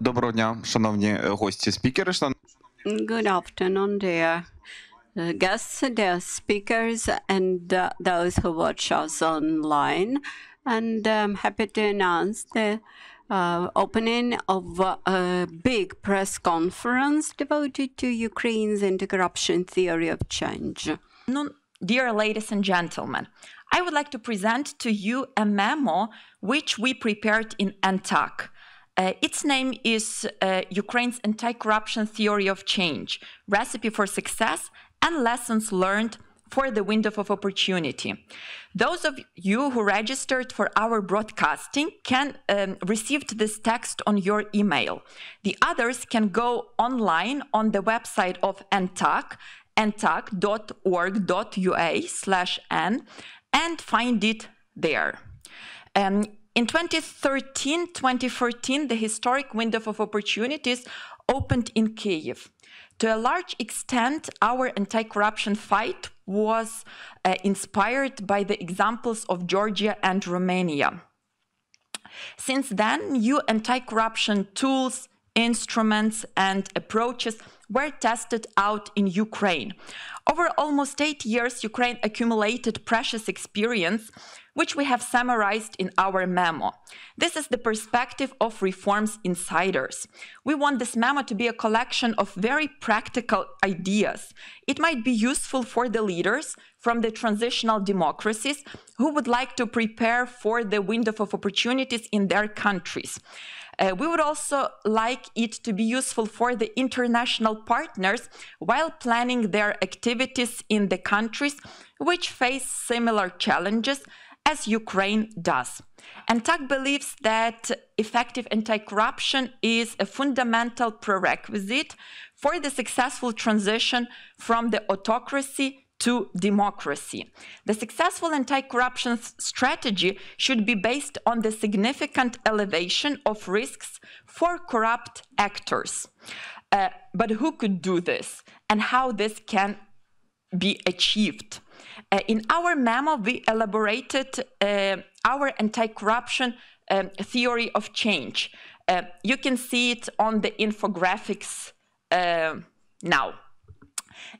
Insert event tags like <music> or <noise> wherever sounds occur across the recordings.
Доброго дня, шановні гості, спікери. Good afternoon, dear guests, dear speakers, and uh, those who watch us online. And I'm happy to announce the uh, opening of a big press conference devoted to Ukraine's anti-corruption theory of change. Dear ladies and gentlemen, I would like to present to you a memo which we prepared in AntAC uh, its name is uh, Ukraine's Anti Corruption Theory of Change Recipe for Success and Lessons Learned for the Window of Opportunity. Those of you who registered for our broadcasting can um, receive this text on your email. The others can go online on the website of AntAC antac.org.ua slash n and find it there. Um, in 2013 2014, the historic window of opportunities opened in Kiev. To a large extent, our anti corruption fight was uh, inspired by the examples of Georgia and Romania. Since then, new anti corruption tools, instruments, and approaches were tested out in Ukraine. Over almost eight years, Ukraine accumulated precious experience, which we have summarized in our memo. This is the perspective of reforms insiders. We want this memo to be a collection of very practical ideas. It might be useful for the leaders from the transitional democracies who would like to prepare for the window of opportunities in their countries. Uh, we would also like it to be useful for the international partners while planning their activities in the countries which face similar challenges as Ukraine does. AntAC believes that effective anti corruption is a fundamental prerequisite for the successful transition from the autocracy to democracy. The successful anti corruption strategy should be based on the significant elevation of risks for corrupt actors. Uh, but who could do this and how this can be achieved? Uh, in our memo, we elaborated uh, our anti corruption um, theory of change. Uh, you can see it on the infographics uh, now.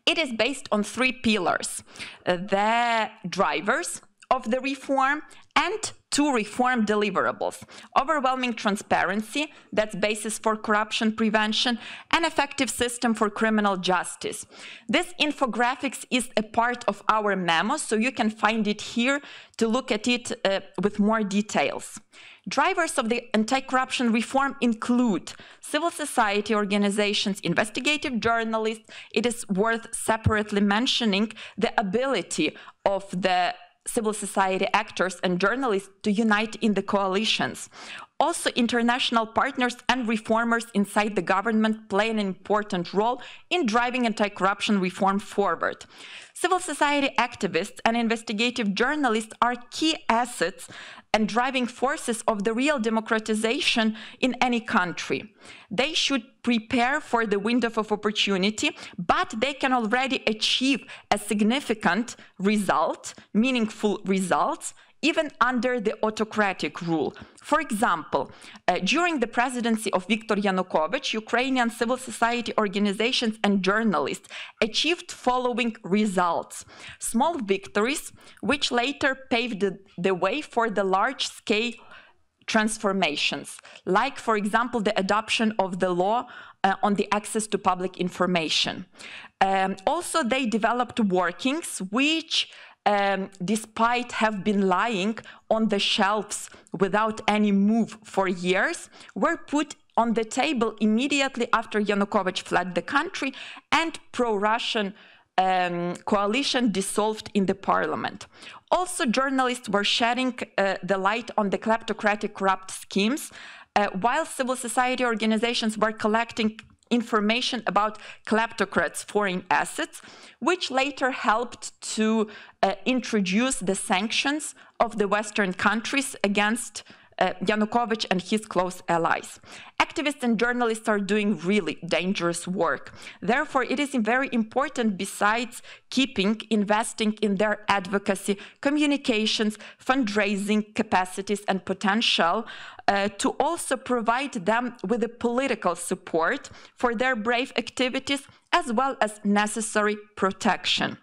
It is based on three pillars uh, the drivers of the reform and two reform deliverables overwhelming transparency that's basis for corruption prevention and effective system for criminal justice this infographics is a part of our memo so you can find it here to look at it uh, with more details Drivers of the anti corruption reform include civil society organizations, investigative journalists. It is worth separately mentioning the ability of the civil society actors and journalists to unite in the coalitions. Also, international partners and reformers inside the government play an important role in driving anti corruption reform forward. Civil society activists and investigative journalists are key assets and driving forces of the real democratization in any country. They should prepare for the window of opportunity, but they can already achieve a significant result, meaningful results, even under the autocratic rule. For example, uh, during the presidency of Viktor Yanukovych, Ukrainian civil society organizations and journalists achieved following results. Small victories, which later paved the, the way for the large scale transformations, like, for example, the adoption of the law uh, on the access to public information. Um, also, they developed workings which um, despite have been lying on the shelves without any move for years, were put on the table immediately after Yanukovych fled the country and pro-Russian um, coalition dissolved in the parliament. Also, journalists were shedding uh, the light on the kleptocratic corrupt schemes, uh, while civil society organizations were collecting information about kleptocrats' foreign assets, which later helped to uh, introduce the sanctions of the Western countries against uh, Yanukovych and his close allies. Activists and journalists are doing really dangerous work. Therefore, it is very important, besides keeping investing in their advocacy, communications, fundraising capacities, and potential, uh, to also provide them with the political support for their brave activities as well as necessary protection.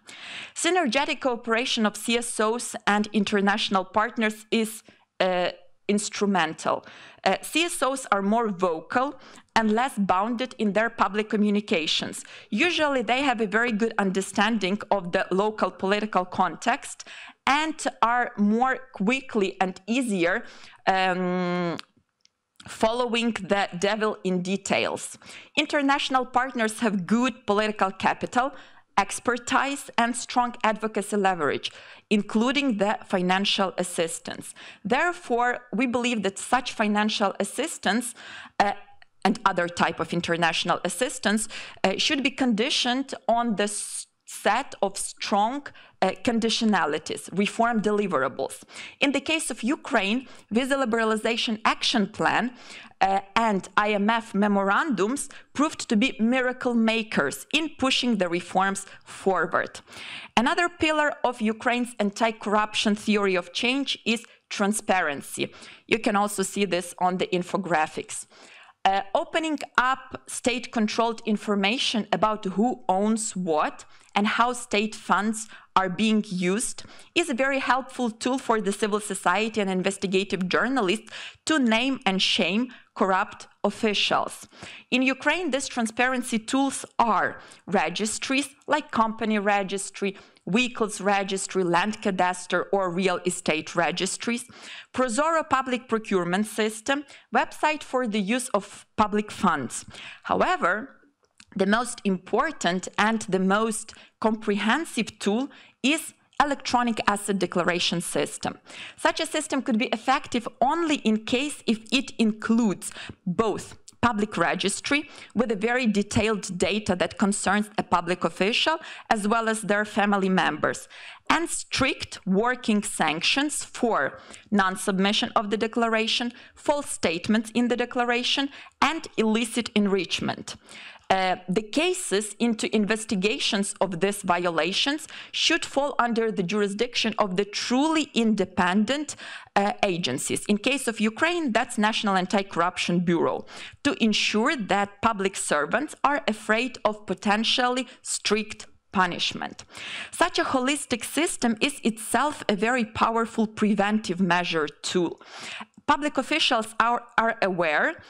Synergetic cooperation of CSOs and international partners is uh, instrumental. Uh, CSOs are more vocal and less bounded in their public communications. Usually, they have a very good understanding of the local political context and are more quickly and easier um, following the devil in details. International partners have good political capital, expertise, and strong advocacy leverage, including the financial assistance. Therefore, we believe that such financial assistance uh, and other type of international assistance uh, should be conditioned on the set of strong uh, conditionalities, reform deliverables. In the case of Ukraine, Visa Liberalization Action Plan uh, and IMF memorandums proved to be miracle makers in pushing the reforms forward. Another pillar of Ukraine's anti corruption theory of change is transparency. You can also see this on the infographics. Uh, opening up state controlled information about who owns what and how state funds are being used is a very helpful tool for the civil society and investigative journalists to name and shame corrupt officials. In Ukraine, these transparency tools are registries like company registry, vehicles registry, land cadastre, or real estate registries, Prozorro public procurement system, website for the use of public funds. However, the most important and the most comprehensive tool is electronic asset declaration system. Such a system could be effective only in case if it includes both public registry with a very detailed data that concerns a public official as well as their family members and strict working sanctions for non-submission of the declaration, false statements in the declaration, and illicit enrichment. Uh, the cases into investigations of these violations should fall under the jurisdiction of the truly independent uh, agencies. In case of Ukraine, that's National Anti-Corruption Bureau, to ensure that public servants are afraid of potentially strict punishment. Such a holistic system is itself a very powerful preventive measure tool. Public officials are, are aware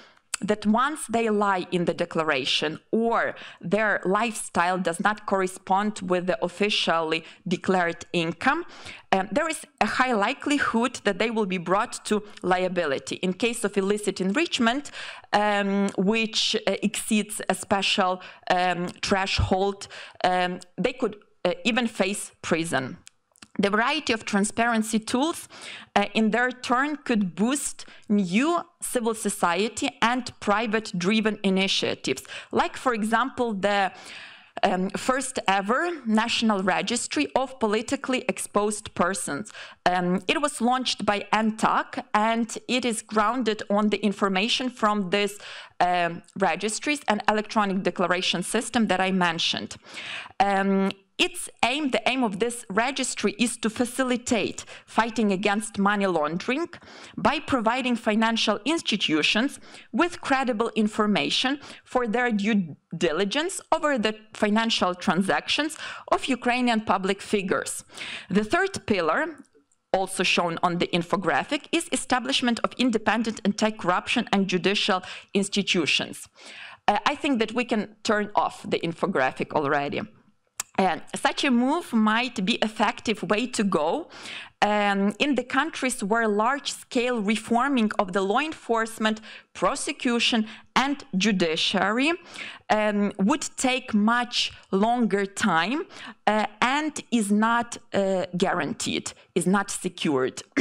that once they lie in the declaration or their lifestyle does not correspond with the officially declared income, um, there is a high likelihood that they will be brought to liability. In case of illicit enrichment, um, which uh, exceeds a special um, threshold, um, they could uh, even face prison. The variety of transparency tools, uh, in their turn, could boost new civil society and private driven initiatives, like, for example, the um, first ever national registry of politically exposed persons. Um, it was launched by AntAC and it is grounded on the information from these um, registries and electronic declaration system that I mentioned. Its aim, the aim of this registry is to facilitate fighting against money laundering by providing financial institutions with credible information for their due diligence over the financial transactions of Ukrainian public figures. The third pillar also shown on the infographic, is establishment of independent anti-corruption and judicial institutions. Uh, I think that we can turn off the infographic already. And such a move might be effective way to go um, in the countries where large-scale reforming of the law enforcement, prosecution, and judiciary um, would take much longer time uh, and is not uh, guaranteed, is not secured. <clears throat>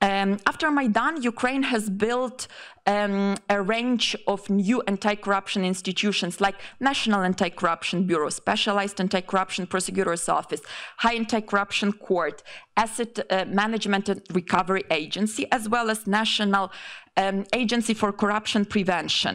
um, after Maidan, Ukraine has built um, a range of new anti-corruption institutions like National Anti-Corruption Bureau, Specialized Anti-Corruption Prosecutor's Office, High Anti-Corruption Court, Asset uh, Management and Recovery Agency, as well as National um, Agency for Corruption Prevention.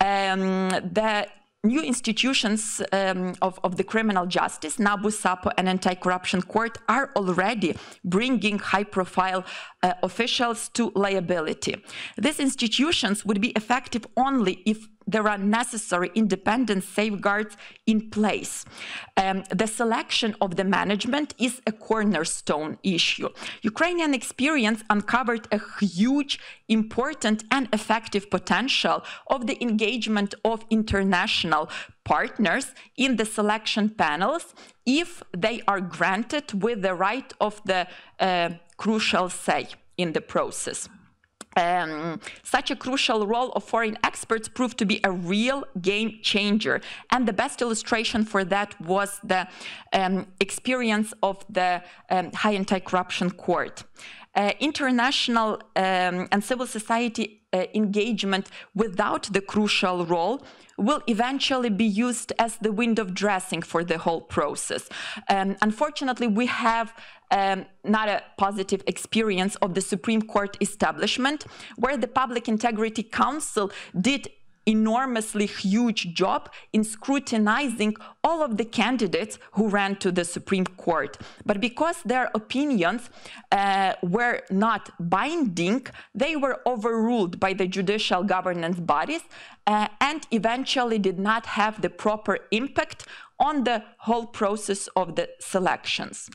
Um, the new institutions um, of, of the criminal justice, NABU, SAPO, and Anti-Corruption Court, are already bringing high-profile uh, officials to liability. These institutions would be effective only if there are necessary independent safeguards in place. Um, the selection of the management is a cornerstone issue. Ukrainian experience uncovered a huge, important, and effective potential of the engagement of international partners in the selection panels if they are granted with the right of the uh, crucial say in the process. Um, such a crucial role of foreign experts proved to be a real game changer. And the best illustration for that was the um, experience of the um, High Anti Corruption Court. Uh, international um, and civil society uh, engagement without the crucial role will eventually be used as the window of dressing for the whole process. Um, unfortunately, we have um, not a positive experience of the Supreme Court establishment, where the Public Integrity Council did enormously huge job in scrutinizing all of the candidates who ran to the Supreme Court. But because their opinions uh, were not binding, they were overruled by the judicial governance bodies uh, and eventually did not have the proper impact on the whole process of the selections.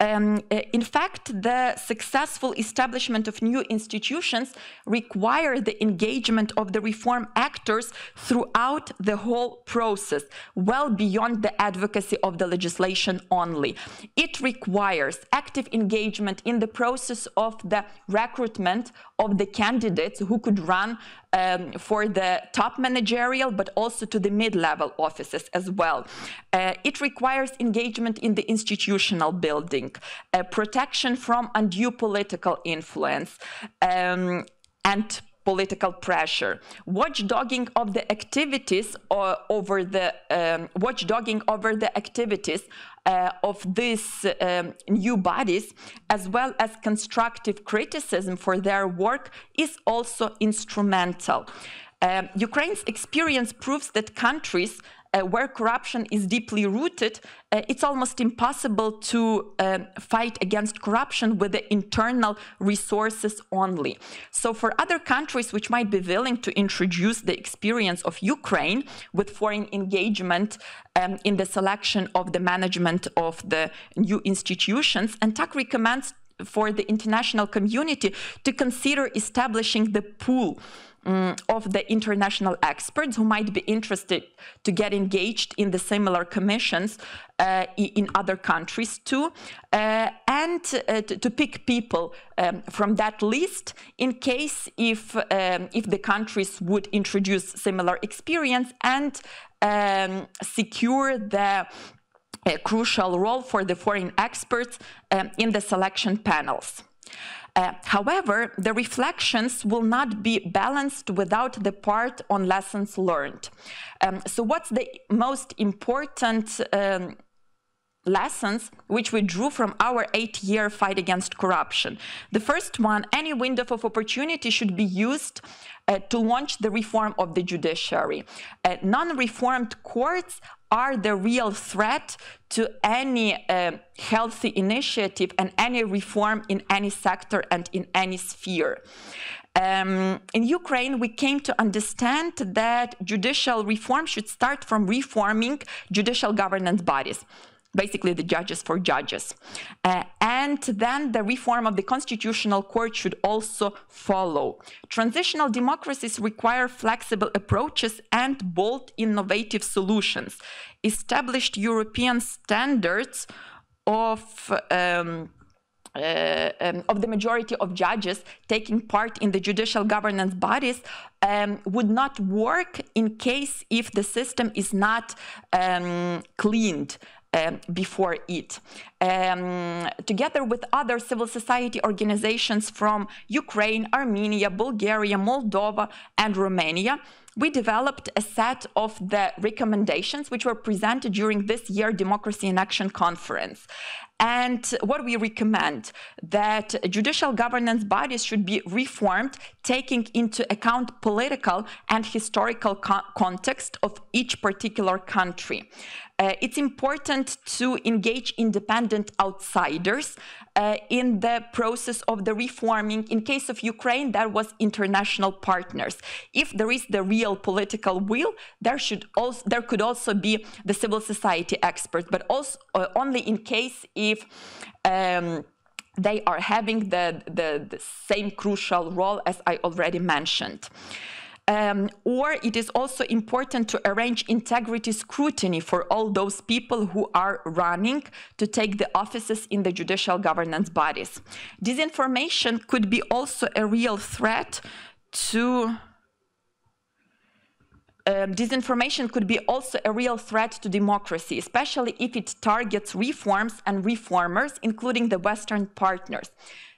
Um, uh, in fact, the successful establishment of new institutions require the engagement of the reform actors throughout the whole process, well beyond the advocacy of the legislation only. It requires active engagement in the process of the recruitment of the candidates who could run um, for the top managerial, but also to the mid-level offices as well. Uh, it requires engagement in the institutional building, uh, protection from undue political influence, um, and political pressure, watchdogging of the activities or over the um, watchdogging over the activities uh, of these um, new bodies, as well as constructive criticism for their work, is also instrumental. Um, Ukraine's experience proves that countries uh, where corruption is deeply rooted, uh, it's almost impossible to uh, fight against corruption with the internal resources only. So, for other countries which might be willing to introduce the experience of Ukraine with foreign engagement um, in the selection of the management of the new institutions, AntAC recommends for the international community to consider establishing the pool um, of the international experts who might be interested to get engaged in the similar commissions uh, in other countries too, uh, and uh, to, to, pick people um, from that list in case if um, if the countries would introduce similar experience and um, secure the a crucial role for the foreign experts um, in the selection panels. Uh, however, the reflections will not be balanced without the part on lessons learned. Um, so what's the most important um, lessons which we drew from our eight-year fight against corruption. The first one, any window of opportunity should be used uh, to launch the reform of the judiciary. Uh, Non-reformed courts are the real threat to any uh, healthy initiative and any reform in any sector and in any sphere. Um, in Ukraine, we came to understand that judicial reform should start from reforming judicial governance bodies basically the judges for judges. Uh, and then the reform of the constitutional court should also follow. Transitional democracies require flexible approaches and bold innovative solutions. Established European standards of um, uh, um, of the majority of judges taking part in the judicial governance bodies um, would not work in case if the system is not um, cleaned um, before it. Um, together with other civil society organizations from Ukraine, Armenia, Bulgaria, Moldova, and Romania, we developed a set of the recommendations which were presented during this year Democracy in Action conference. And what we recommend that judicial governance bodies should be reformed, taking into account political and historical co- context of each particular country. Uh, it's important to engage independent outsiders uh, in the process of the reforming. In case of Ukraine, there was international partners. If there is the real political will, there should also there could also be the civil society experts, but also uh, only in case if. Um, they are having the, the, the same crucial role as I already mentioned. Um, or it is also important to arrange integrity scrutiny for all those people who are running to take the offices in the judicial governance bodies. Disinformation could be also a real threat to um, disinformation could be also a real threat to democracy, especially if it targets reforms and reformers, including the Western partners.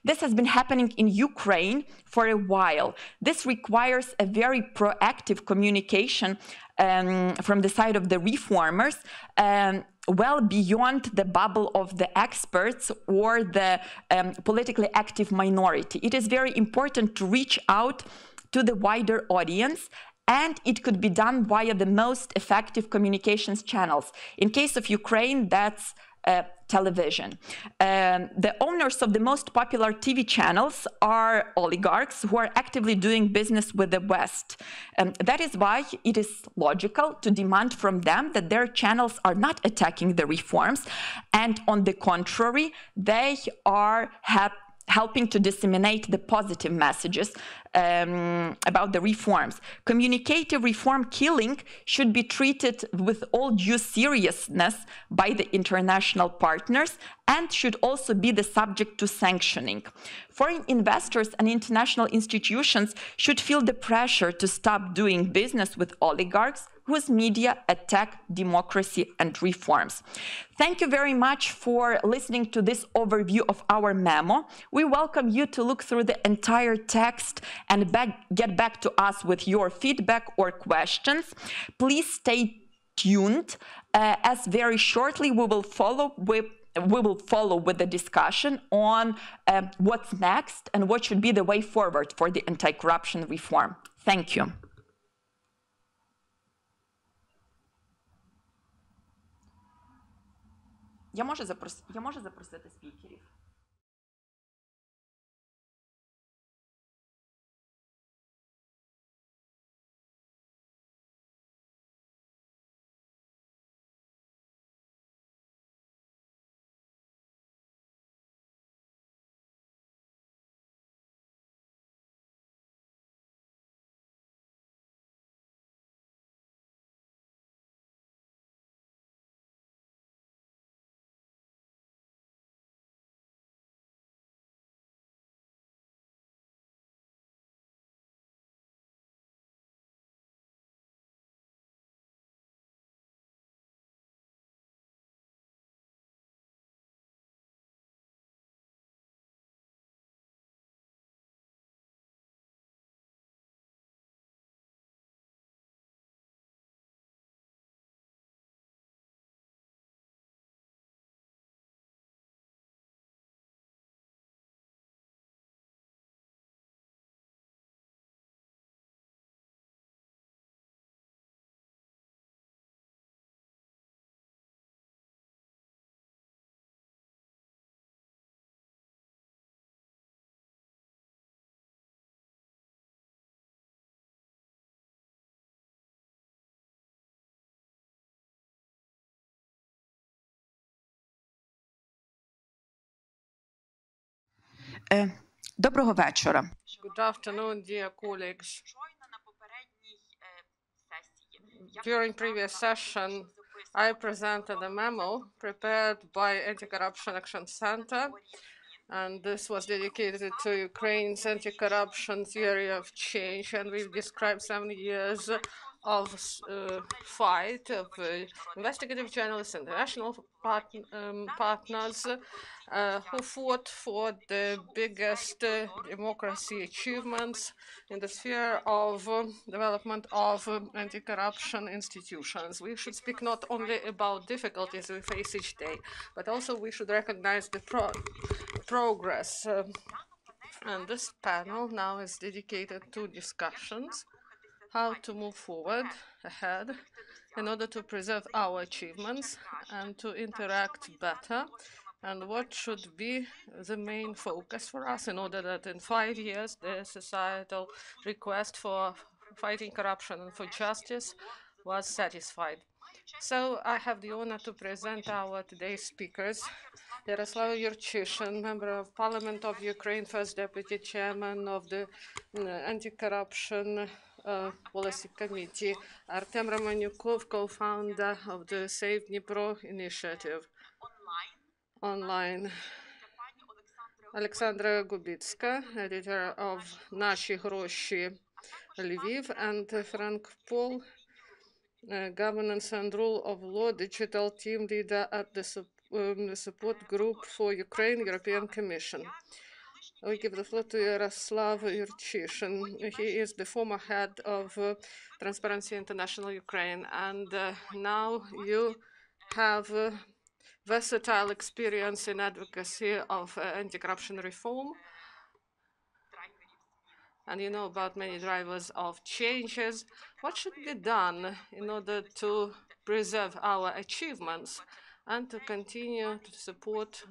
This has been happening in Ukraine for a while. This requires a very proactive communication um, from the side of the reformers. Um, well beyond the bubble of the experts or the um, politically active minority. It is very important to reach out to the wider audience and it could be done via the most effective communications channels. In case of Ukraine, that's uh, television. Um, the owners of the most popular TV channels are oligarchs who are actively doing business with the West. Um, that is why it is logical to demand from them that their channels are not attacking the reforms, and on the contrary, they are happy helping to disseminate the positive messages um, about the reforms. Communicative reform killing should be treated with all due seriousness by the international partners and should also be the subject to sanctioning. Foreign investors and international institutions should feel the pressure to stop doing business with oligarchs whose media attack democracy and reforms. Thank you very much for listening to this overview of our memo. We welcome you to look through the entire text and back, get back to us with your feedback or questions. Please stay tuned uh, as very shortly we will follow with we will follow with the discussion on uh, what's next and what should be the way forward for the anti-corruption reform. Thank you. Я можу, запрос... Я можу запросити спікерів? Доброго вечора. During previous session, I presented a memo prepared by Anti-Corruption Action Center, and this was dedicated to Ukraine's anti-corruption theory of change, and we've described seven years of uh, fight of uh, investigative journalists, international part- um, partners uh, who fought for the biggest uh, democracy achievements in the sphere of um, development of um, anti-corruption institutions. We should speak not only about difficulties we face each day, but also we should recognize the pro- progress. um, and this panel now is dedicated to discussions how to move forward ahead in order to preserve our achievements and to interact better and what should be the main focus for us in order that in five years the societal request for fighting corruption and for justice was satisfied. So I have the honor to present our today's speakers. Yaroslav Yurchyshyn, Member of Parliament of Ukraine, First Deputy Chairman of the uh, Anti-Corruption policy committee. Artem Romaniukov, co-founder of the Save Dnipro initiative. Online. Alexandra Gubitska, editor of Nashi Groshi Lviv, and Frank Paul, uh, governance and rule of law digital team leader at the, um, the э, support group for Ukraine European Commission. We give the floor to Yaroslav Yurchyshyn. He is the former head of uh, Transparency International Ukraine, and uh, now you have uh, versatile experience in advocacy of uh, anti-corruption reform and you know about many drivers of changes. What should be done in order to preserve our achievements and to continue to support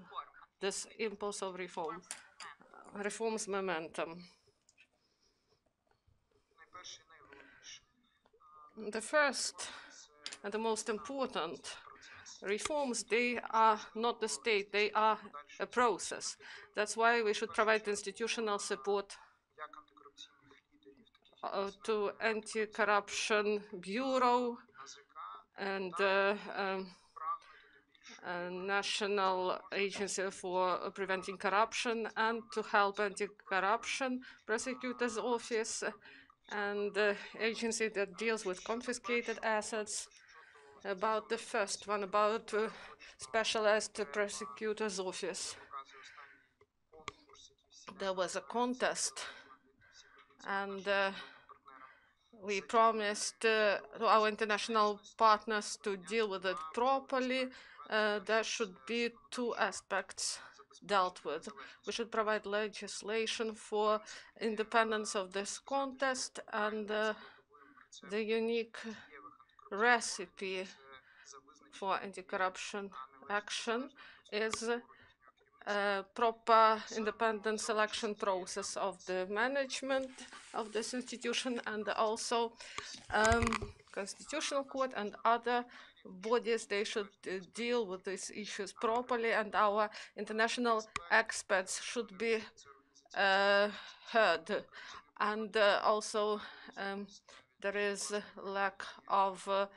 this impulse of reform, reform's momentum? The first and the most important reforms, they are not the state, they are a process. That's why we should provide institutional support uh, to anti-corruption bureau and uh, um, uh, National Agency for Preventing Corruption and to help anti-corruption prosecutors office and the agency that deals with confiscated assets about the first one about uh, specialized prosecutor's office there was a contest and uh, we promised uh, to our international partners to deal with it properly. Uh, there should be two aspects dealt with. We should provide legislation for independence of this contest and uh, the unique recipe for anti-corruption action is a proper independent selection process of the management of this institution and also um, constitutional court and other bodies they should uh, deal with these issues properly and our international experts should be uh, heard and uh, also um, there is lack of uh,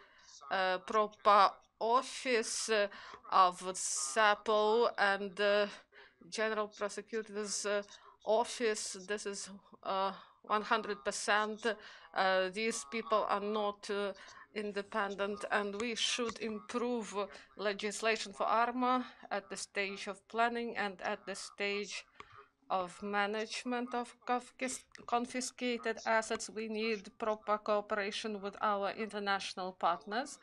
uh, proper office uh, of SAPO and General Prosecutor's Office. This is uh, 100%. Uh, these people are not independent, and we should improve legislation for ARMA at the stage of planning and at the stage of management of confiscated assets. We need proper cooperation with our international partners.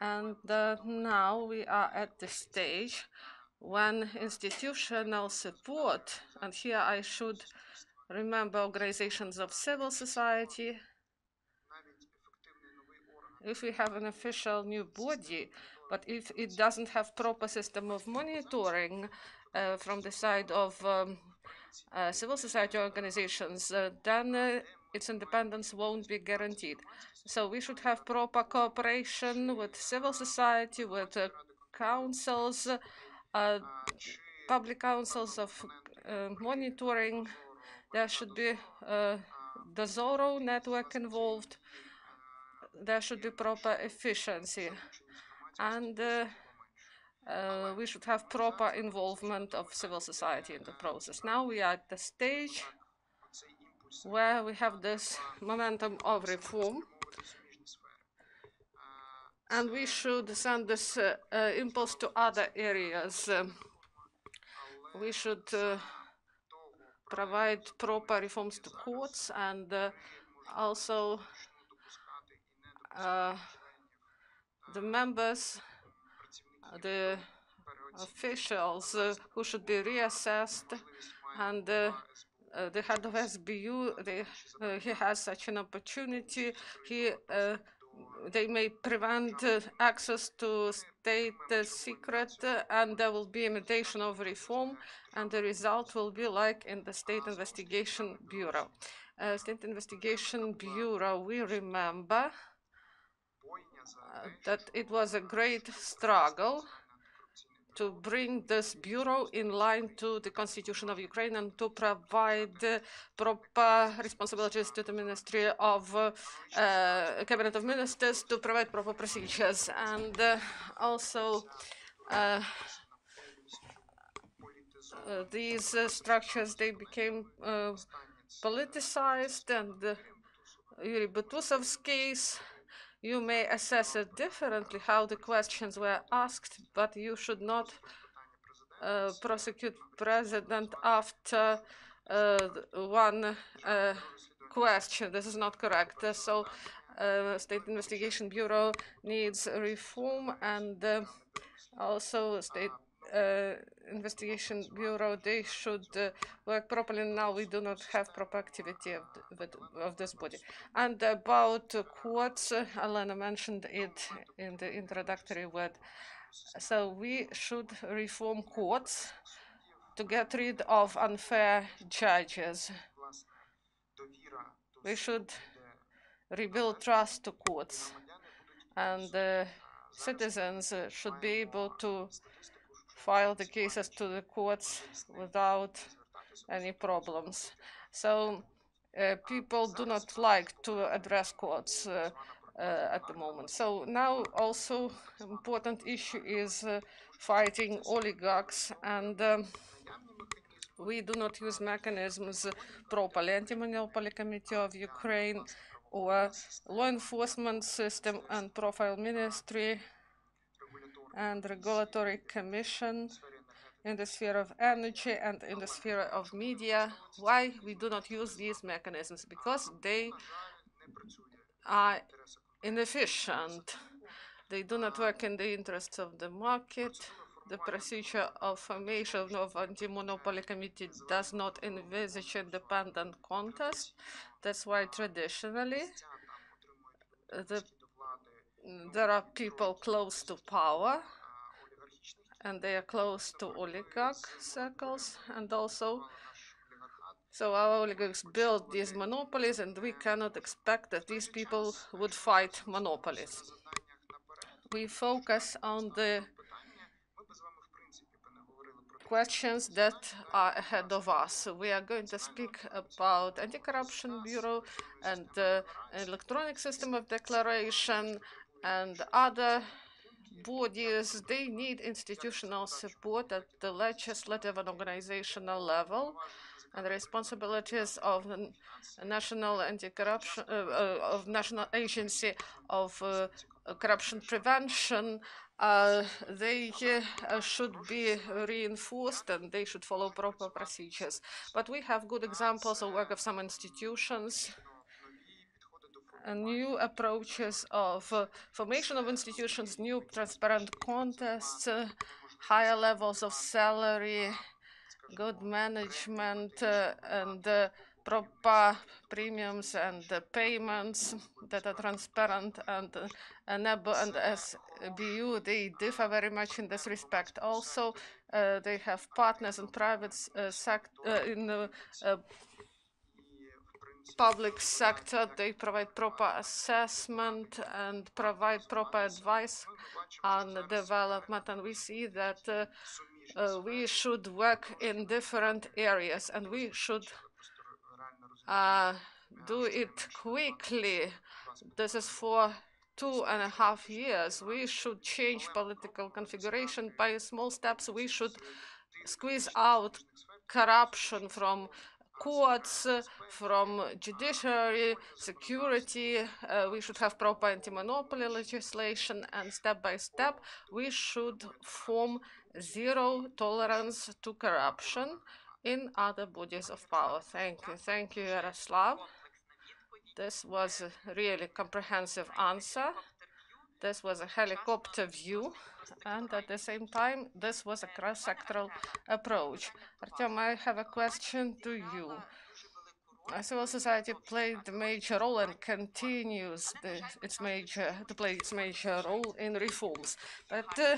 And uh, now we are at the stage when institutional support, and here I should remember organizations of civil society. If we have an official new body, but if it doesn't have proper system of monitoring uh, from the side of um, uh, civil society organizations, uh, then uh, its independence won't be guaranteed. So we should have proper cooperation with civil society, with uh, councils, uh, public councils of monitoring. There should be DoZorro network involved. There should be proper efficiency. And uh, uh, we should have proper involvement of civil society in the process. Now we are at the stage where we have this momentum of reform and we should send this uh, uh, impulse to other areas. Um, we should uh, provide proper reforms to courts and uh, also uh, the members, uh, the officials uh, who should be reassessed and uh, uh, the head of SBU, they, he has such an opportunity. He, they may prevent uh, access to state uh, secret, uh, and there will be imitation of reform, and the result will be like in the State Investigation Bureau. State Investigation Bureau, we remember that it was a great struggle to bring this bureau in line to the constitution of Ukraine and to provide uh, proper responsibilities to the Ministry of uh, uh, Cabinet of Ministers to provide proper procedures. And uh, also uh, uh, these structures they became politicized and Yuri Butusov's case you may assess it differently how the questions were asked, but you should not uh, prosecute president after uh, one uh, question. This is not correct. So, uh, State Investigation Bureau needs reform, and uh, also State Investigation Bureau they should uh, work properly. Now we do not have proper activity of, th- with, of this body. And about quotes, Alena mentioned it in the introductory word. So we should reform courts to get rid of unfair judges. We should rebuild trust to courts, and uh, citizens should be able to file the cases to the courts without any problems. So uh, people do not like to address courts uh, uh, at the moment. So now also important issue is uh, fighting oligarchs and um, we do not use mechanisms properly. Anti-Monopoly Committee of Ukraine or law enforcement system and profile ministry and regulatory commission in the sphere of energy and in the sphere of media. Why we do not use these mechanisms? Because they are inefficient. They do not work in the interests of the market. The procedure of formation of anti-monopoly committee does not envisage independent contest. That's why traditionally the Mm, there are people close to power and they are close to oligarch circles and also so our oligarchs build these monopolies and we cannot expect that these people would fight monopolies we focus on the questions that are ahead of us. We are going to speak about anti-corruption bureau and the electronic system of declaration and other bodies. They need institutional support at the legislative and organizational level. And the responsibilities of the national anti-corruption uh, uh, of national agency of uh, corruption prevention uh, they uh, should be reinforced and they should follow proper procedures. But we have good examples of work of some institutions new approaches of formation of institutions, new transparent contests, higher levels of salary, good management, uh, and uh, proper premiums and uh, payments that are transparent and NABU and SBU, they differ very much in this respect. Also, uh, they have partners in private uh, sect- uh, in public sector. They provide proper assessment and provide proper advice on development. And we see that uh, uh, we should work in different areas and we should uh, do it quickly. This is for two and a half years. We should change political configuration by small steps. We should squeeze out corruption from courts, from judiciary, security. Uh, we should have proper anti-monopoly legislation, and step by step, we should form zero tolerance to corruption in other bodies of power. Thank you. Thank you, Yaroslav. This was a really comprehensive answer. This was a helicopter view, and at the same time, this was a cross-sectoral approach. Artyom, I have a question to you. Civil society played a major role and continues the, its major to play its major role in reforms. But uh,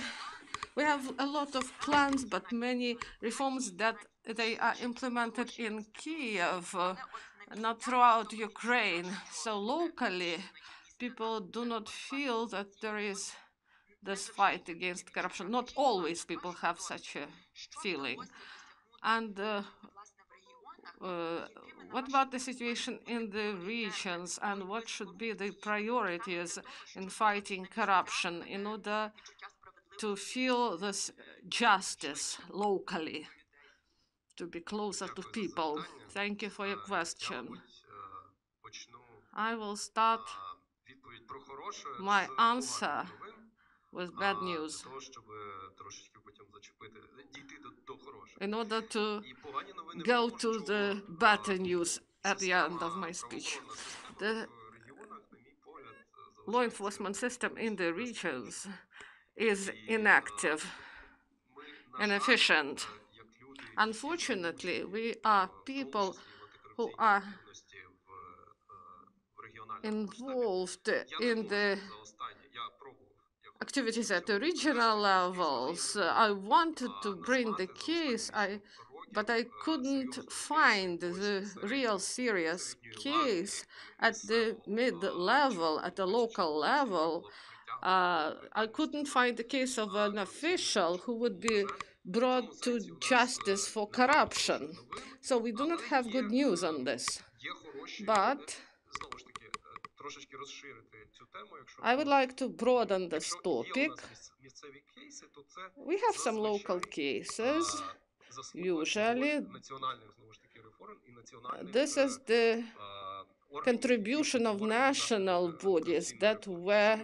we have a lot of plans, but many reforms that they are implemented in Kiev, uh, not throughout Ukraine. So locally, people do not feel that there is this fight against corruption. Not always people have such a feeling. And uh, uh, what about the situation in the regions and what should be the priorities in fighting corruption in order to feel this justice locally, to be closer to people? Thank you for your question. I will start my answer was bad news in order to go to the better news at the end of my speech. The law enforcement system in the regions is inactive, inefficient. Unfortunately, we are people who are involved in the activities at the regional levels. I wanted to bring the case, I, but I couldn't find the real serious case at the mid level, at the local level. Uh, I couldn't find the case of an official who would be brought to justice for corruption. So we do not have good news on this. But I would like to broaden this topic. We have some local cases. Usually, this is the contribution of national bodies that were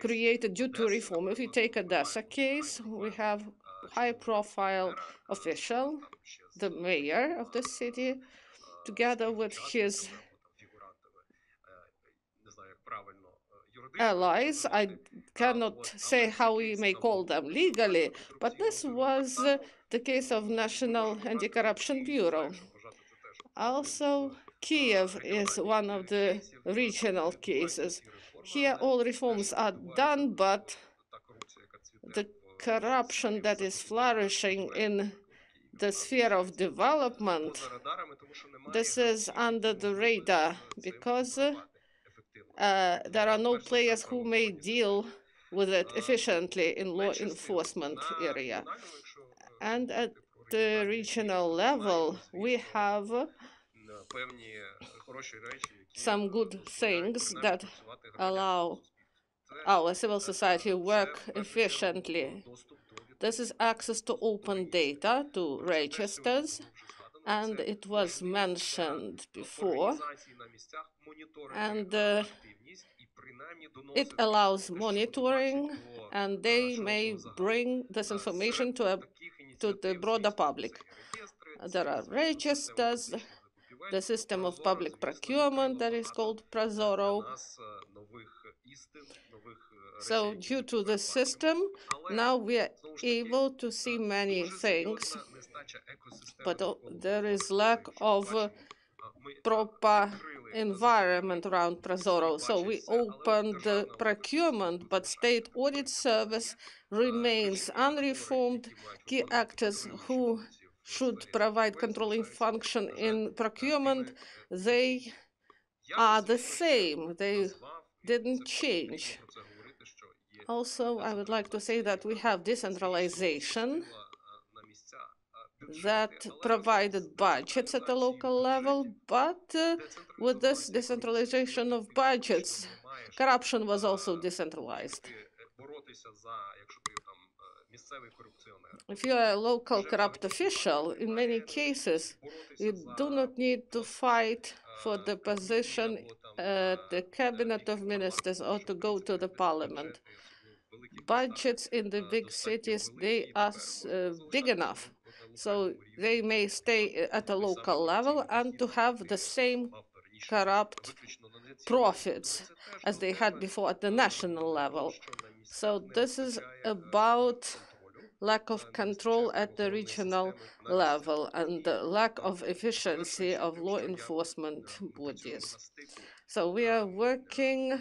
created due to reform. If we take Odessa case, we have high-profile official, the mayor of the city, together with his allies. I cannot say how we may call them legally, but this was uh, the case of National Anti-Corruption Bureau. Also, Kiev is one of the regional cases. Here, all reforms are done, but the corruption that is flourishing in the sphere of development, this is under the radar because uh, there are no players who may deal with it efficiently in law enforcement area. And at the regional level, we have some good things that allow our civil society work efficiently. This is access to open data, to registers, and it was mentioned before. And uh, it allows monitoring, and they may bring this information to, a, to the broader public. There are registers, the system of public procurement that is called Prozorro. So due to the system, now we are able to see many things, but there is lack of proper environment around Prozorro. So we opened the procurement, but state audit service remains unreformed. Key actors who should provide controlling function in procurement, they are the same. They didn't change. Also, I would like to say that we have decentralization that provided budgets at the local level, but uh, with this decentralization of budgets, corruption was also decentralized. If you are a local corrupt official, in many cases, you do not need to fight for the position at the cabinet of ministers or to go to the parliament. Budgets in the big cities, they are uh, big enough so they may stay at a local level and to have the same corrupt profits as they had before at the national level. So this is about lack of control at the regional level and the lack of efficiency of law enforcement bodies. So we are working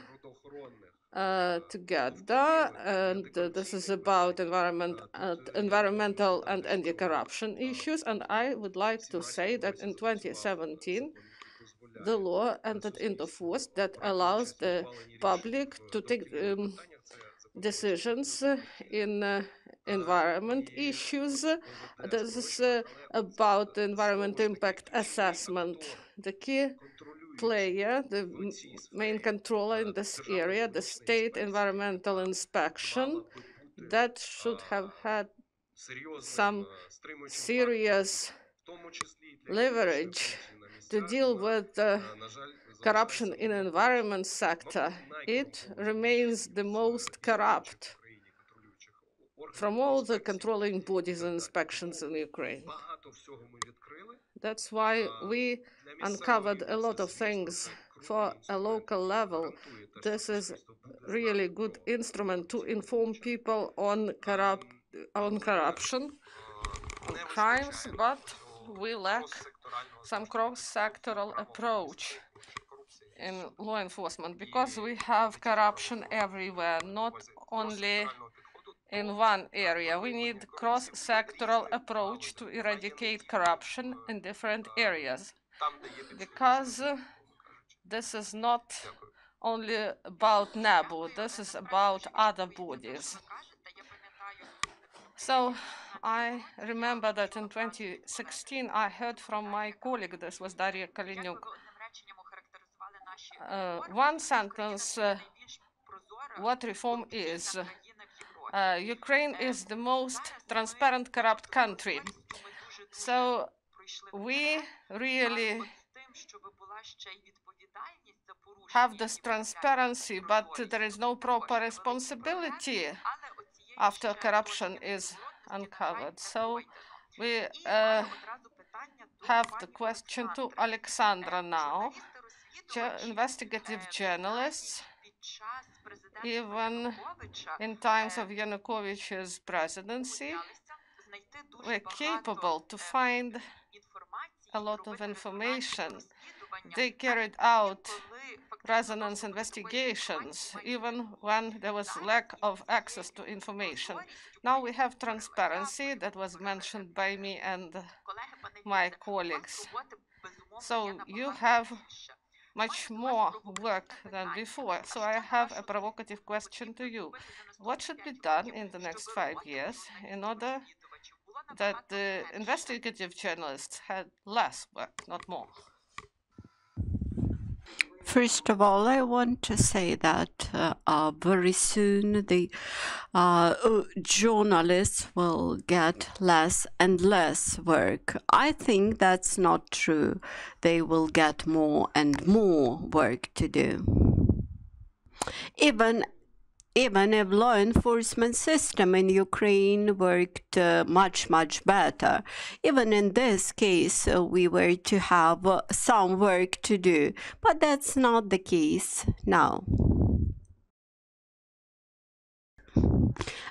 uh, together, and uh, this is about environment, uh, environmental and anti-corruption issues. And I would like to say that in 2017, the law entered into force that allows the public to take um, decisions uh, in uh, environment issues. This is about the environment impact assessment. The key player, the main controller in this area, the state environmental inspection, that should have had some serious leverage to deal with uh, the corruption in the environment sector. It remains the most corrupt from all the controlling bodies and inspections in Ukraine. That's why we uncovered a lot of things for a local level. This is really good instrument to inform people on corrupt on corruption, on crimes, but we lack some cross-sectoral approach in law enforcement because we have corruption everywhere, not only in one area. We need cross-sectoral approach to eradicate corruption in different areas because this is not only about NABU, this is about other bodies. So I remember that in 2016 I heard from my colleague, this was Daria Kaleniuk, uh, one sentence uh, what reform is. Uh, Ukraine is the most transparent, corrupt country. So we really have this transparency, but there is no proper responsibility after corruption is uncovered. So we uh, have the question to Alexandra now. Investigative journalists, even in times of Yanukovych's presidency, were capable to find a lot of information. They carried out resonance investigations, even when there was lack of access to information. Now we have transparency that was mentioned by me and my colleagues. So you have much more work than before. So I have a provocative question to you. What should be done in the next five years in order that the investigative journalists had less work, not more? First of all, I want to say that uh, uh, very soon the uh, uh, journalists will get less and less work. I think that's not true. They will get more and more work to do. Even even if law enforcement system in Ukraine worked uh, much much better, even in this case uh, we were to have uh, some work to do, but that's not the case now.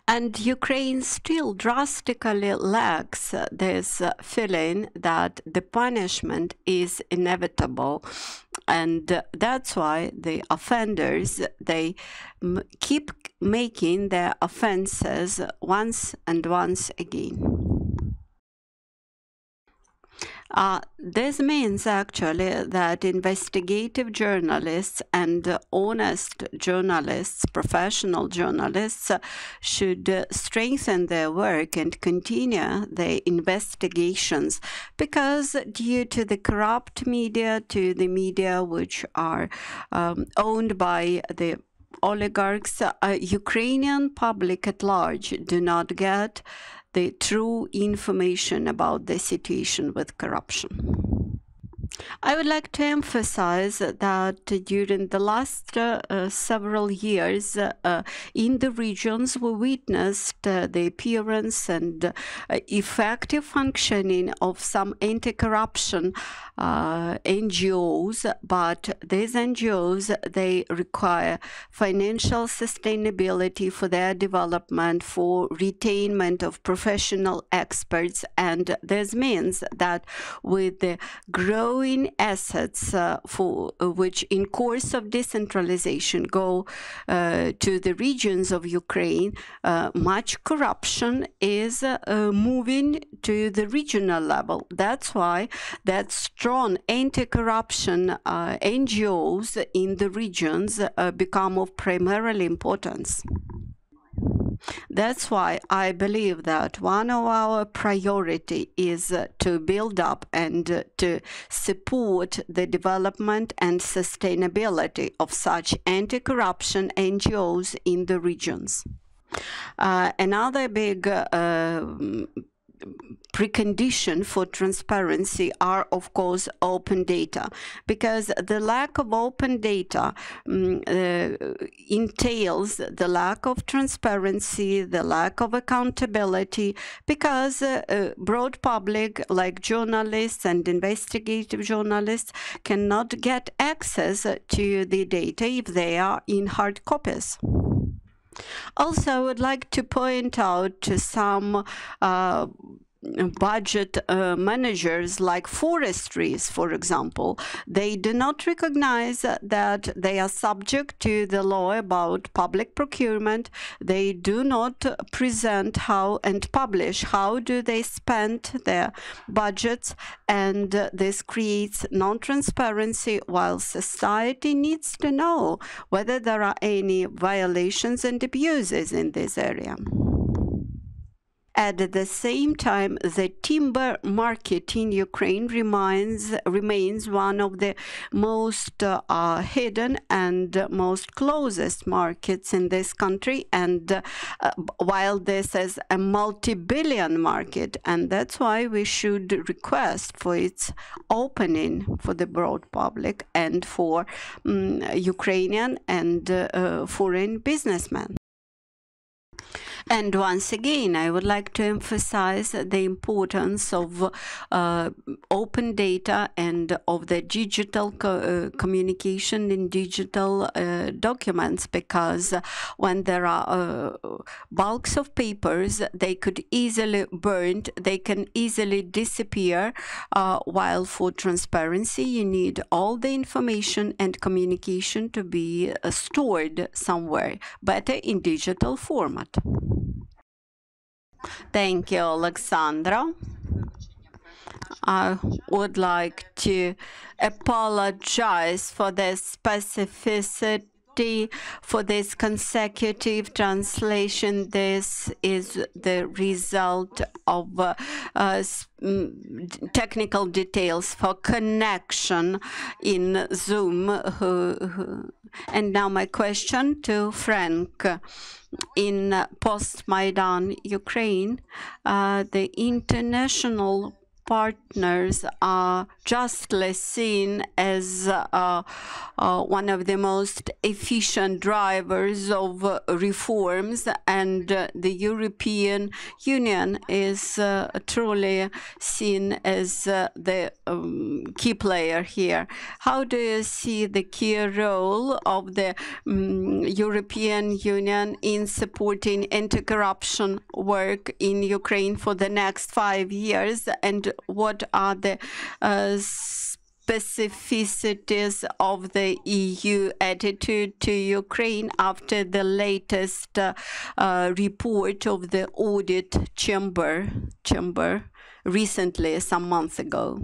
And Ukraine still drastically lacks uh, this uh, feeling that the punishment is inevitable. And that's why the offenders, they keep making their offenses once and once again. Uh, this means actually that investigative journalists and honest journalists, professional journalists, should strengthen their work and continue their investigations because, due to the corrupt media, to the media which are um, owned by the oligarchs, uh, Ukrainian public at large do not get the true information about the situation with corruption. I would like to emphasize that during the last uh, uh, several years uh, uh, in the regions, we witnessed uh, the appearance and uh, effective functioning of some anti corruption NGOs, but these NGOs they require financial sustainability for their development, for retainment of professional experts, and this means that with the growing assets uh, for uh, which in course of decentralization go uh, to the regions of Ukraine, much corruption is moving to the regional level. That's why that strong anti-corruption NGOs in the regions become of primarily importance. That's why I believe that one of our priority is uh, to build up and uh, to support the development and sustainability of such anti-corruption NGOs in the regions. Uh, another big uh, precondition for transparency are, of course, open data, because the lack of open data um, uh, entails the lack of transparency, the lack of accountability, because uh, uh, broad public, like journalists and investigative journalists, cannot get access to the data if they are in hard copies. Also, I would like to point out to some uh, budget uh, managers like forestries, for example, they do not recognize that they are subject to the law about public procurement. They do not present how and publish how do they spend their budgets, and this creates non-transparency while society needs to know whether there are any violations and abuses in this area. At the same time, the timber market in Ukraine remains remains one of the most uh, hidden and most closest markets in this country. And uh, while this is a multi-billion market, and that's why we should request for its opening for the broad public and for um, Ukrainian and uh, foreign businessmen. And once again, I would like to emphasize the importance of uh, open data and of the digital co uh, communication in digital uh, documents because when there are uh, bulks of papers, they could easily burned, they can easily disappear, while for transparency, you need all the information and communication to be stored somewhere, better in digital format. Thank you, Alexandra. I would like to apologize for the specificity for this consecutive translation. This is the result of uh, uh, technical details for connection in Zoom. And now my question to Frank in post-Maidan Ukraine, uh, the international partners are justly seen as uh, uh, one of the most efficient drivers of uh, reforms, and uh, the European Union is uh, truly seen as uh, the um, key player here. How do you see the key role of the um, European Union in supporting anti-corruption work in Ukraine for the next five years, and what are the uh, specificities of the EU attitude to Ukraine after the latest uh, uh, report of the audit chamber chamber recently, some months ago.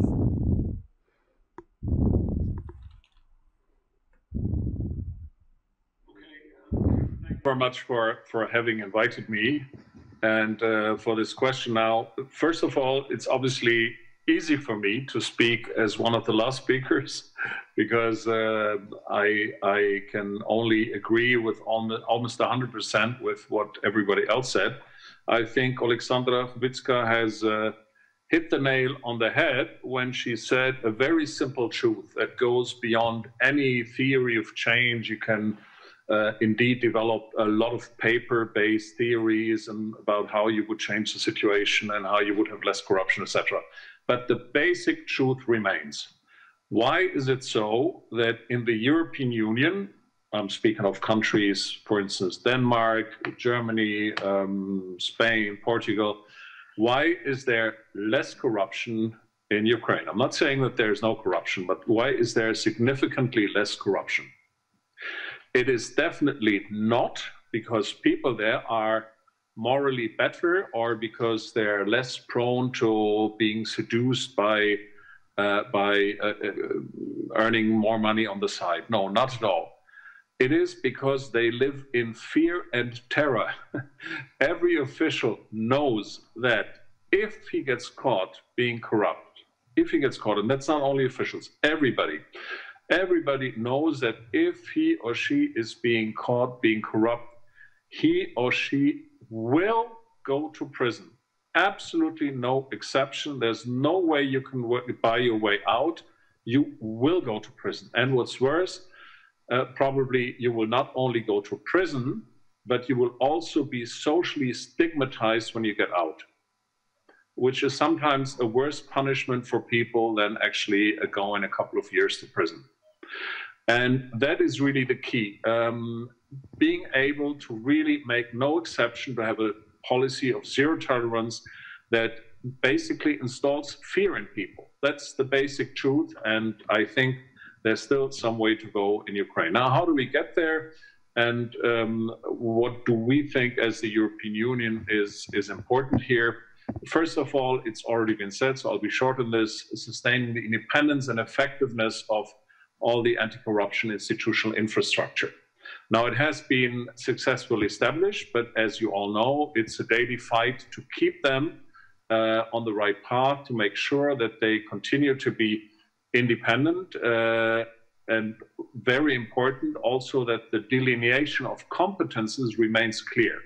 Okay. Thank you very much for, for having invited me and uh, for this question now. First of all, it's obviously easy for me to speak as one of the last speakers <laughs> because uh, I, I can only agree with almost 100% with what everybody else said. I think Alexandra Hubytska has uh, hit the nail on the head when she said a very simple truth that goes beyond any theory of change. You can uh, indeed develop a lot of paper-based theories and about how you would change the situation and how you would have less corruption, etc. But the basic truth remains. Why is it so that in the European Union, I'm speaking of countries, for instance, Denmark, Germany, um, Spain, Portugal, why is there less corruption in Ukraine? I'm not saying that there's no corruption, but why is there significantly less corruption? It is definitely not because people there are morally better or because they're less prone to being seduced by uh, by uh, uh, earning more money on the side. No, not at all. It is because they live in fear and terror. <laughs> Every official knows that if he gets caught being corrupt, if he gets caught, and that's not only officials, everybody, everybody knows that if he or she is being caught being corrupt, he or she will go to prison. Absolutely no exception. There's no way you can buy your way out. You will go to prison. And what's worse, uh, probably you will not only go to prison, but you will also be socially stigmatized when you get out, which is sometimes a worse punishment for people than actually uh, going a couple of years to prison. And that is really the key. Um, being able to really make no exception, to have a policy of zero tolerance that basically installs fear in people. That's the basic truth. And I think there's still some way to go in Ukraine. Now, how do we get there? And um, what do we think as the European Union is, is important here? First of all, it's already been said, so I'll be short on this sustaining the independence and effectiveness of all the anti corruption institutional infrastructure. Now, it has been successfully established, but as you all know, it's a daily fight to keep them uh, on the right path, to make sure that they continue to be independent. Uh, and very important also that the delineation of competences remains clear.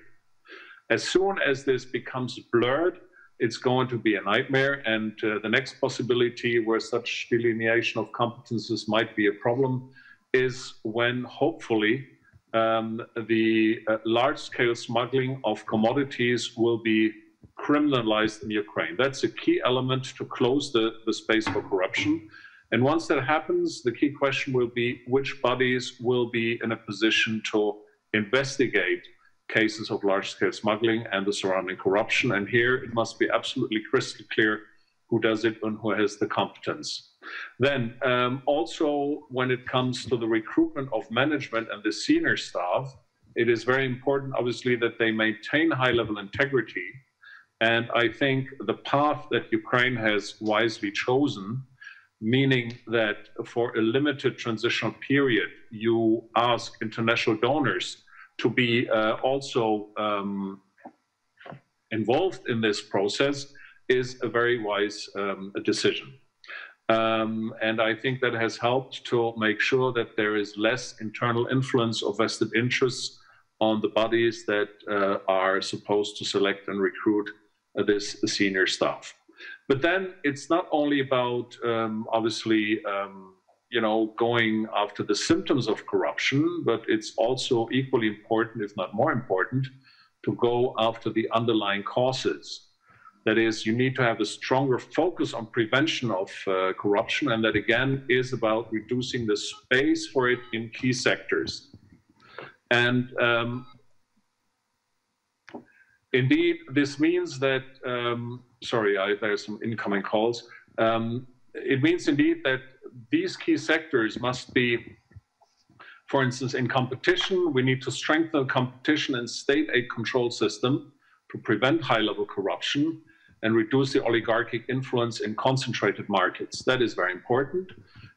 As soon as this becomes blurred, it's going to be a nightmare. And uh, the next possibility where such delineation of competences might be a problem is when hopefully um, the uh, large scale smuggling of commodities will be criminalized in Ukraine. That's a key element to close the, the space for corruption. And once that happens, the key question will be which bodies will be in a position to investigate cases of large scale smuggling and the surrounding corruption. And here it must be absolutely crystal clear who does it and who has the competence. Then, um, also, when it comes to the recruitment of management and the senior staff, it is very important, obviously, that they maintain high level integrity. And I think the path that Ukraine has wisely chosen meaning that for a limited transitional period, you ask international donors to be uh, also um, involved in this process is a very wise um, decision. Um, and I think that has helped to make sure that there is less internal influence of vested interests on the bodies that uh, are supposed to select and recruit uh, this senior staff. But then it's not only about um, obviously um, you know going after the symptoms of corruption, but it's also equally important, if not more important, to go after the underlying causes. That is, you need to have a stronger focus on prevention of uh, corruption, and that again is about reducing the space for it in key sectors. And um, indeed, this means that um, sorry, I, are some incoming calls. Um, it means indeed that these key sectors must be, for instance, in competition, we need to strengthen the competition and state aid control system to prevent high level corruption and reduce the oligarchic influence in concentrated markets. That is very important.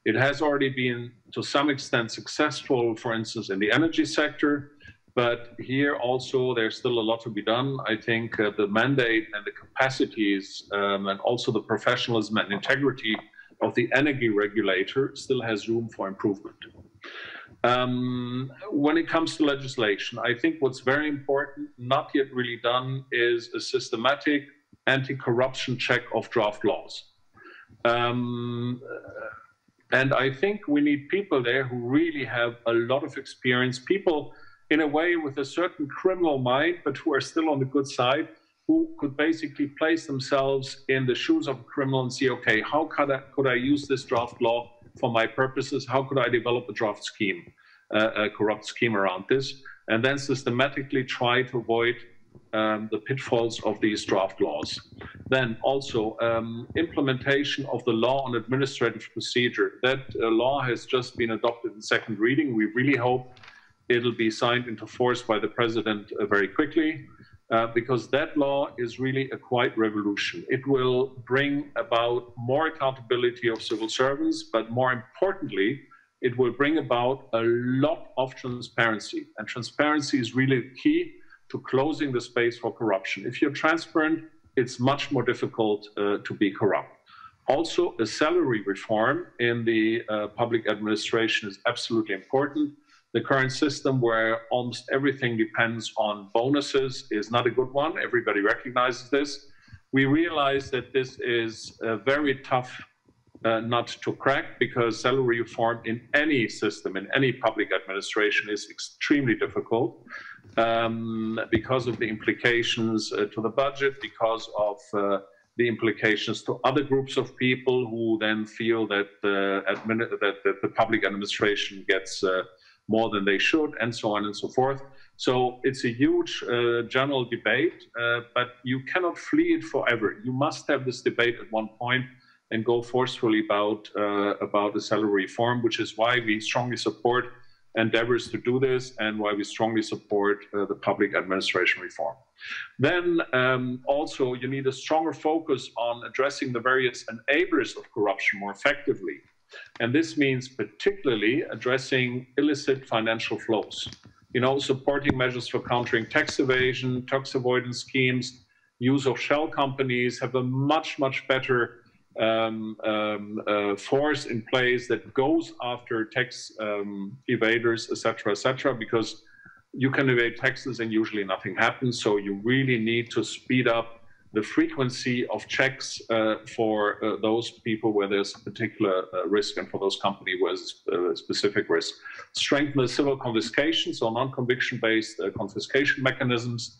It has already been to some extent successful, for instance, in the energy sector, But here also, there's still a lot to be done. I think uh, the mandate and the capacities um, and also the professionalism and integrity of the energy regulator still has room for improvement. Um, when it comes to legislation, I think what's very important, not yet really done, is a systematic anti corruption check of draft laws. Um, and I think we need people there who really have a lot of experience, people in a way with a certain criminal mind, but who are still on the good side, who could basically place themselves in the shoes of a criminal and see, okay, how could I, could I use this draft law for my purposes? How could I develop a draft scheme, uh, a corrupt scheme around this? And then systematically try to avoid um, the pitfalls of these draft laws. Then also um, implementation of the law on administrative procedure. That uh, law has just been adopted in second reading. We really hope it'll be signed into force by the president uh, very quickly. Uh, because that law is really a quiet revolution. It will bring about more accountability of civil servants, but more importantly, it will bring about a lot of transparency. And transparency is really key to closing the space for corruption. If you're transparent, it's much more difficult uh, to be corrupt. Also, a salary reform in the uh, public administration is absolutely important. The current system, where almost everything depends on bonuses, is not a good one. Everybody recognizes this. We realize that this is a very tough uh, nut to crack because salary reform in any system, in any public administration, is extremely difficult um, because of the implications uh, to the budget, because of uh, the implications to other groups of people who then feel that the, admin- that, that the public administration gets uh, more than they should, and so on and so forth. So it's a huge uh, general debate, uh, but you cannot flee it forever. You must have this debate at one point and go forcefully about uh, about the salary reform, which is why we strongly support endeavors to do this and why we strongly support uh, the public administration reform. Then um, also you need a stronger focus on addressing the various enablers of corruption more effectively. And this means particularly addressing illicit financial flows. You know, supporting measures for countering tax evasion, tax avoidance schemes, use of shell companies have a much, much better um, um, uh, force in place that goes after tax um, evaders, etc., etc., because you can evade taxes and usually nothing happens. So you really need to speed up the frequency of checks uh, for uh, those people where there's a particular uh, risk and for those companies where there's a specific risk. Strengthen the civil confiscation, so non-conviction based uh, confiscation mechanisms,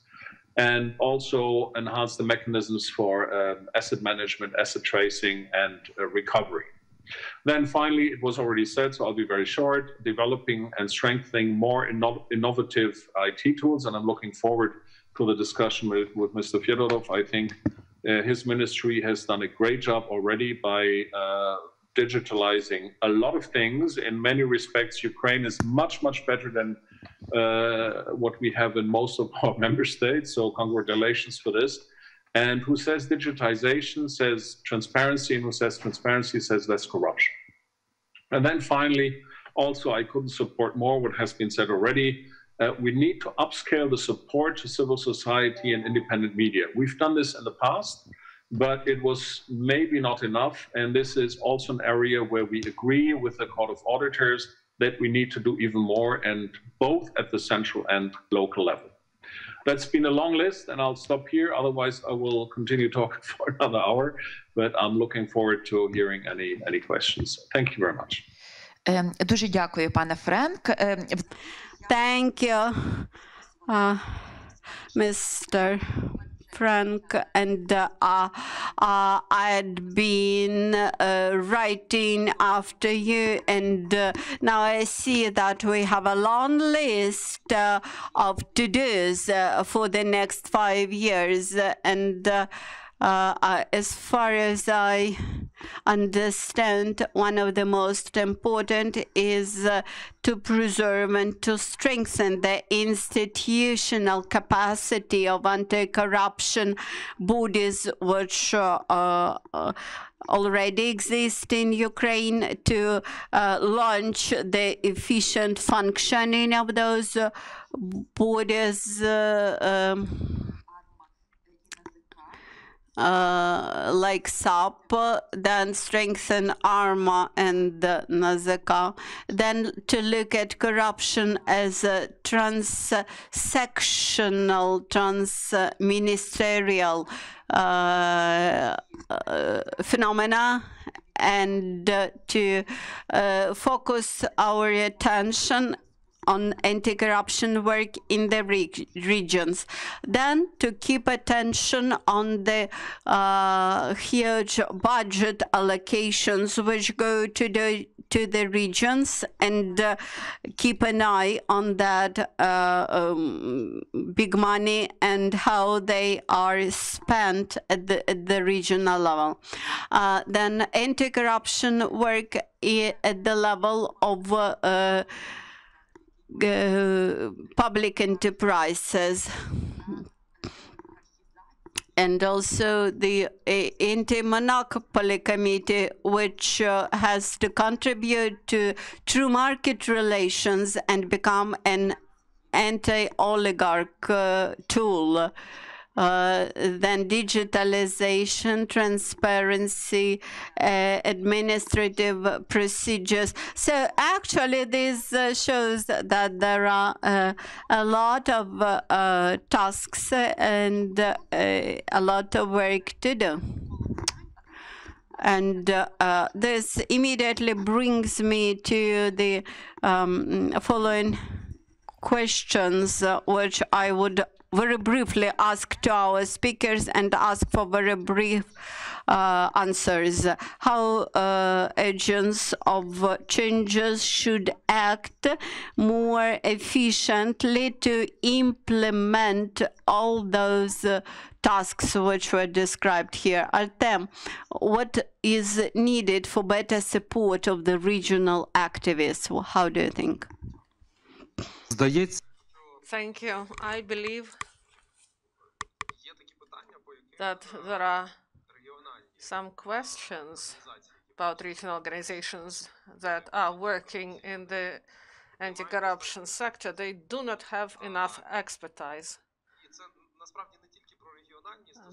and also enhance the mechanisms for um, asset management, asset tracing, and uh, recovery. Then finally, it was already said, so I'll be very short, developing and strengthening more inno innovative IT tools, and I'm looking forward to the discussion with, with Mr. Fedorov. I think uh, his ministry has done a great job already by uh, digitalizing a lot of things. In many respects, Ukraine is much, much better than uh, what we have in most of our <laughs> member states. So, congratulations for this. And who says digitization says transparency, and who says transparency says less corruption. And then finally, also, I couldn't support more what has been said already. Uh, we need to upscale the support to civil society and independent media. We've done this in the past, but it was maybe not enough. And this is also an area where we agree with the Court of Auditors that we need to do even more, and both at the central and local level. That's been a long list, and I'll stop here. Otherwise, I will continue talking for <laughs> another hour. But I'm looking forward to hearing any any questions. Thank you very much. Ем, Дуже дякую, пане Френк. Thank you, uh, Mr. Frank, and uh, uh, I'd been uh, writing after you, and uh, now I see that we have a long list uh, of to-dos uh, for the next five years, and uh, uh, as far as I understand one of the most important is uh, to preserve and to strengthen the institutional capacity of anti-corruption bodies which uh, uh, already exist in Ukraine to uh, launch the efficient functioning of those bodies. um, uh, like SAP, then strengthen ARMA and uh, NAZK, then to look at corruption as a trans-sectional, trans-ministerial uh, uh, phenomena and uh, to focus our attention on anti-corruption work in the reg- regions. Then to keep attention on the uh, huge budget allocations which go to the to the regions and uh, keep an eye on that uh, um, big money and how they are spent at the, at the regional level. Uh, then anti-corruption work at the level of uh, uh, public enterprises. And also the uh, anti-monopoly committee which uh, has to contribute to true market relations and become an anti-oligarch uh, tool. uh, then digitalization, transparency, uh, administrative procedures. So actually, this uh, shows that there are uh, a lot of uh, uh, tasks and uh, a lot of work to do. And uh, uh, this immediately brings me to the um, following questions, uh, which I would very briefly ask to our speakers and ask for very brief uh, answers. How uh, agents of uh, changes should act more efficiently to implement all those uh, tasks which were described here. Artem, what is needed for better support of the regional activists? How do you think? Здається, Thank you. I believe that there are some questions about regional organizations that are working in the anti-corruption sector. They do not have enough expertise.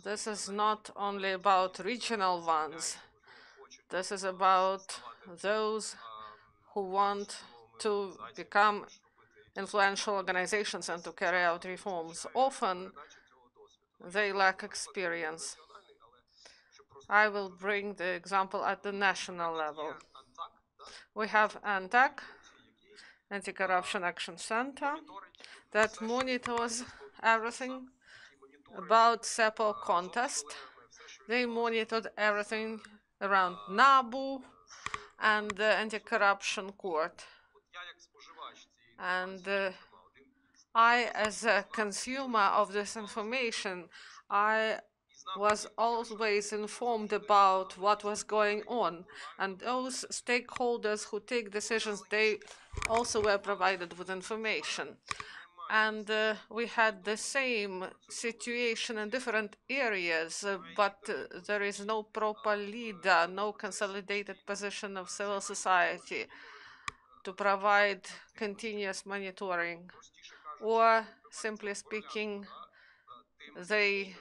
This is not only about regional ones. This is about those who want to become influential organizations and to carry out reforms. Often they lack experience. I will bring the example at the national level. We have AntAC, Anti-Corruption Action Center, that monitors everything about SAPO contest. They monitored everything around NABU and the anti-corruption court. And uh, I, as a consumer of this information, I was always informed about what was going on. And those stakeholders who take decisions, they also were provided with information. And uh, we had the same situation in different areas, uh, but uh, there is no proper leader, no consolidated position of civil society to provide continuous monitoring. Or, simply speaking, they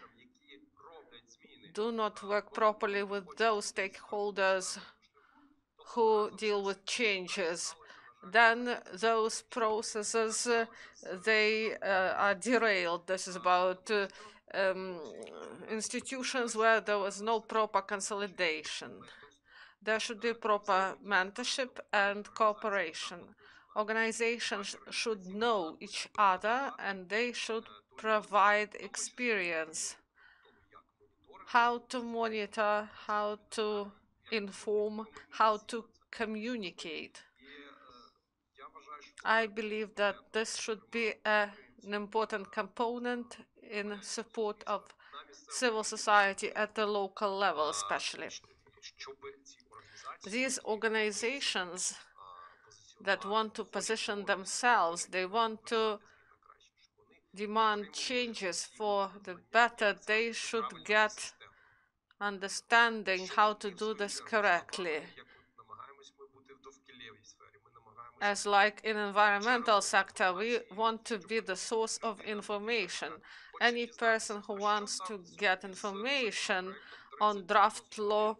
do not work properly with those stakeholders who deal with changes. Then those processes uh, they uh, are derailed. This is about uh, um, institutions where there was no proper consolidation. There should be proper mentorship and cooperation. Organizations should know each other and they should provide experience how to monitor, how to inform, how to communicate. I believe that this should be a, an important component in support of civil society at the local level, especially these organizations that want to position themselves, they want to demand changes for the better, they should get understanding how to do this correctly. As like in environmental sector, we want to be the source of information. Any person who wants to get information on draft law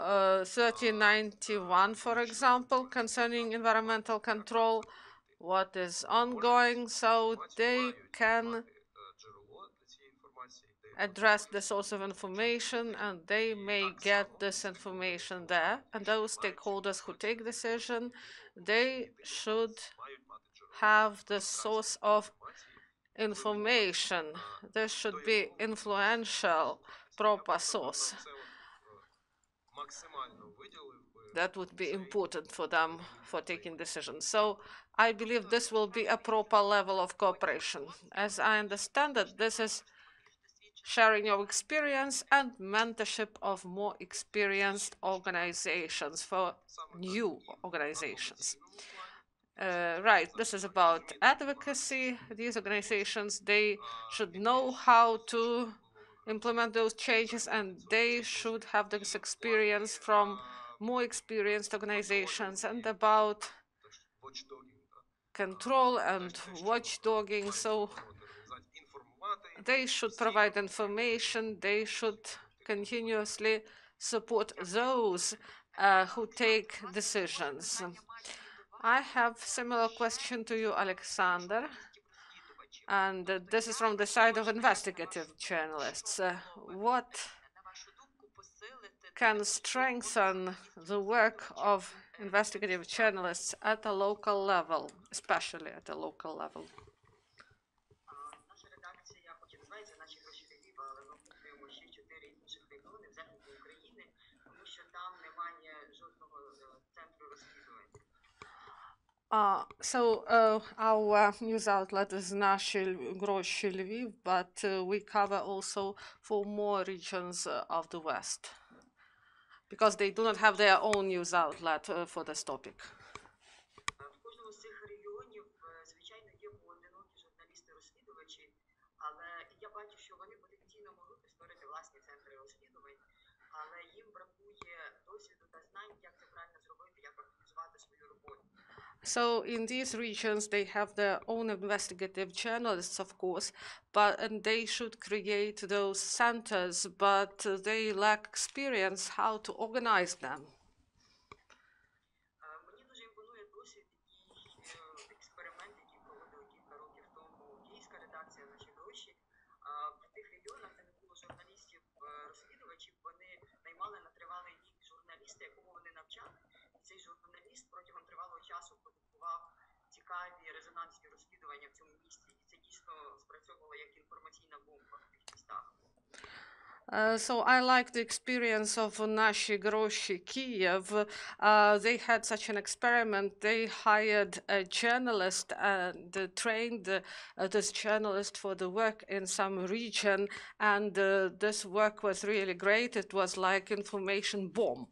uh, 3091, for example, concerning environmental control, what is ongoing, so they can address the source of information and they may get this information there. And those stakeholders who take decision, they should have the source of information. This should be influential, proper source. That would be important for them for taking decisions. So I believe this will be a proper level of cooperation. As I understand it, this is sharing of experience and mentorship of more experienced organizations for new organizations. Uh, right, this is about advocacy. These organizations, they should know how to implement those changes, and they should have this experience from more experienced organizations and about control and watchdogging. So they should provide information. They should continuously support those uh, who take decisions. I have similar question to you, Alexander and this is from the side of investigative journalists. Uh, what can strengthen the work of investigative journalists at a local level, especially at a local level? Uh, so uh, our uh, news outlet is Nashi Groshi Lviv, but uh, we cover also for more regions uh, of the West because they do not have their own news outlet for this topic. Але їм бракує досвіду та знань, як це правильно зробити, як організувати so in these regions, they have their own investigative journalists, of course, but and they should create those centers, but they lack experience how to organize them. цікаві резонансні розслідування в цьому місті. І це дійсно спрацьовувало як інформаційна бомба в тих містах. Uh, so I like the experience of Nashi Groshi Kiev. Uh, they had such an experiment. They hired a journalist and uh, trained uh, uh, this journalist for the work in some region, and uh, this work was really great. It was like information bomb.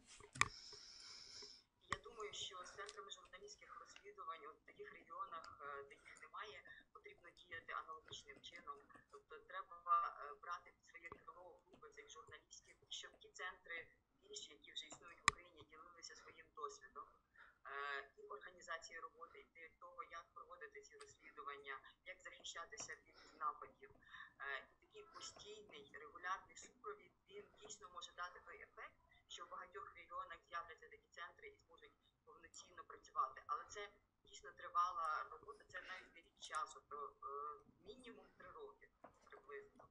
Організації роботи, і того, як проводити ці розслідування, як захищатися від нападів. Е, І такий постійний регулярний супровід він дійсно може дати той ефект, що в багатьох регіонах з'являться такі центри і зможуть повноцінно працювати. Але це дійсно тривала робота, це навіть не рік часу, то е, мінімум три роки приблизно.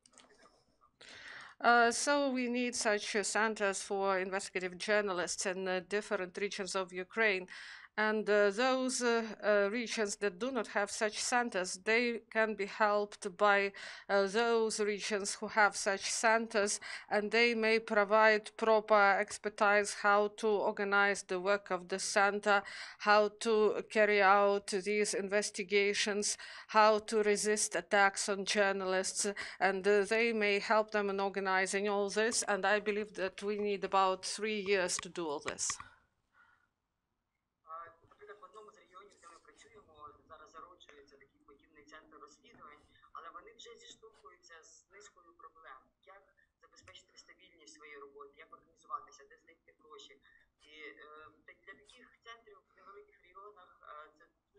Uh, so we need such centers for investigative journalists in uh, different regions of Ukraine. And uh, those uh, uh, regions that do not have such centers, they can be helped by uh, those regions who have such centers, and they may provide proper expertise how to organize the work of the center, how to carry out these investigations, how to resist attacks on journalists, and uh, they may help them in organizing all this. And I believe that we need about three years to do all this.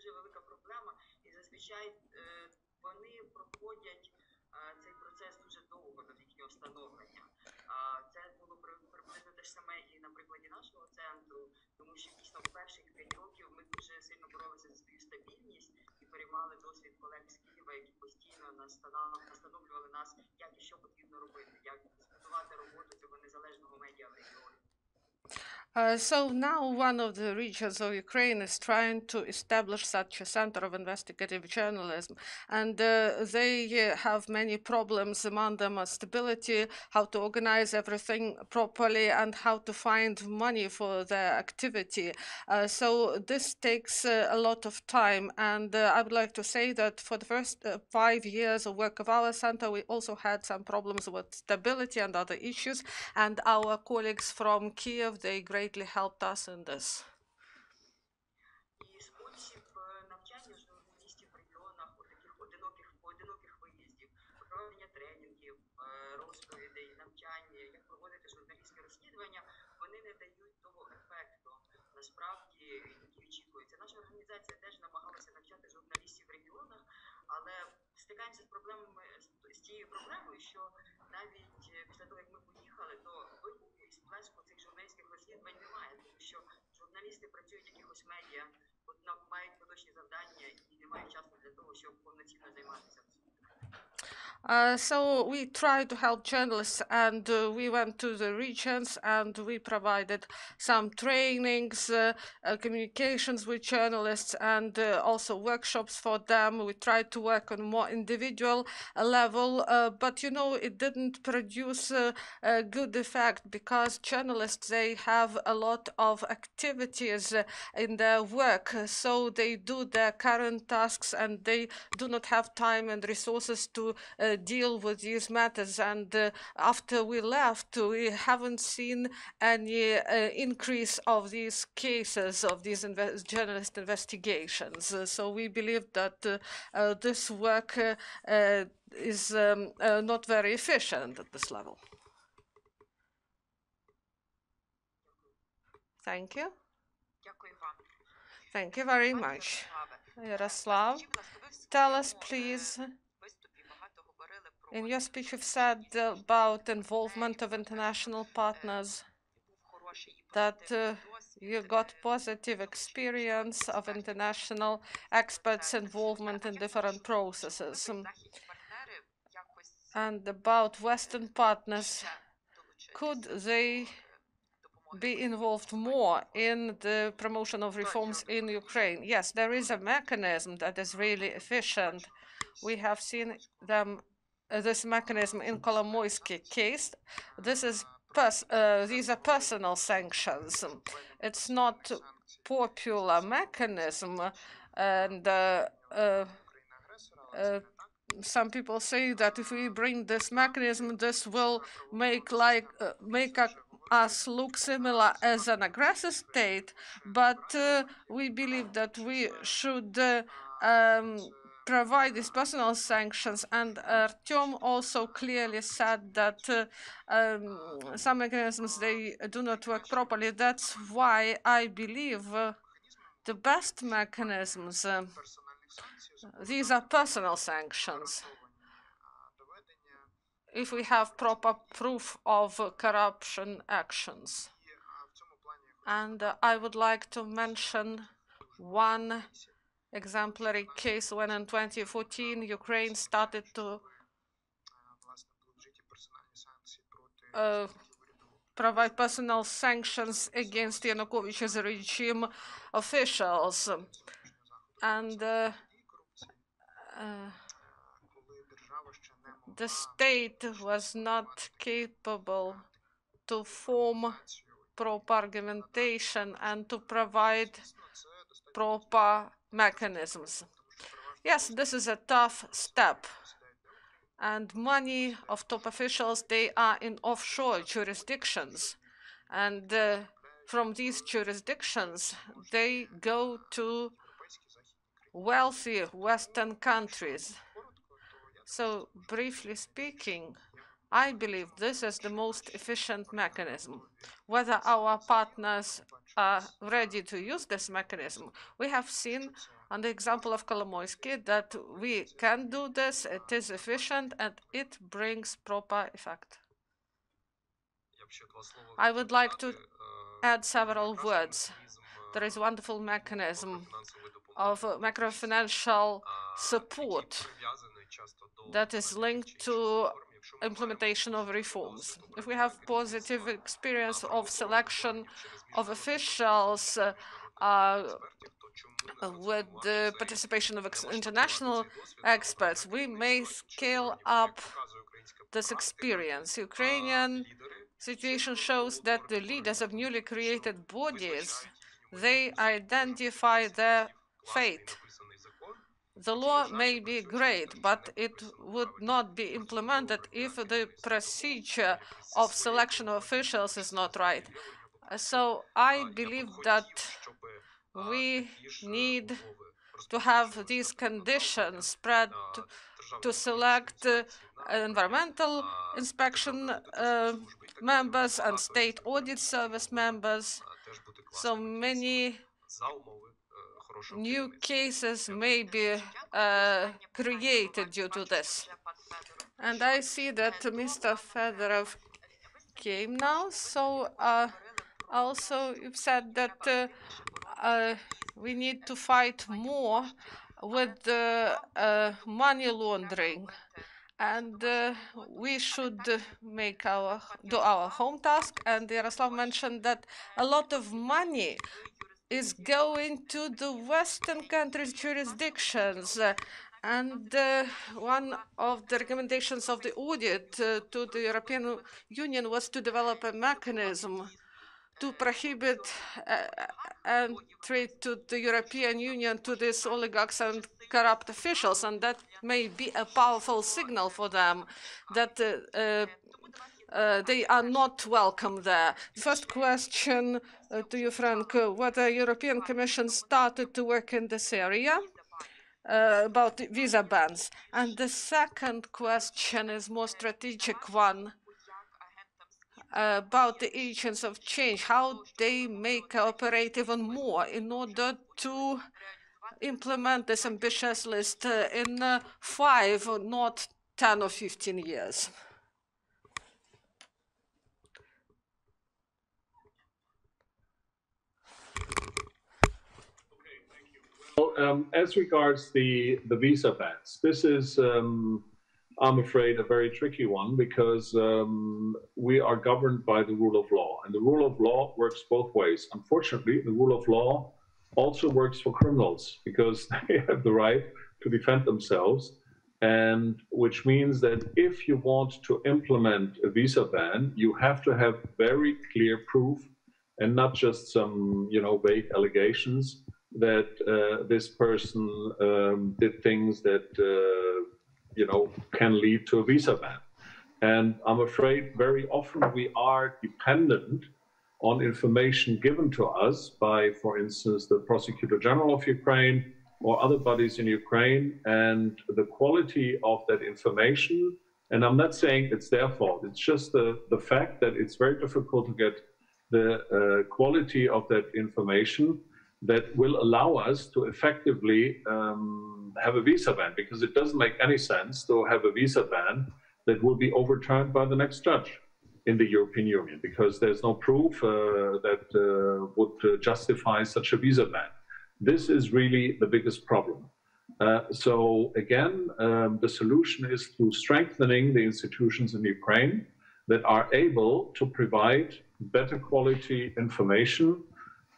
Дуже велика проблема, і зазвичай е, вони проходять е, цей процес дуже довго до їхнього встановлення. Це було при- приблизно те ж саме і на прикладі нашого центру, тому що дійсно перших п'ять років ми дуже сильно боролися за свою стабільність і переймали досвід колег з Києва, які постійно настанов- настановлювали нас, як і що потрібно робити, як збудувати роботу цього незалежного медіа в регіоні. Uh, so now one of the regions of Ukraine is trying to establish such a center of investigative journalism, and uh, they uh, have many problems. Among them stability, how to organize everything properly, and how to find money for their activity. Uh, so this takes a lot of time, and I would like to say that for the first five years of work of our center, we also had some problems with stability and other issues, and our colleagues from Kiev Kiev, they greatly helped us in this. Насправді, які очікуються. Наша організація теж намагалася навчати журналістів в регіонах, але стикаємося з проблемами з тією проблемою, що навіть е, після того, як ми поїхали, то вибух сплеску цих журналістських розслідувань немає, тому що журналісти працюють в якихось медіа, мають поточні завдання і не мають часу для того, щоб повноцінно займатися. Uh, so we tried to help journalists, and uh, we went to the regions and we provided some trainings, uh, uh, communications with journalists, and uh, also workshops for them. We tried to work on more individual level, but you know it didn't produce a good effect because journalists they have a lot of activities in their work, so they do their current tasks and they do not have time and resources to deal with these matters. And uh, after we left, we haven't seen any uh, increase of these cases of these inve journalist investigations. Uh, so we believe that this work is um, not very efficient at this level. Thank you. Thank you very much. Yaroslav, tell us, please, in your speech, you've said about involvement of international partners, that uh, you got positive experience of international experts' involvement in different processes. And about Western partners, could they be involved more in the promotion of reforms in Ukraine? Yes, there is a mechanism that is really efficient. We have seen them this mechanism in Kolomoisky case. This is uh, these are personal sanctions. It's not popular mechanism, and uh, uh, uh, some people say that if we bring this mechanism, this will make like uh, make a, us look similar as an aggressive state. But uh, we believe that we should um, provide these personal sanctions. And Artem also clearly said that uh, um, some mechanisms they do not work properly. That's why I believe uh, the best mechanisms. Uh, these are personal sanctions. If we have proper proof of corruption actions. And I would like to mention one exemplary case when in 2014 Ukraine started to uh, provide personal sanctions against Yanukovych's regime officials. And uh, uh, the state was not capable to form proper argumentation and to provide proper mechanisms. Yes, this is a tough step. And money of top officials, they are in offshore jurisdictions. And uh, from these jurisdictions, they go to wealthy Western countries. So, briefly speaking, I believe this is the most efficient mechanism. Whether our partners are ready to use this mechanism, we have seen on the example of Kolomoisky that we can do this, it is efficient, and it brings proper effect. I would like to add several words. There is a wonderful mechanism of macrofinancial support that is linked to implementation of reforms. If we have positive experience of selection of officials uh, uh, with the participation of ex international experts, we may scale up this experience. Ukrainian situation shows that the leaders of newly created bodies, they identify their fate. The law may be great, but it would not be implemented if the procedure of selection of officials is not right. So I believe that we need to have these conditions spread to, to select uh, environmental inspection uh, members and state audit service members. So many new cases may be uh, created due to this. And I see that Mr. Fedorov came now. So uh, also you've said that uh, uh, we need to fight more with uh, money laundering. And uh, we should make our do our home task. And Yaroslav mentioned that a lot of money is going to the Western countries' jurisdictions. And uh, one of the recommendations of the audit uh, to the European Union was to develop a mechanism to prohibit uh, entry to the European Union to these oligarchs and corrupt officials. And that may be a powerful signal for them that uh, uh, uh, they are not welcome there. First question uh, to you, Frank, uh, whether European Commission started to work in this area uh, about visa bans. And the second question is more strategic one uh, about the agents of change, how they may cooperate even more in order to implement this ambitious list uh, in five, not 10 or 15 years. Um, as regards the, the visa bans, this is, um, I'm afraid, a very tricky one because um, we are governed by the rule of law, and the rule of law works both ways. Unfortunately, the rule of law also works for criminals because <laughs> they have the right to defend themselves, and which means that if you want to implement a visa ban, you have to have very clear proof and not just some, you know, vague allegations that uh, this person um, did things that uh, you know can lead to a visa ban. And I'm afraid very often we are dependent on information given to us by, for instance, the Prosecutor General of Ukraine or other bodies in Ukraine, and the quality of that information. And I'm not saying it's their fault. It's just the, the fact that it's very difficult to get the uh, quality of that information that will allow us to effectively um, have a visa ban because it doesn't make any sense to have a visa ban that will be overturned by the next judge in the European Union because there's no proof uh, that uh, would justify such a visa ban. This is really the biggest problem. Uh, so again, um, the solution is through strengthening the institutions in Ukraine that are able to provide better quality information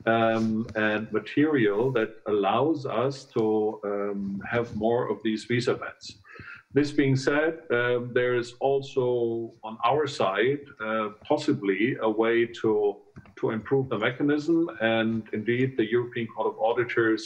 um, and material that allows us to um, have more of these visa bans. This being said, um, there is also on our side uh, possibly a way to to improve the mechanism, and indeed, the European Court of Auditors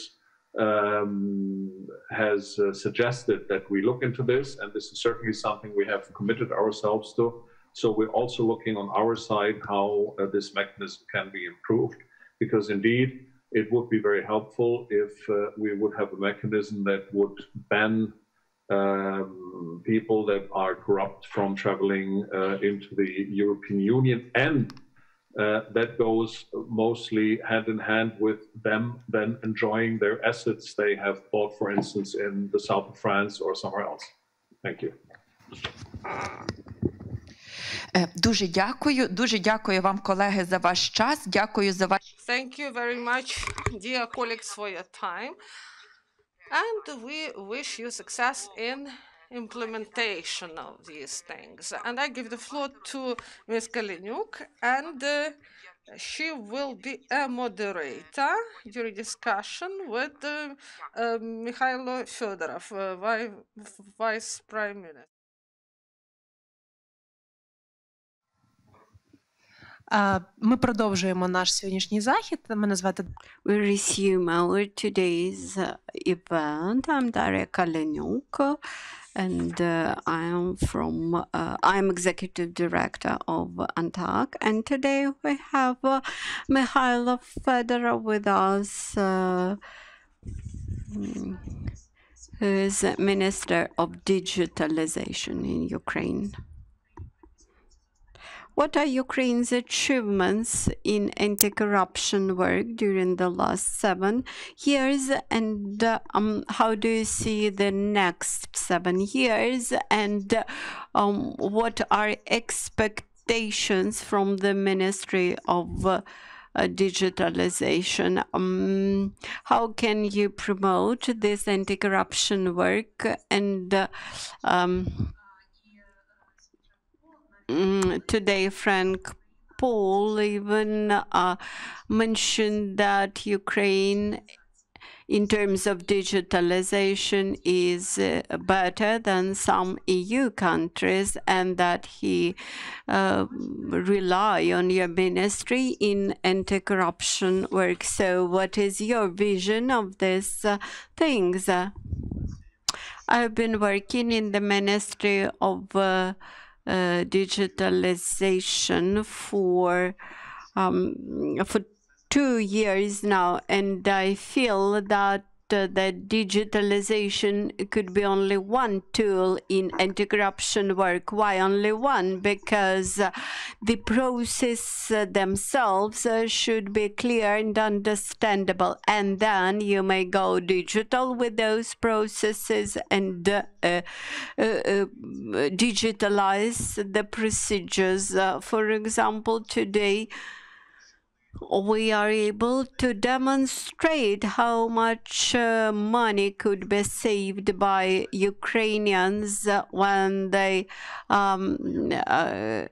um, has uh, suggested that we look into this, and this is certainly something we have committed ourselves to. So we're also looking on our side how uh, this mechanism can be improved, because indeed it would be very helpful if uh, we would have a mechanism that would ban um, people that are corrupt from traveling uh, into the European Union and uh, that goes mostly hand in hand with them then enjoying their assets they have bought, for instance, in the south of France or somewhere else. Thank you. Е, Дуже дякую. Дуже дякую вам, колеги, за ваш час. Дякую за ваш. Thank you very much, <laughs> dear colleagues, for your time. And we wish you success in implementation of these things. And I give the floor to Ms. Kaleniuk, and uh, she will be a moderator during discussion with uh, uh, Mykhailo Fedorov, uh, Vice Prime Minister. Ми продовжуємо наш сьогоднішній захід. Мене звати We resume our today's event. I'm Daria Kaleniuk and uh, I am from uh, I'm executive director of AntAC. and today we have uh, Mykhailo Fedorov with us uh, who is Minister of Digitalization in Ukraine. What are Ukraine's achievements in anti corruption work during the last seven years? And um, how do you see the next seven years? And um, what are expectations from the Ministry of uh, digitalization. Um, how can you promote this anti corruption work and uh, Mm, today Frank Paul even uh, mentioned that Ukraine, in terms of digitalization, is uh, better than some EU countries, and that he uh, rely on your ministry in anti-corruption work. So, what is your vision of these uh, things? I've been working in the Ministry of uh, uh, digitalization for um, for two years now, and I feel that uh, that digitalization could be only one tool in anti-corruption work. Why only one? Because uh, the process uh, themselves uh, should be clear and understandable, and then you may go digital with those processes and uh, uh, uh, digitalize the procedures. Uh, for example, today we are able to demonstrate how much uh, money could be saved by Ukrainians when they um, uh,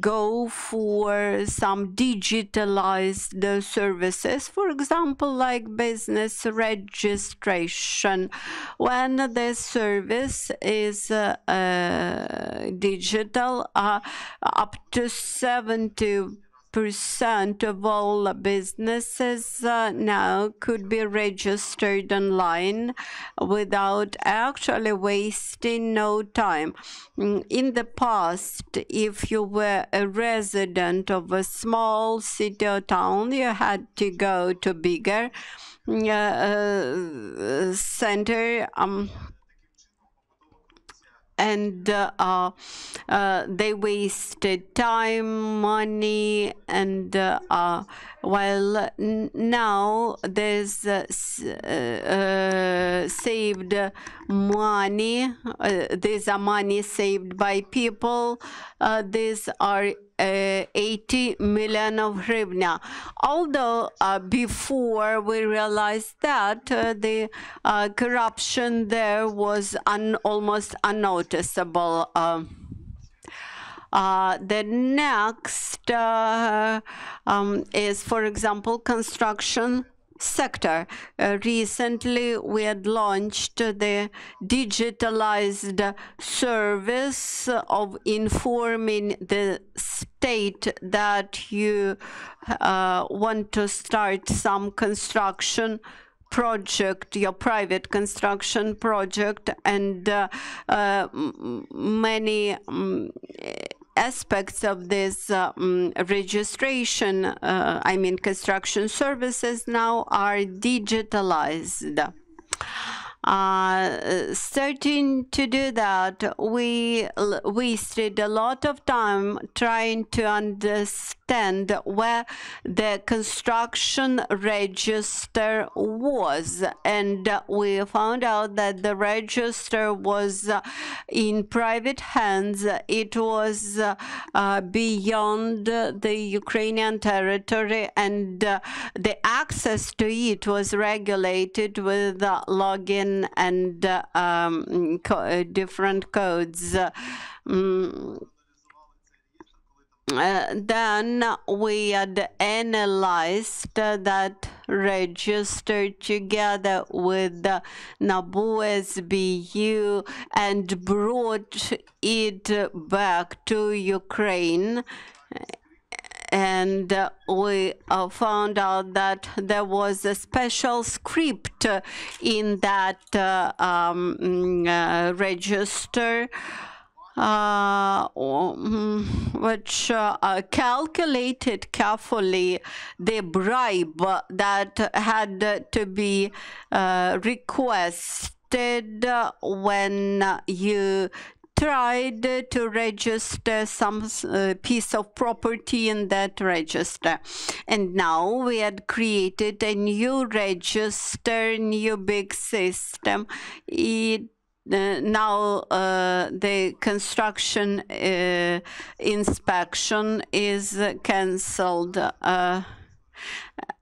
go for some digitalized services, for example, like business registration. When the service is uh, uh, digital, uh, up to 70 percent of all businesses uh, now could be registered online without actually wasting no time. Mm, In the past, if you were a resident of a small city or town, you had to go to bigger mm, uh, uh, center. Um, and uh, uh, they wasted time, money, and uh, while now there's saved money, these are money saved by people. These are 80 million of hryvnia. Although uh, before we realized that uh, the uh, corruption there was un- almost unnoticeable. Um, Uh, the next uh, um, is, for example, construction sector. Uh, recently, we had launched the digitalized service of informing the state that you uh, want to start some construction project, your private construction project, and uh, many um, aspects of this um, registration, uh, I mean construction services now are digitalized. Uh, starting to do that, we wasted a lot of time trying to understand where the construction register was. And we found out that the register was uh, in private hands. It was uh, beyond the Ukrainian territory, and uh, the access to it was regulated with login and uh, um, co different codes. Mm. Uh, then we had analyzed uh, that register together with the NABU SBU and brought it back to Ukraine and uh, we uh, found out that there was a special script in that uh, um, mm, register. Uh, which uh, calculated carefully the bribe that had to be uh, requested when you tried to register some uh, piece of property in that register. And now we had created a new register, new big system. It uh, now uh, the construction uh, inspection is cancelled. Uh,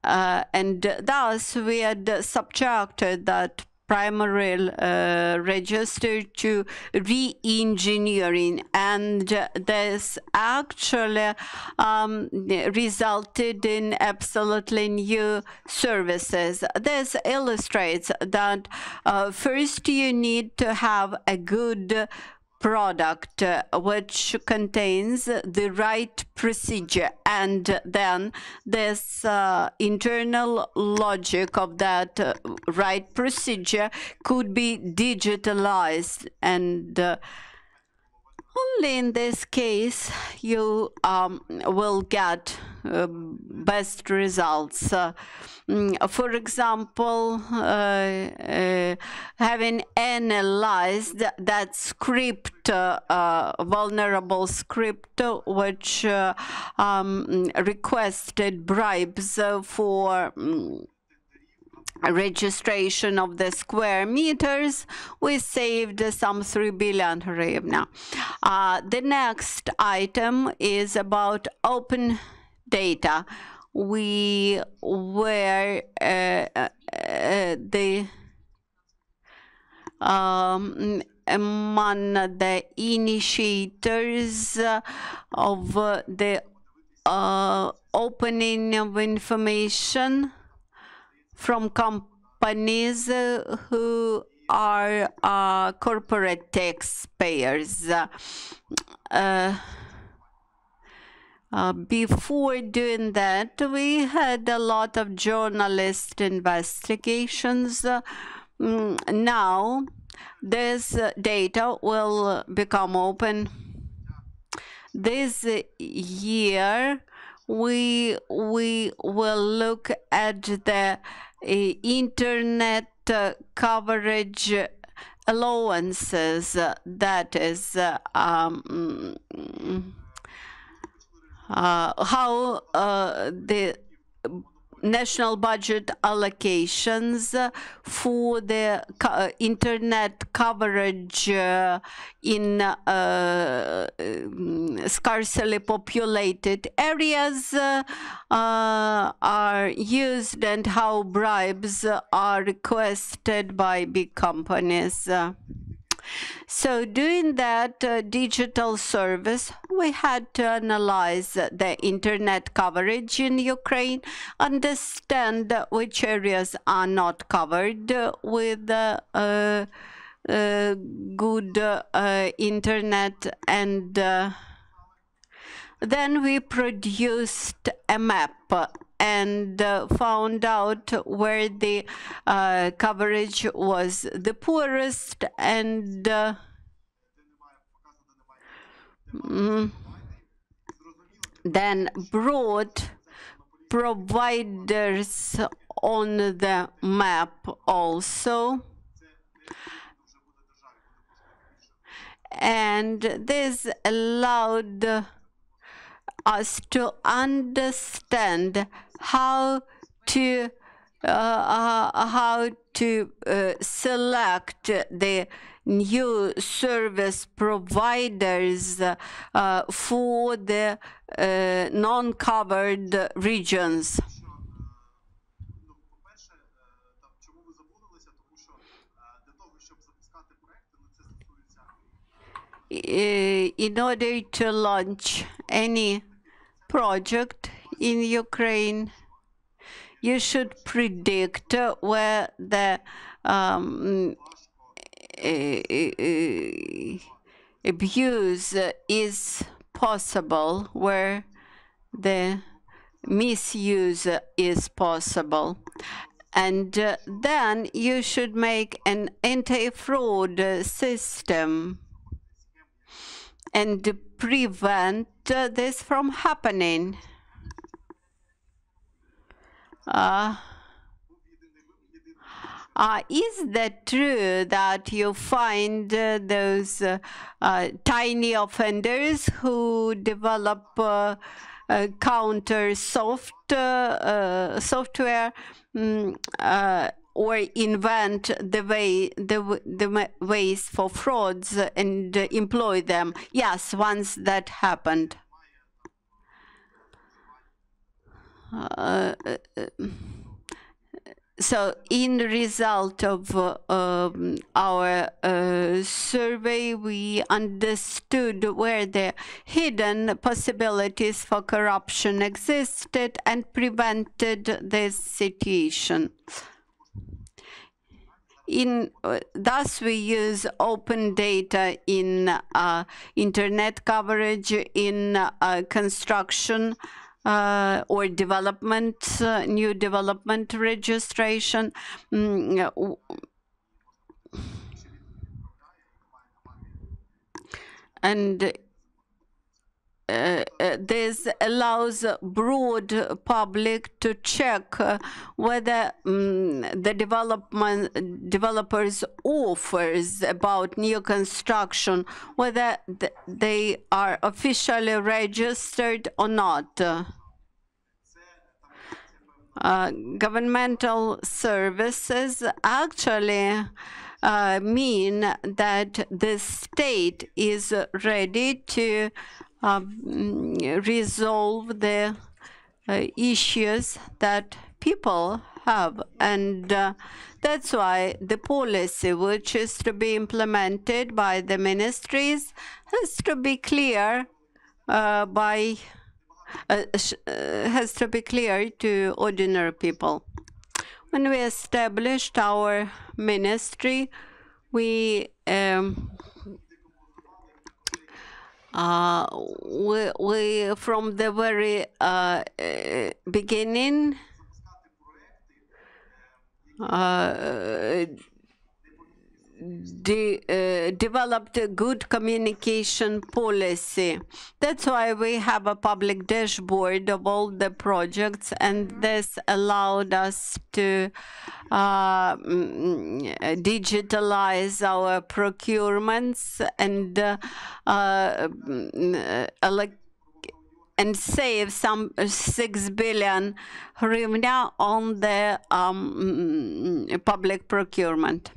uh, and thus we had subtracted that primary uh, register to re-engineering and this actually um, resulted in absolutely new services. This illustrates that uh, first you need to have a good product uh, which contains the right procedure. And then this uh, internal logic of that uh, right procedure could be digitalized. And uh, only in this case you um, will get best results. Uh, for example, uh, uh, having analyzed that script, uh, vulnerable script, which um, requested bribes for um, registration of the square meters, we saved some 3 billion hryvnia. Uh, the next item is about open data. We were uh, uh, the um, among the initiators of the uh, opening of information from companies who are uh, corporate taxpayers. Uh, uh, before doing that, we had a lot of journalist investigations. Mm, now, this data will become open. This year, we we will look at the uh, internet uh, coverage allowances. that is. Um, uh, how uh, the national budget allocations for the co internet coverage uh, in uh, scarcely populated areas uh, are used and how bribes are requested by big companies. So, doing that uh, digital service, we had to analyze the internet coverage in Ukraine, understand which areas are not covered with uh, uh, uh, good uh, internet, and uh, then we produced a map and uh, found out where the uh, coverage was the poorest and uh, mm, then brought providers on the map also. And this allowed us to understand how to uh, uh, how to uh, select the new service providers uh, for the uh, non-covered regions. Uh, in order to launch any project, in Ukraine, you should predict where the um, uh, uh, abuse is possible, where the misuse is possible. And uh, then you should make an anti-fraud system and prevent uh, this from happening. Uh, uh, is that true that you find uh, those uh, uh, tiny offenders who develop uh, uh, counter soft software uh, or invent the way the, the ways for frauds and employ them? Yes, once that happened. So in result of uh, um, our uh, survey we understood where the hidden possibilities for corruption existed and prevented this situation. In uh, thus we use open data in uh, internet coverage in uh, construction uh, or development, uh, new development registration. Mm, uh, and uh, uh, this allows broad public to check whether um, the development developers offers about new construction whether th- they are officially registered or not. Uh, governmental services actually uh, mean that the state is ready to resolve the uh, issues that people have. And uh, that's why the policy which is to be implemented by the ministries has to be clear uh, by uh, uh, has to be clear to ordinary people. When we established our ministry, we um, uh, we, we from the very uh, uh, beginning uh, de- uh, developed a good communication policy. That's why we have a public dashboard of all the projects, and this allowed us to uh, mm, digitalize our procurements and uh, uh, and save some uh, 6 billion hryvnia on the um, mm, public procurement.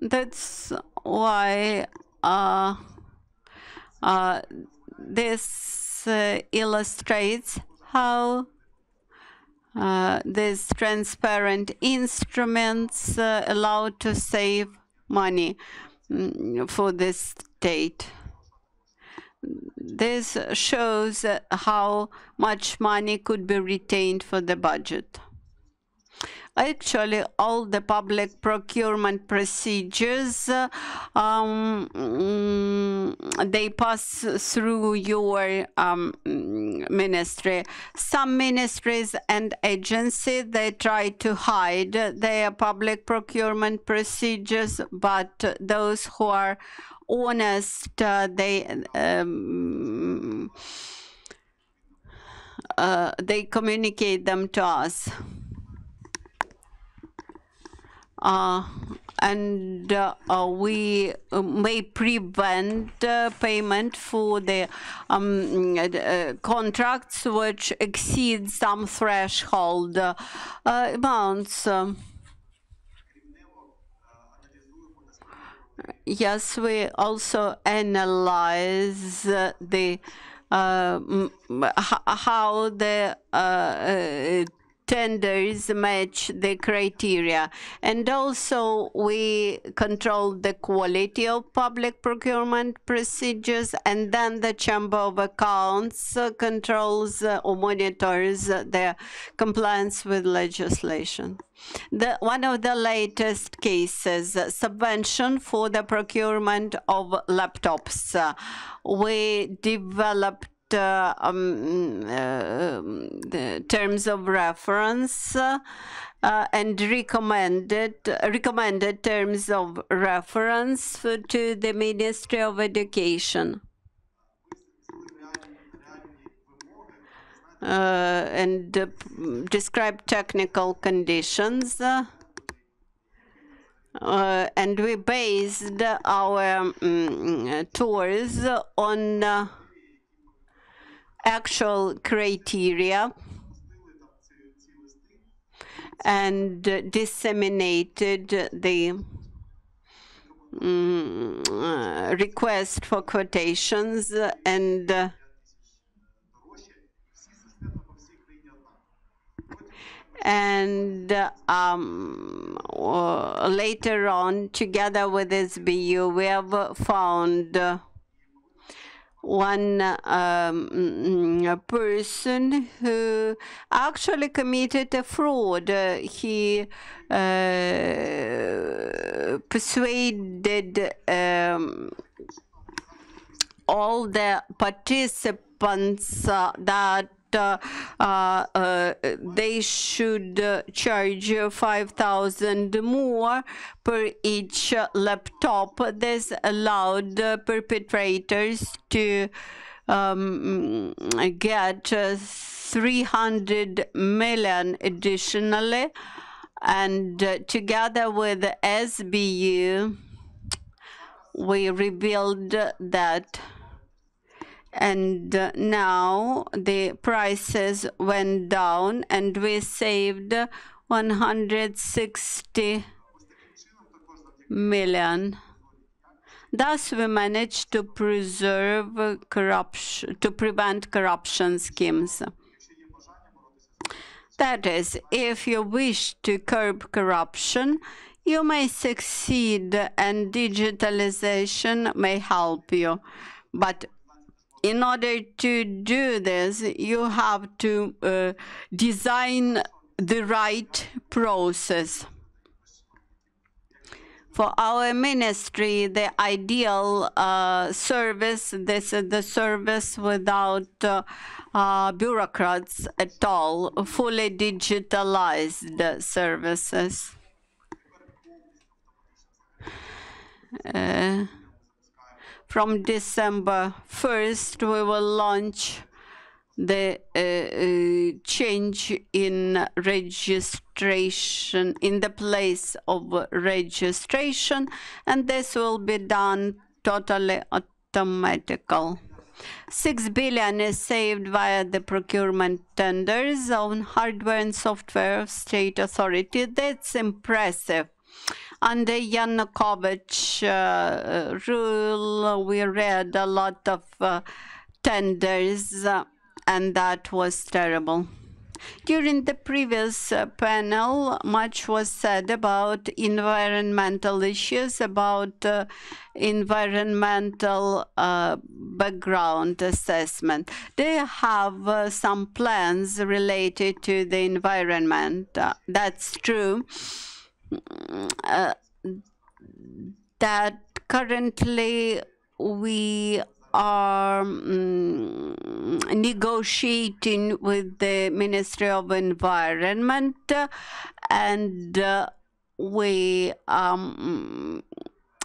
That's why uh, uh, this uh, illustrates how uh, these transparent instruments uh, allowed to save money mm, for the state. This shows how much money could be retained for the budget. Actually, all the public procurement procedures, um, mm, they pass through your um, mm, ministry. Some ministries and agencies, they try to hide their public procurement procedures, but those who are honest, uh, they um, uh, they communicate them to us. Uh, and uh, we uh, may prevent payment for the um, contracts which exceed some threshold amounts. Yes, we also analyze the uh, how the uh, tenders match the criteria, and also we control the quality of public procurement procedures, and then the Chamber of Accounts controls or monitors the compliance with legislation. The, one of the latest cases, subvention for the procurement of laptops. We developed um, uh, the terms of reference uh, uh, and recommended recommended terms of reference for- to the Ministry of Education. uh, and uh, describe technical conditions. uh, uh, and we based our mm, tours on uh, actual criteria and disseminated the uh, request for quotations and uh, and um, later on, together with SBU, we have found one um, mm, person who actually committed a fraud. He uh, persuaded um, all the participants uh, that they should uh, charge uh, 5,000 more per each uh, laptop. This allowed uh, perpetrators to um, get uh, 300 million additionally. And uh, together with SBU, we revealed that and now the prices went down and we saved 160 million. Thus we managed to preserve corruption to prevent corruption schemes. That is if you wish to curb corruption you may succeed and digitalization may help you. But in order to do this, you have to uh, design the right process. For our ministry, the ideal uh, service, this is the service without uh, uh, bureaucrats at all, fully digitalized services. From December 1st, we will launch the uh, uh, change in registration, in the place of registration, and this will be done totally automatical. Six billion is saved via the procurement tenders on hardware and software of state authority. That's impressive. Under Yanukovych uh, rule, we read a lot of uh, tenders, uh, and that was terrible. During the previous uh, panel, much was said about environmental issues, about uh, environmental uh, background assessment. You have uh, some plans related to the environment? Uh, that's true. Uh, that currently we are mm, negotiating with the Ministry of Environment and uh, we um,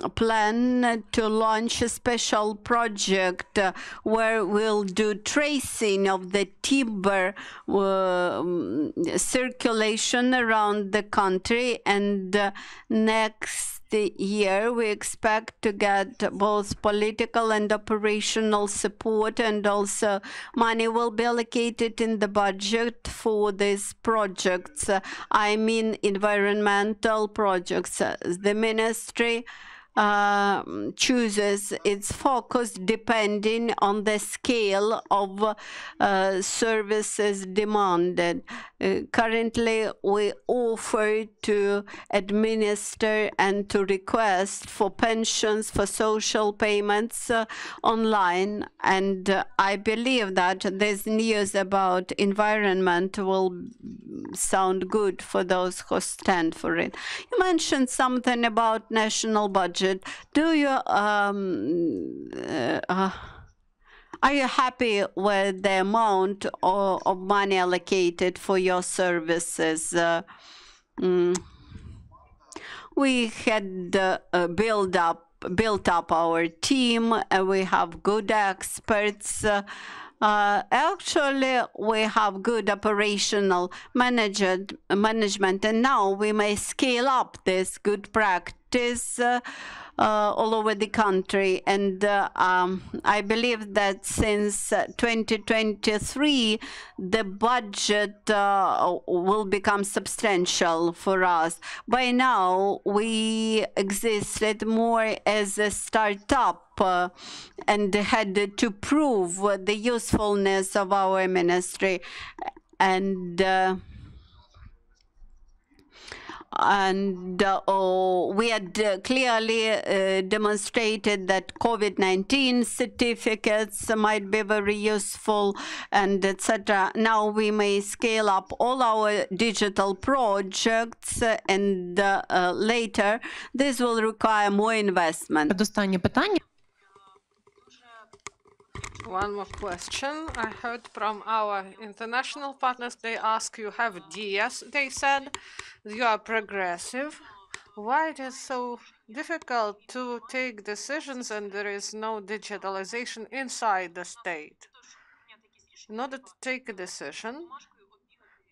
plan to launch a special project uh, where we'll do tracing of the timber um, circulation around the country. And uh, next year we expect to get both political and operational support and also money will be allocated in the budget for these projects. Uh, i mean environmental projects. Uh, the ministry um, chooses its focus depending on the scale of uh, services demanded. Uh, currently, we offer to administer and to request for pensions, for social payments uh, online. And uh, I believe that this news about environment will sound good for those who stand for it. You mentioned something about national budget. Do you um, uh, uh, are you happy with the amount of, of money allocated for your services? Uh, mm, we had uh, built up built up our team. and we have good experts. Uh, actually, we have good operational management, and now we may scale up this good practice uh, uh, all over the country. And uh, um, I believe that since uh, 2023, the budget uh, will become substantial for us. By now, we existed more as a startup uh, and had to prove the usefulness of our ministry. And and uh, oh, we had uh, clearly uh, demonstrated that COVID-19 certificates might be very useful and etc. Now we may scale up all our digital projects and uh, later this will require more investment. One more question. I heard from our international partners, they ask you have DS, they said, you are progressive. Why it is so difficult to take decisions and there is no digitalization inside the state? In order to take a decision,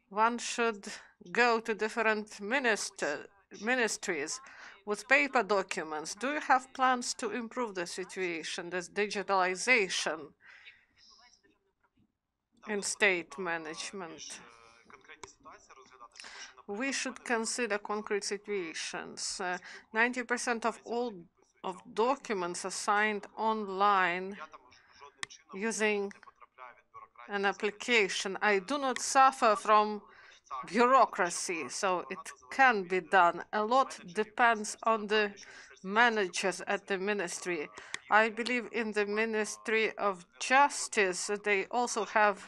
one should go to different minister, ministries with paper documents. Do you have plans to improve the situation, this digitalization? In state management? We should consider concrete situations. Uh, 90% of all of documents are signed online using an application. I do not suffer from bureaucracy, so it can be done. A lot depends on the managers at the ministry. I believe in the Ministry of Justice, they also have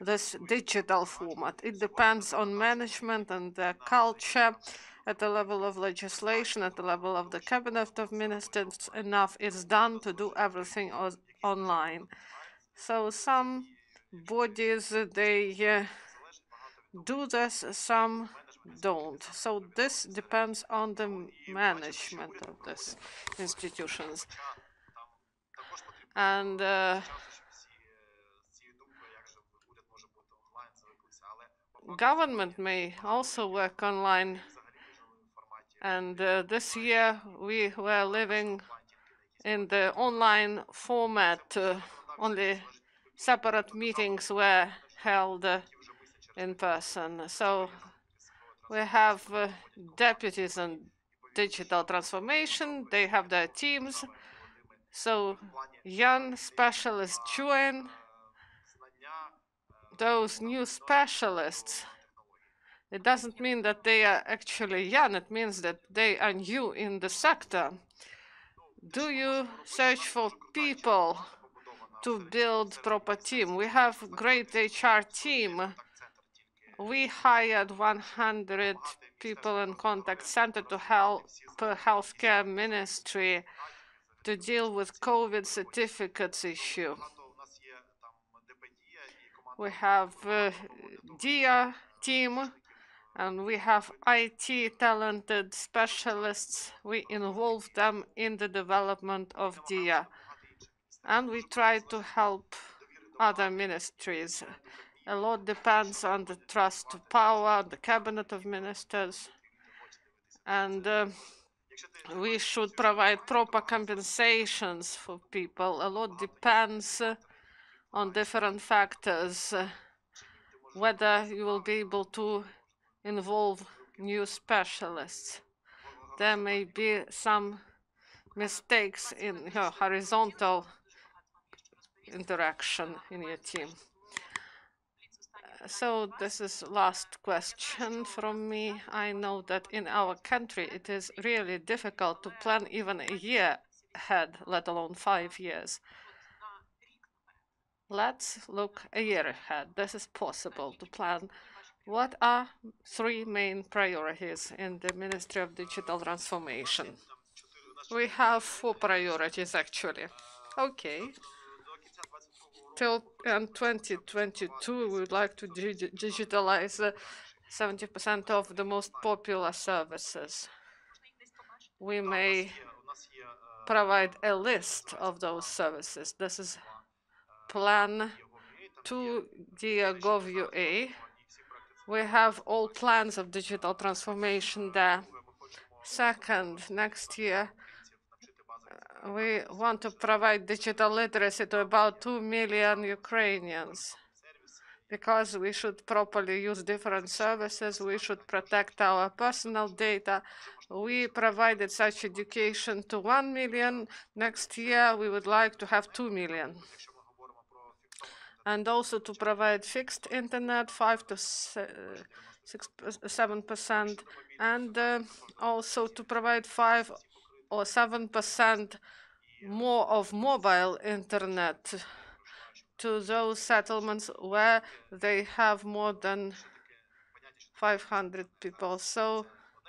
this digital format. It depends on management and the culture at the level of legislation, at the level of the cabinet of ministers. Enough is done to do everything online. So some bodies, they uh, do this, some don't. So this depends on the management of these institutions. And uh, government may also work online. And uh, this year we were living in the online format. Uh, only separate meetings were held uh, in person. So we have uh, deputies on digital transformation. They have their teams. So young specialists join those new specialists, it doesn't mean that they are actually young, it means that they are new in the sector. Do you search for people to build proper team? We have great HR team. We hired 100 people in contact center to help the healthcare ministry to deal with COVID certificates issue. We have uh, Diia team, and we have IT talented specialists. We involve them in the development of Diia, and we try to help other ministries. A lot depends on the trust to power, the cabinet of ministers, and uh, we should provide proper compensations for people. A lot depends on different factors, whether you will be able to involve new specialists. There may be some mistakes in your horizontal interaction in your team. So this is last question from me. I know that in our country it is really difficult to plan even a year ahead, let alone five years. Let's look a year ahead. This is possible to plan. What are three main priorities in the Ministry of Digital Transformation? We have four priorities actually. Okay till um, 2022, we would like to digitalize uh, 70% of the most popular services. We may provide a list of those services. This is plan 2.gov.ua. We have all plans of digital transformation there. Second, next year, we want to provide digital literacy to about 2 million Ukrainians. Because we should properly use different services, we should protect our personal data. We provided such education to 1 million. Next year, we would like to have 2 million. And also to provide fixed internet, 5 to uh, 6 7 percent, and uh, also to provide 5 or 7 percent more of mobile internet to those settlements where they have more than 500 people. So,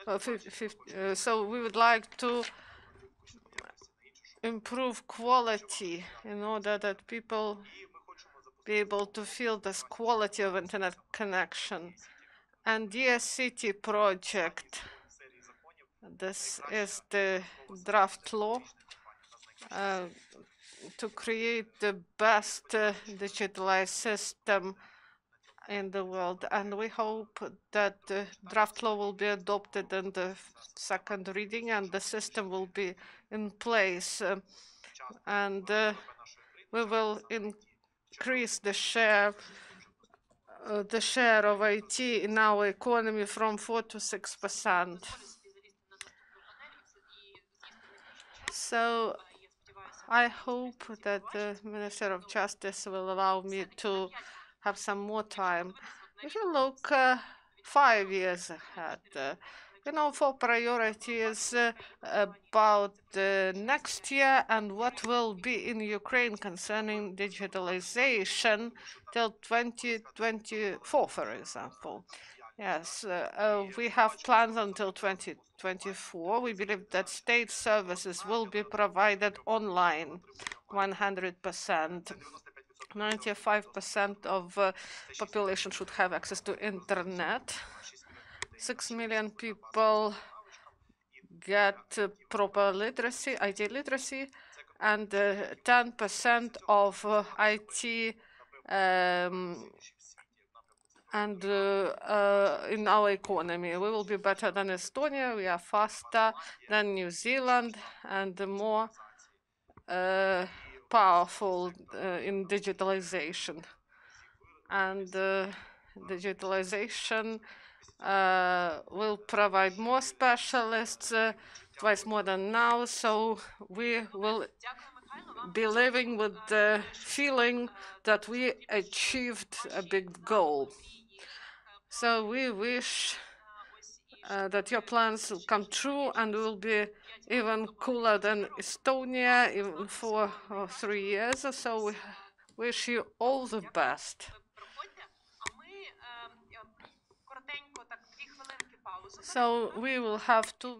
uh, fif- fif- uh, so we would like to improve quality in order that people be able to feel this quality of internet connection. And City project, this is the draft law uh, to create the best uh, digitalized system in the world. And we hope that the draft law will be adopted in the second reading and the system will be in place. uh, and we will increase the share uh, the share of IT in our economy from 4 to 6 percent. So I hope that the Minister of Justice will allow me to have some more time. If you look uh, five years ahead, uh, you know, for priorities uh, about next year and what will be in Ukraine concerning digitalization till 2024, for example. Yes, uh, uh, we have plans until 2024. We believe that state services will be provided online 100%. 95% of uh, population should have access to internet. 6 million people get uh, proper literacy, IT literacy, and uh, 10% of uh, IT um, and uh, uh, in our economy. We will be better than Estonia. We are faster than New Zealand and more uh, powerful in digitalization. And digitalization uh, will provide more specialists, uh, twice more than now. So we will be living with the feeling that we achieved a big goal. So we wish uh, that your plans will come true and will be even cooler than Estonia even for three years. So we wish you all the best. So we will have two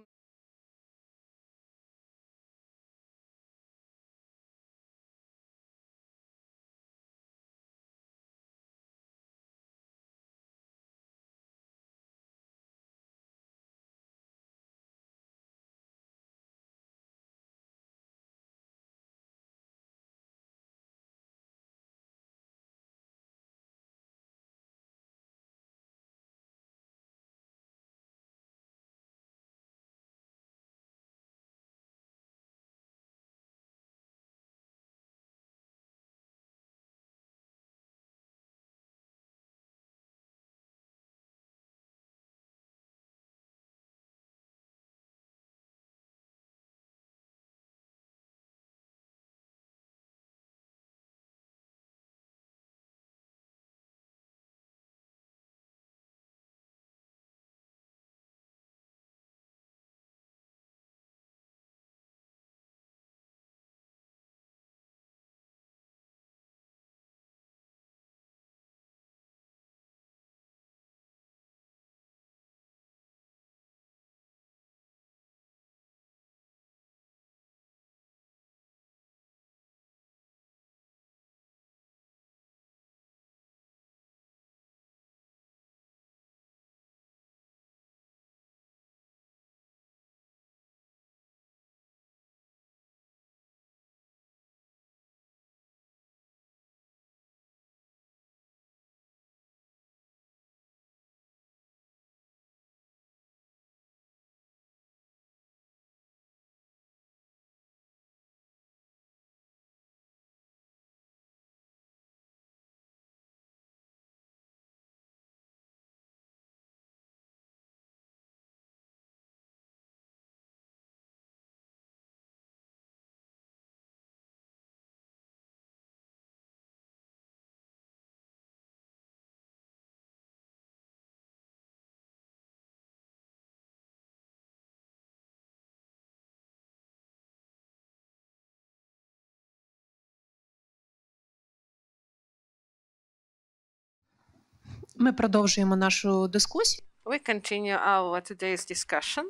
Ми продовжуємо нашу дискусію. We continue our today's discussion,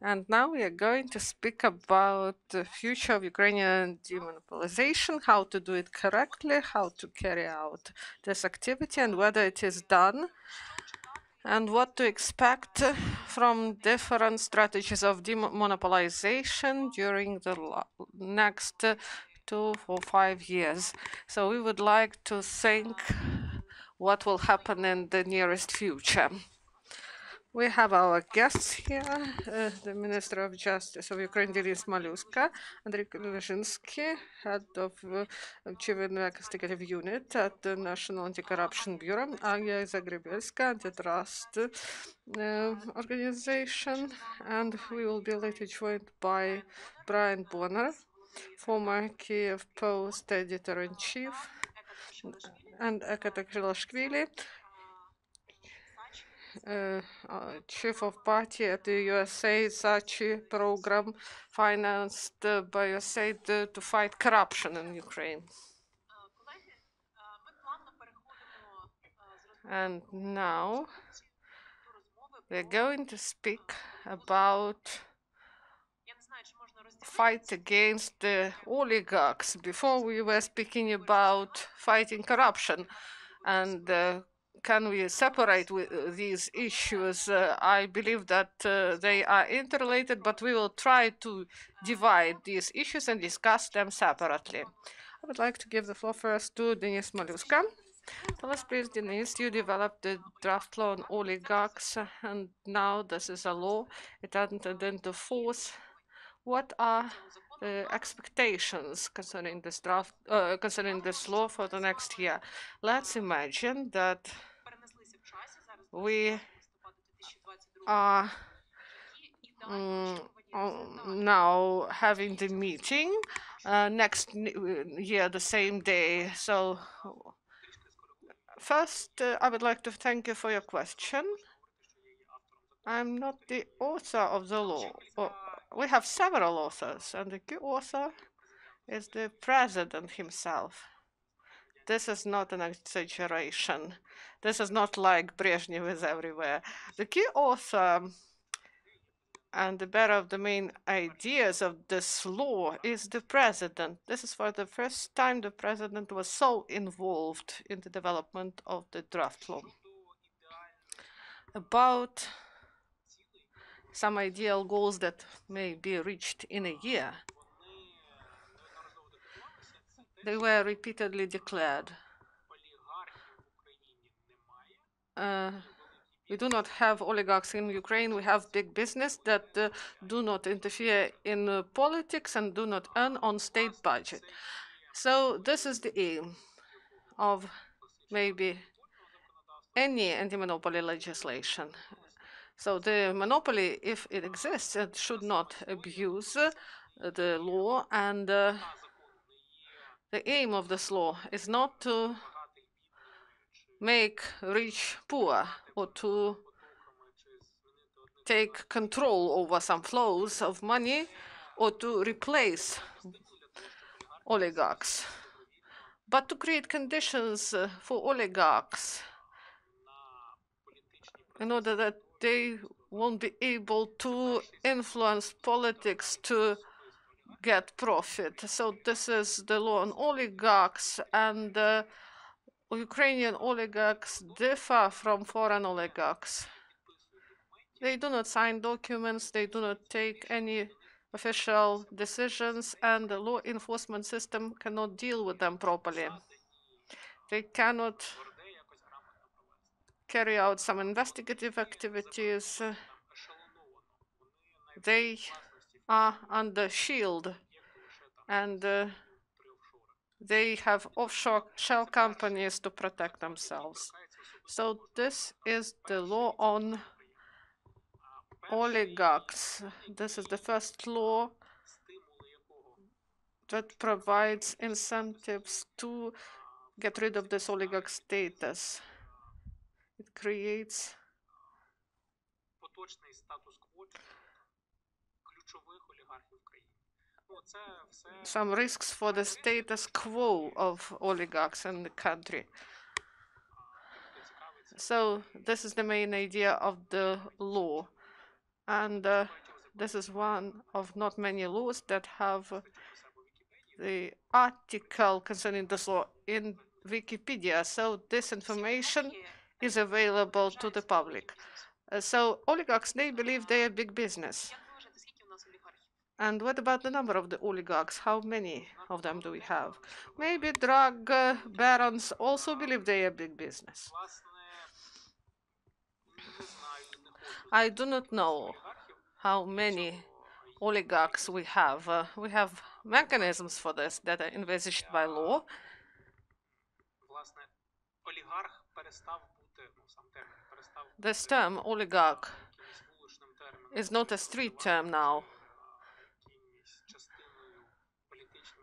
and now we are going to speak about the future of Ukrainian demonopolization, how to do it correctly, how to carry out this activity, and whether it is done, and what to expect from different strategies of demonopolization during the lo- next two or five years. So we would like to think what will happen in the nearest future. We have our guests here, uh, the Minister of Justice of Ukraine, Denys Maliuska, Andriy Lezhinsky, head of uh, Chief Investigative Unit at the National Anti-Corruption Bureau, Agiya Zagrebelska, Antitrust uh, Organization, and we will be later joined by Brian Bonner, former Kyiv Post editor-in-chief, and Tkeshelashvili, uh, uh, Chief of Party at the USAID SACCI program financed by USAID to fight corruption in Ukraine. And now we're going to speak about fight against the oligarchs. Before we were speaking about fighting corruption, and uh, can we separate uh, these issues? Uh, I believe that uh, they are interrelated, but we will try to divide these issues and discuss them separately. I would like to give the floor first to Denys Maliuska. Tell us, please, Denys, you developed the draft law on oligarchs, and now this is a law. It entered into force. What are the expectations concerning this draft, uh, concerning this law for the next year? Let's imagine that we are mm, um, now having the meeting uh, next uh, year, the same day. So first, uh, I would like to thank you for your question. I'm not the author of the law, or we have several authors, and the key author is the president himself. This is not an exaggeration. This is not like Brezhnev is everywhere. The key author and the bearer of the main ideas of this law is the president. This is for the first time the president was so involved in the development of the draft law. About some ideal goals that may be reached in a year. They were repeatedly declared. Uh, we do not have oligarchs in Ukraine. We have big business that uh, do not interfere in uh, politics and do not earn on state budget. So this is the aim of maybe any anti-monopoly legislation. So the monopoly, if it exists, it should not abuse uh, the law and uh, the aim of this law is not to make rich poor or to take control over some flows of money or to replace oligarchs, but to create conditions uh, for oligarchs in order that they won't be able to influence politics to get profit. So this is the law on oligarchs and uh, Ukrainian oligarchs differ from foreign oligarchs. They do not sign documents, they do not take any official decisions, and the law enforcement system cannot deal with them properly. They cannot carry out some investigative activities. They are under shield and uh, they have offshore shell companies to protect themselves. So this is the law on oligarchs. This is the first law that provides incentives to get rid of this oligarch status. It creates поточний статус-кво ключових олігархів в країні. Ну, це все some risks for the status quo of oligarchs in the country. So this is the main idea of the law. And uh, this is one of not many laws that have uh, the article concerning this law in Wikipedia. So this information is available to the public. Uh, so oligarchs, they believe they are big business. And what about the number of the oligarchs? How many of them do we have? Maybe drug uh, barons also believe they are big business. I do not know how many oligarchs we have. Uh, we have mechanisms for this that are envisaged by law. This term, oligarch, is not a street term now.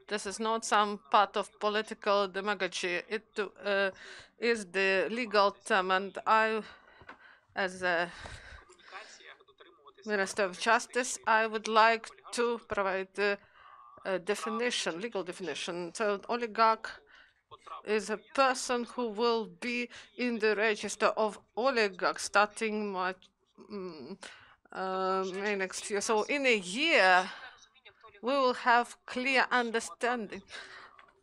This is not some part of political demagogy. It uh, is the legal term, and I, as a Minister of Justice, I would like to provide a, a definition, legal definition. So oligarch is a person who will be in the register of oligarchs starting March, mm, uh, next year. So, in a year, we will have clear understanding.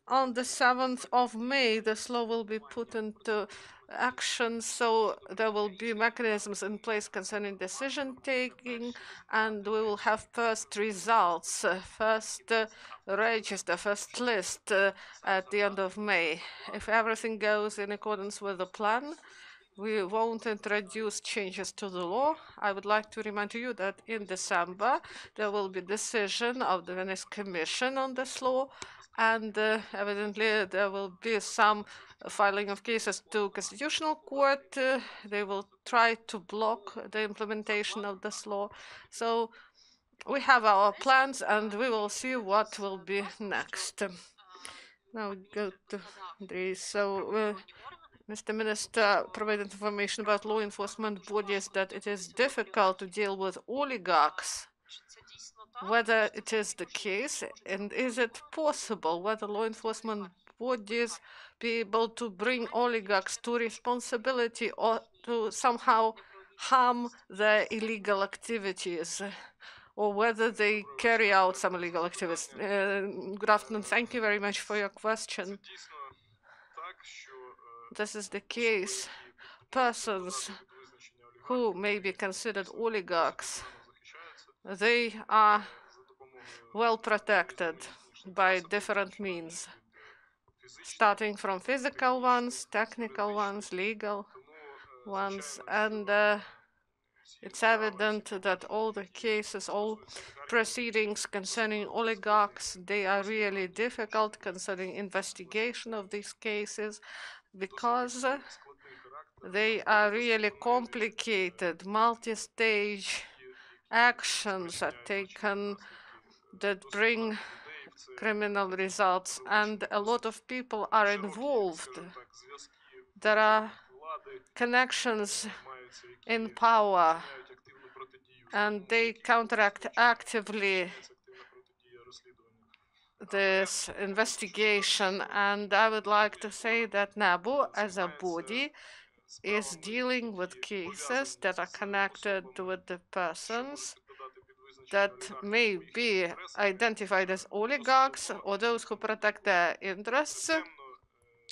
On the 7th of May, this law will be put into action, so there will be mechanisms in place concerning decision taking, and we will have first results, uh, first uh, register, first list uh, at the end of May. If everything goes in accordance with the plan, we won't introduce changes to the law. I would like to remind you that in December there will be decision of the Venice Commission on this law, and uh, evidently there will be some filing of cases to Constitutional Court. Uh, they will try to block the implementation of this law. So we have our plans and we will see what will be next. Now we go to the so uh, Mr. Minister provided information about law enforcement bodies that it is difficult to deal with oligarchs. Whether it is the case and is it possible whether law enforcement bodies be able to bring oligarchs to responsibility or to somehow harm their illegal activities or whether they carry out some illegal activities. Uh, good afternoon. Thank you very much for your question. This is the case. Persons who may be considered oligarchs, they are well protected by different means, starting from physical ones, technical ones, legal ones, and uh, it's evident that all the cases, all proceedings concerning oligarchs, they are really difficult concerning investigation of these cases because they are really complicated, multi-stage actions are taken that bring criminal results and a lot of people are involved. There are connections in power and they counteract actively this investigation and I would like to say that NABU as a body is dealing with cases that are connected with the persons that may be identified as oligarchs or those who protect their interests.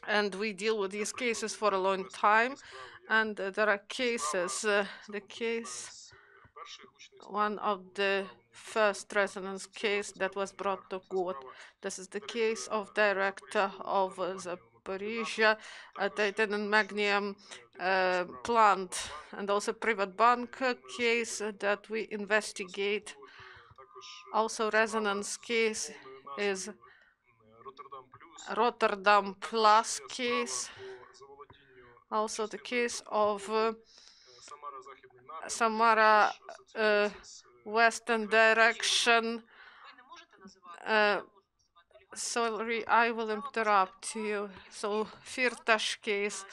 And we deal with these cases for a long time. And there are cases, uh, the case, one of the first resonance case that was brought to court. This is the case of director of Zaporizhia uh, Titan Magnesium uh, plant and also private bank case that we investigate. Also resonance case is Rotterdam Plus case. Also the case of uh, Samara uh, western direction. Uh, sorry, I will interrupt you. So Firtash case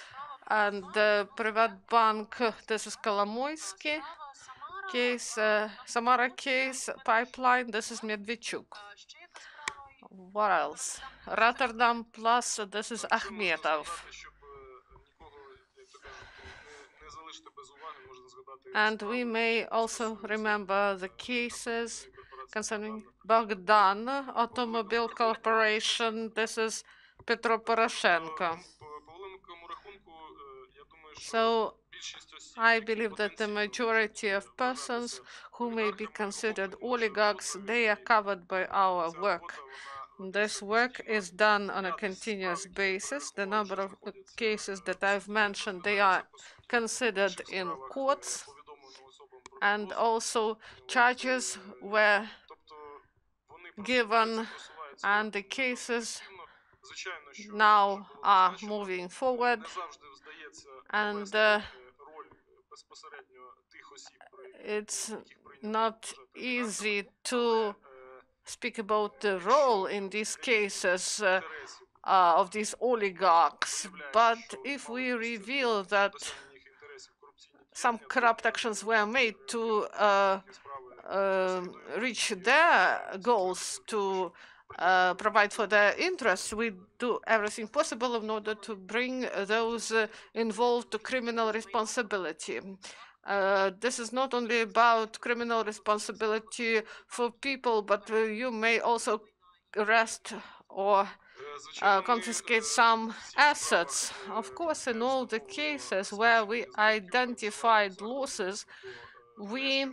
and the Privat Bank, this is Kolomoisky case, uh, Samara case, pipeline, this is Medvedchuk. What else? Rotterdam plus, this is Akhmetov. And we may also remember the cases concerning Bogdan Automobile Corporation. This is Petro Poroshenko. So I believe that the majority of persons who may be considered oligarchs, they are covered by our work. This work is done on a continuous basis. The number of cases that I've mentioned, they are considered in courts and also charges were given and the cases now are moving forward and uh, it's not easy to speak about the role in these cases uh, uh, of these oligarchs. But if we reveal that some corrupt actions were made to uh, reach their goals, to uh, provide for their interests, we do everything possible in order to bring those uh, involved to criminal responsibility. Uh, this is not only about criminal responsibility for people, but uh, you may also arrest or uh, confiscate some assets. Of course, in all the cases where we identified losses, we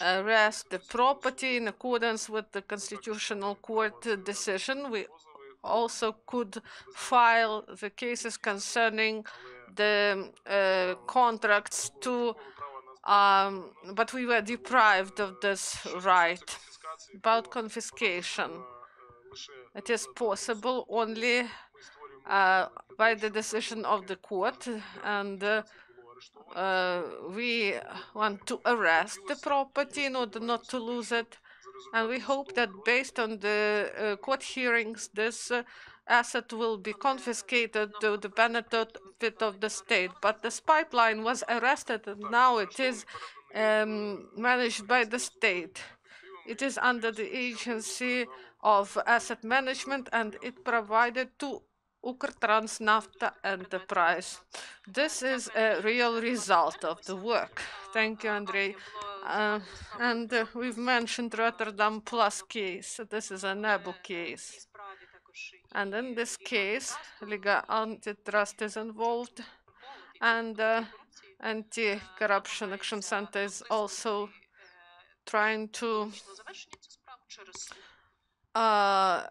arrest the property in accordance with the Constitutional Court decision. We also could file the cases concerning the uh, contracts to, um, but we were deprived of this right. About confiscation, it is possible only uh, by the decision of the court, and uh, uh, we want to arrest the property in order not to lose it. And we hope that based on the uh, court hearings, this uh, asset will be confiscated to the benefit of the state. But this pipeline was arrested and now it is um, managed by the state. It is under the agency of asset management and it provided to Ukrtrans Nafta Enterprise. This is a real result of the work. Thank you, Andrei. Uh, and uh, we've mentioned Rotterdam Plus case. This is a NABU case. And in this case, Liga Antitrust is involved, and uh, Anti-Corruption Action Center is also trying to uh,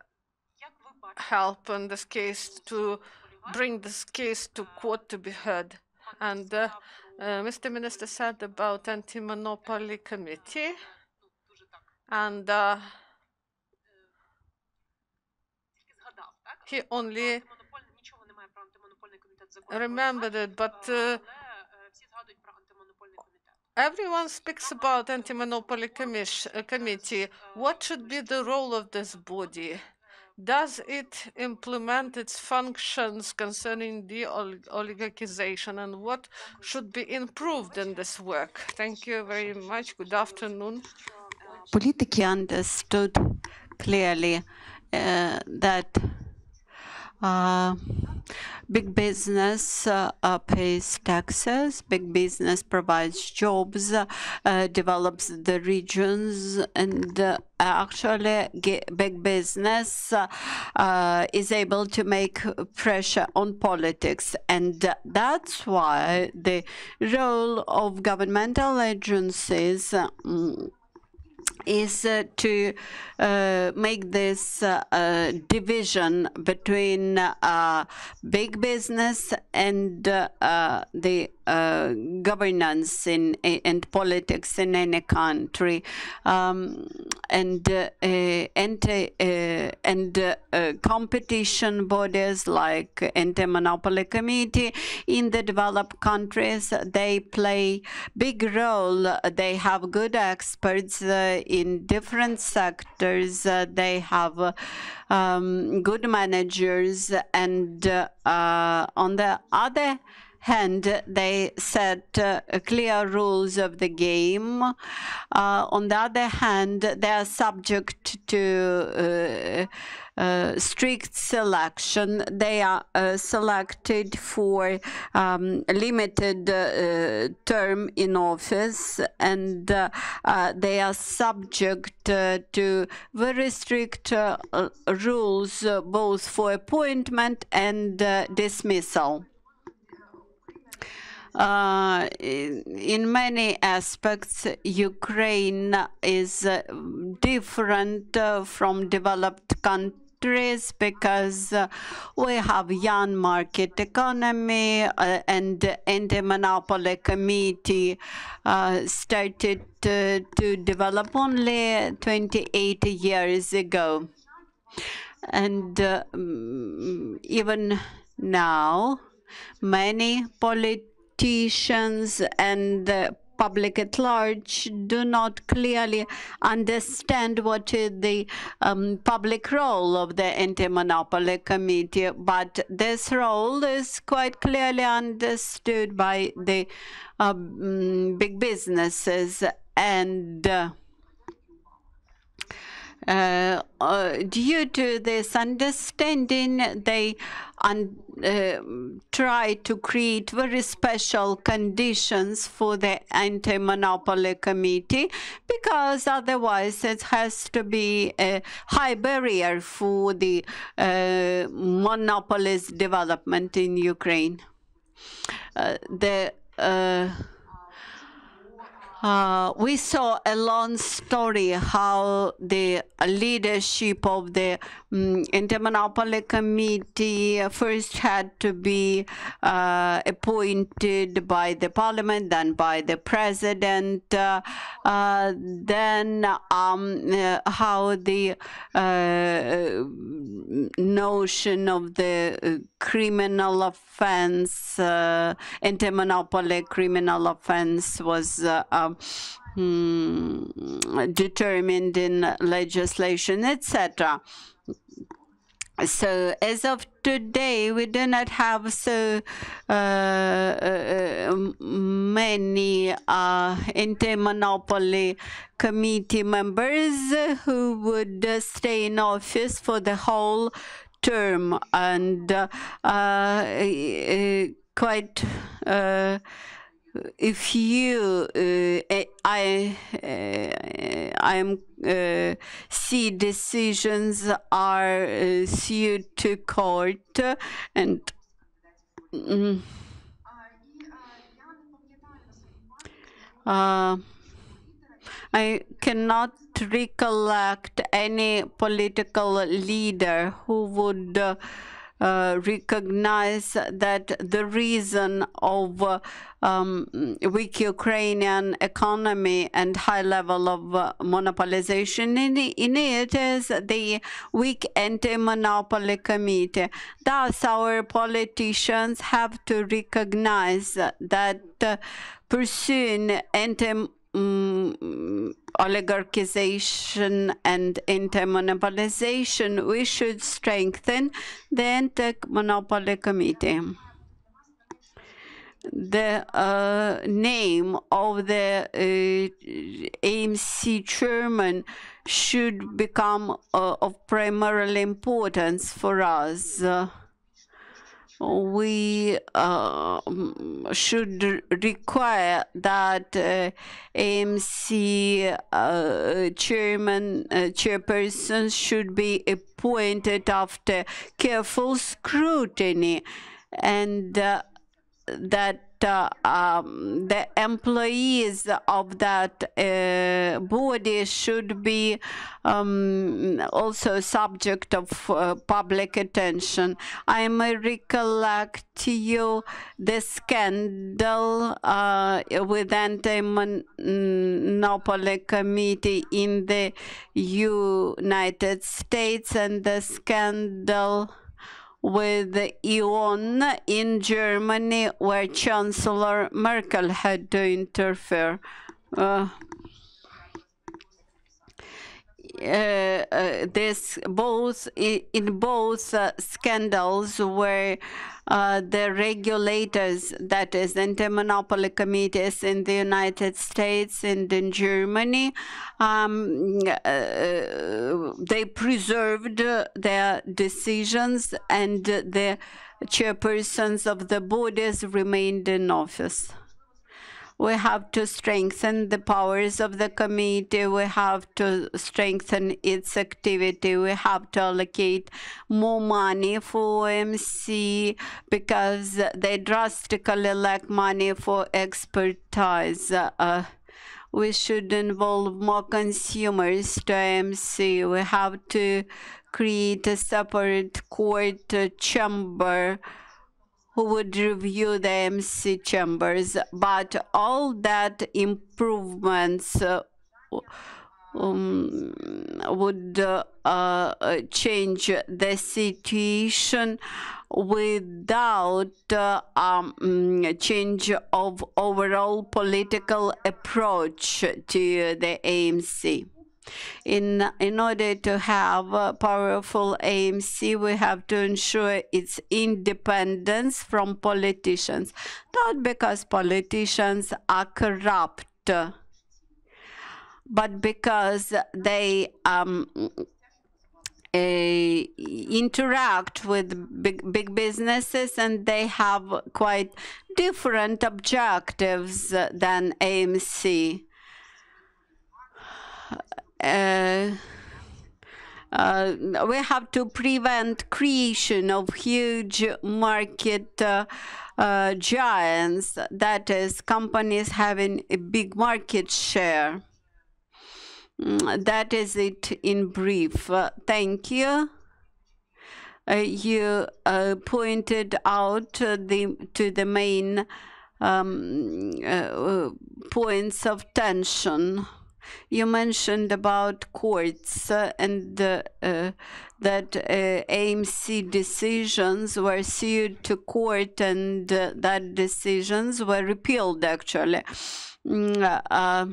help in this case to bring this case to court to be heard. And uh, uh, Mr. Minister said about anti-monopoly committee, and uh, he only remembered it, but uh, everyone speaks about anti-monopoly uh, committee. What should be the role of this body? Does it implement its functions concerning the oligarchization and what should be improved in this work? Thank you very much. Good afternoon. Politiki understood clearly uh, that big business uh, uh, pays taxes, big business provides jobs, uh, develops the regions, and uh, actually big business uh, is able to make pressure on politics. And that's why the role of governmental agencies um, is uh, to uh, make this uh, division between big business and the governance in, and politics in any country, um, and and and competition bodies like anti-monopoly committee in the developed countries they play big role. They have good experts in different sectors. Uh, they have um, good managers, and uh, on the other hand, they set uh, clear rules of the game. Uh, on the other hand, they are subject to uh, uh, strict selection. They are uh, selected for um, limited uh, term in office and they are subject to very strict rules both for appointment and dismissal. Uh, in many aspects, Ukraine is uh, different uh, from developed countries because uh, we have young market economy uh, and anti-monopoly committee uh, started to, to develop only 28 years ago. And uh, mm, even now, many politicians and the public at large do not clearly understand what is the um, public role of the anti-monopoly committee, but this role is quite clearly understood by the um, big businesses and uh, uh, uh, due to this understanding, they un uh, try to create very special conditions for the anti-monopoly committee because otherwise it has to be a high barrier for the uh, monopolies development in Ukraine. Uh, the uh, we saw a long story how the leadership of the mm, anti-monopoly committee first had to be uh, appointed by the parliament, then by the president, uh, uh, then um, how the notion of the criminal offense, uh, anti-monopoly criminal offense was um, mm, determined in legislation, etc. So as of today, we do not have so uh, uh, many uh, anti-monopoly committee members who would stay in office for the whole term and uh, quite uh, if you uh, I uh, I'm uh, see decisions are uh, sued to court and mm, uh, I cannot recollect any political leader who would uh, recognize that the reason of um, weak Ukrainian economy and high level of uh, monopolization in, in it is the weak anti-monopoly committee. Thus, our politicians have to recognize that uh, pursuing anti oligarchization and anti-monopolization, we should strengthen the anti-monopoly committee. The uh, name of the uh, AMC chairman should become uh, of primary importance for us. We uh, should require that uh, AMC uh, chairman, uh, chairperson should be appointed after careful scrutiny and uh, that um, the employees of that uh, body should be um, also subject of uh, public attention. I may recollect to you the scandal uh, with anti-monopoly committee in the United States and the scandal with the E.ON in Germany, where Chancellor Merkel had to interfere. Uh, this both in both uh, scandals where uh, the regulators, that is, anti-monopoly committees in the United States and in Germany, um, uh, they preserved their decisions and the chairpersons of the bodies remained in office. We have to strengthen the powers of the committee. We have to strengthen its activity. We have to allocate more money for OMC because they drastically lack money for expertise. Uh, we should involve more consumers to OMC. We have to create a separate court chamber who would review the MC chambers, but all that improvements uh, um, would uh, uh, change the situation without uh, um, change of overall political approach to the AMC. In, in order to have a powerful AMC, we have to ensure its independence from politicians. Not because politicians are corrupt, but because they um, uh, interact with big, big businesses and they have quite different objectives than AMC. Uh, uh, we have to prevent creation of huge market uh, uh, giants, that is, companies having a big market share. Mm, that is it in brief. Uh, thank you. uh, you pointed out the to the main um, points of tension. You mentioned about courts uh, and uh, that uh, AMC decisions were sued to court and that decisions were repealed actually. Mm, uh,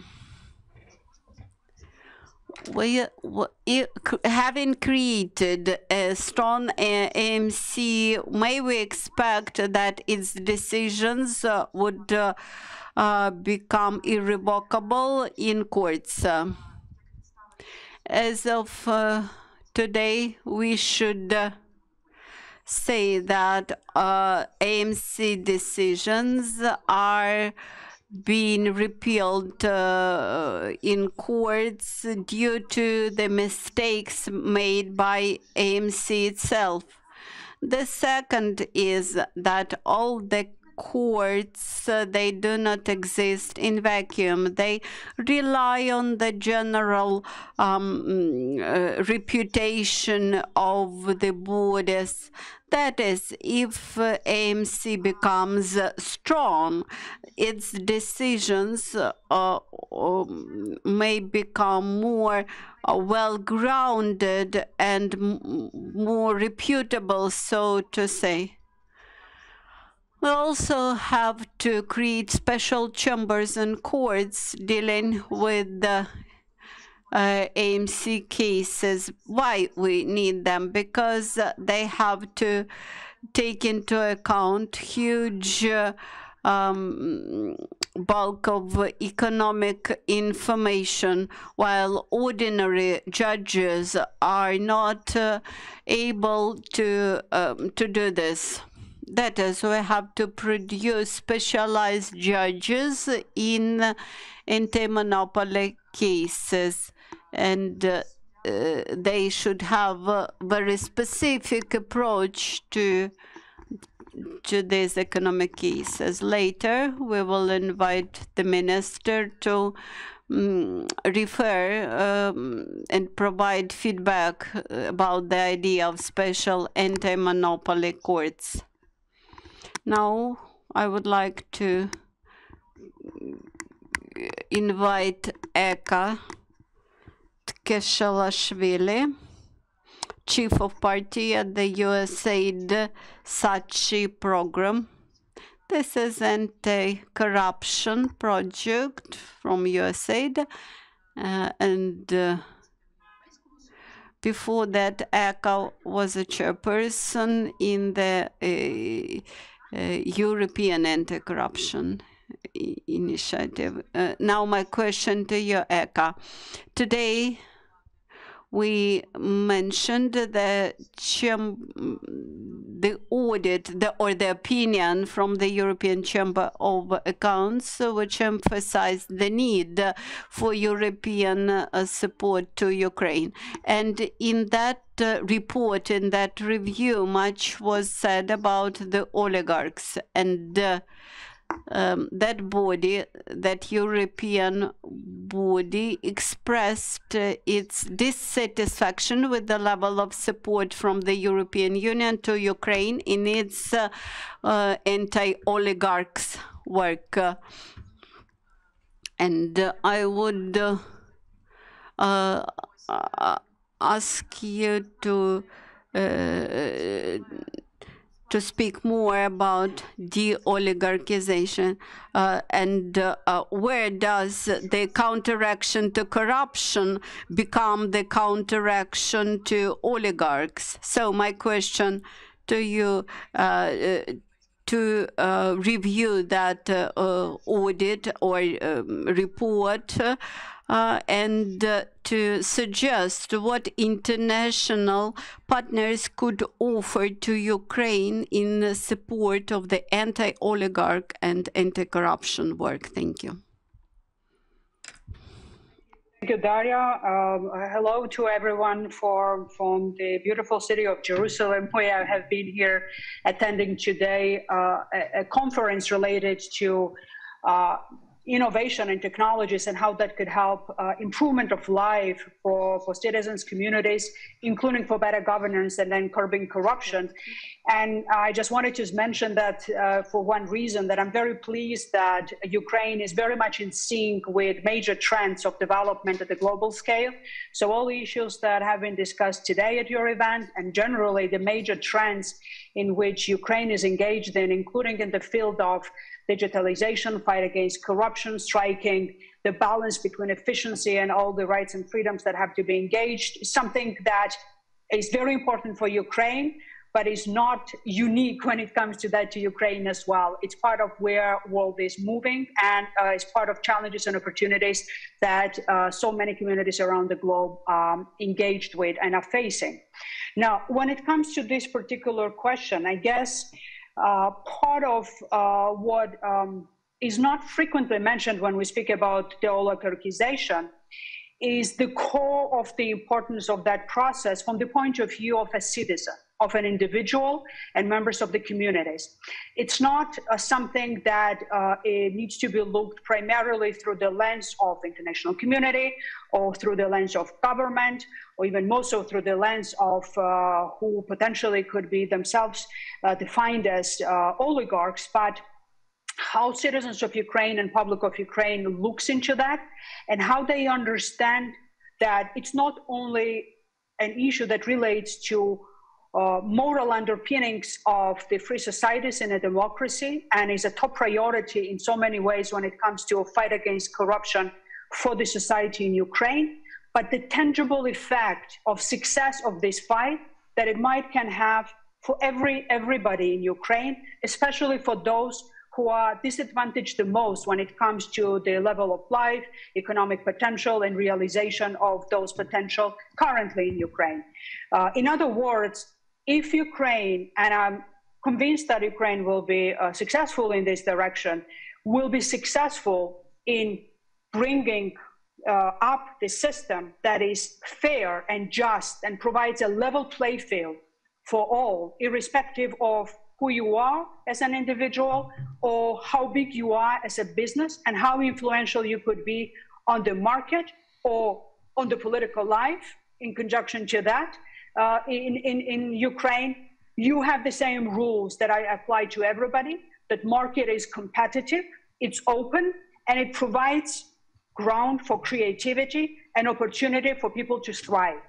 we, we having created a strong AMC, may we expect that its decisions would uh, uh, become irrevocable in courts? as of uh, today, we should uh, say that AMC decisions are being repealed uh, in courts due to the mistakes made by AMC itself. The second is that all the courts uh, they do not exist in vacuum they rely on the general um, uh, reputation of the bodies that is, if uh, AMC becomes strong, its decisions uh, um, may become more uh, well grounded and more reputable, so to say. We also have to create special chambers and courts dealing with the uh, AMC cases. Why we need them? Because they have to take into account huge uh, um, bulk of economic information, while ordinary judges are not uh, able to um, to do this. That is, we have to produce specialized judges in anti-monopoly cases and uh, they should have a very specific approach to to these economic cases. Later, we will invite the minister to um, refer um, and provide feedback about the idea of special anti-monopoly courts. Now, I would like to invite Eka Tkeshelashvili, chief of party at the USAID SACCI program. This is anti-corruption project from USAID, uh, and uh, before that, Eka was a chairperson in the uh European anti-corruption initiative. Uh, now, my question to you, Eka. Today, we mentioned the the audit the, or the opinion from the European Chamber of Accounts, which emphasized the need for European uh, support to Ukraine. And in that uh, report, in that review, much was said about the oligarchs and uh, um, that body, that European body, expressed uh, its dissatisfaction with the level of support from the European Union to Ukraine in its uh, uh, anti-oligarchs work. and uh, I would uh, uh, ask you to to speak more about de-oligarchization uh, and uh, uh, where does the counteraction to corruption become the counteraction to oligarchs? So my question to you uh, uh, to uh, review that audit or um, report uh, and uh, to suggest what international partners could offer to Ukraine in support of the anti-oligarch and anti-corruption work. Thank you. Thank you, Daria. Um, hello to everyone for, from the beautiful city of Jerusalem, where I have been here attending today uh, a, a, conference related to uh, innovation and technologies and how that could help uh, improvement of life for, for citizens, communities, including for better governance and then curbing corruption. And I just wanted to mention that uh, for one reason that I'm very pleased that Ukraine is very much in sync with major trends of development at the global scale. So all the issues that have been discussed today at your event and generally the major trends in which Ukraine is engaged in, including in the field of digitalization, fight against corruption, striking the balance between efficiency and all the rights and freedoms that have to be engaged is something that is very important for Ukraine, but is not unique when it comes to that to Ukraine as well. It's part of where world is moving and uh, it's part of challenges and opportunities that uh, so many communities around the globe um, engaged with and are facing. Now, when it comes to this particular question, I guess part of uh, what um, is not frequently mentioned when we speak about the oligarchization is the core of the importance of that process from the point of view of a citizen of an individual and members of the communities. It's not uh, something that uh, needs to be looked primarily through the lens of international community or through the lens of government or even more so through the lens of uh, who potentially could be themselves uh, defined as uh, oligarchs, but how citizens of Ukraine and public of Ukraine looks into that and how they understand that it's not only an issue that relates to uh, moral underpinnings of the free societies in a democracy and is a top priority in so many ways when it comes to a fight against corruption for the society in Ukraine. But the tangible effect of success of this fight that it might can have for every everybody in Ukraine, especially for those who are disadvantaged the most when it comes to the level of life, economic potential, and realization of those potential currently in Ukraine. Uh, in other words, if Ukraine, and I'm convinced that Ukraine will be uh, successful in this direction, will be successful in bringing uh, up the system that is fair and just and provides a level play field for all, irrespective of who you are as an individual or how big you are as a business and how influential you could be on the market or on the political life in conjunction to that uh, in, in, in Ukraine, you have the same rules that I apply to everybody. That market is competitive, it's open, and it provides ground for creativity and opportunity for people to thrive.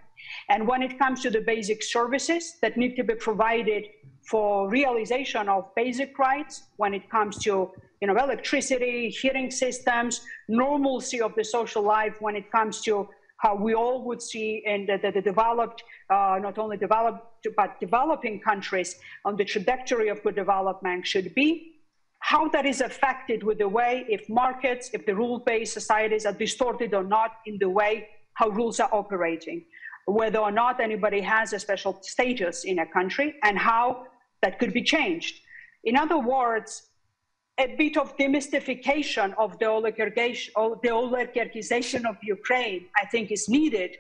And when it comes to the basic services that need to be provided for realization of basic rights, when it comes to you know, electricity, heating systems, normalcy of the social life, when it comes to how we all would see in the, the, the developed, uh, not only developed, but developing countries on the trajectory of good development should be, how that is affected with the way if markets, if the rule-based societies are distorted or not in the way how rules are operating, whether or not anybody has a special status in a country and how that could be changed. In other words, a bit of demystification of the, the oligarchization of Ukraine, I think, is needed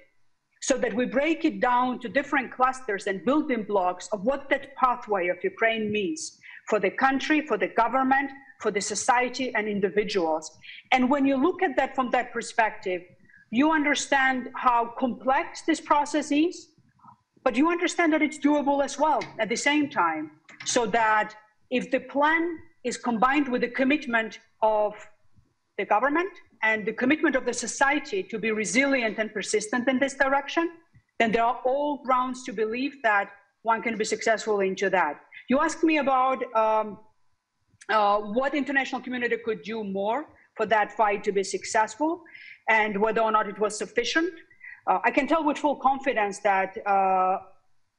so that we break it down to different clusters and building blocks of what that pathway of Ukraine means for the country, for the government, for the society and individuals. And when you look at that from that perspective, you understand how complex this process is, but you understand that it's doable as well at the same time, so that if the plan is combined with the commitment of the government and the commitment of the society to be resilient and persistent in this direction, then there are all grounds to believe that one can be successful into that. You asked me about um, uh, what international community could do more for that fight to be successful and whether or not it was sufficient. Uh, I can tell with full confidence that uh,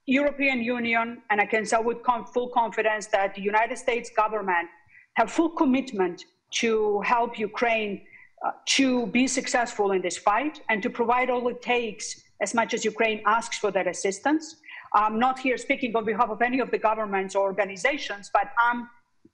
European Union, and I can say with full confidence that the United States government have full commitment to help Ukraine uh, to be successful in this fight and to provide all it takes as much as Ukraine asks for that assistance. I'm not here speaking on behalf of any of the governments or organizations, but I'm,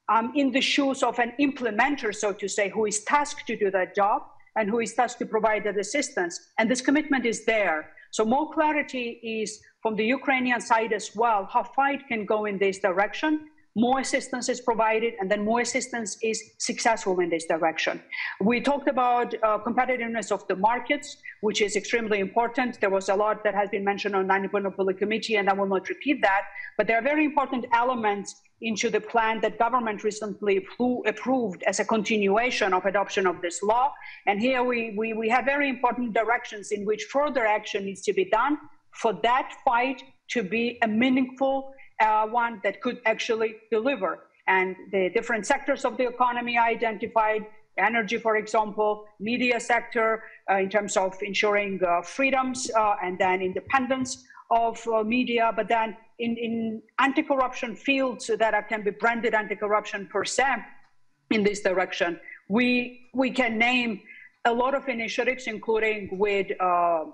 I'm in the shoes of an implementer, so to say, who is tasked to do that job and who is tasked to provide that assistance. And this commitment is there. So more clarity is from the Ukrainian side as well, how fight can go in this direction more assistance is provided, and then more assistance is successful in this direction. We talked about uh, competitiveness of the markets, which is extremely important. There was a lot that has been mentioned on the Monopoly Committee, and I will not repeat that. But there are very important elements into the plan that government recently appro- approved as a continuation of adoption of this law. And here we, we, we have very important directions in which further action needs to be done for that fight to be a meaningful uh, one that could actually deliver. And the different sectors of the economy identified, energy, for example, media sector, uh, in terms of ensuring uh, freedoms uh, and then independence of uh, media, but then in, in anti-corruption fields that can be branded anti-corruption per se in this direction. We, we can name a lot of initiatives, including with uh,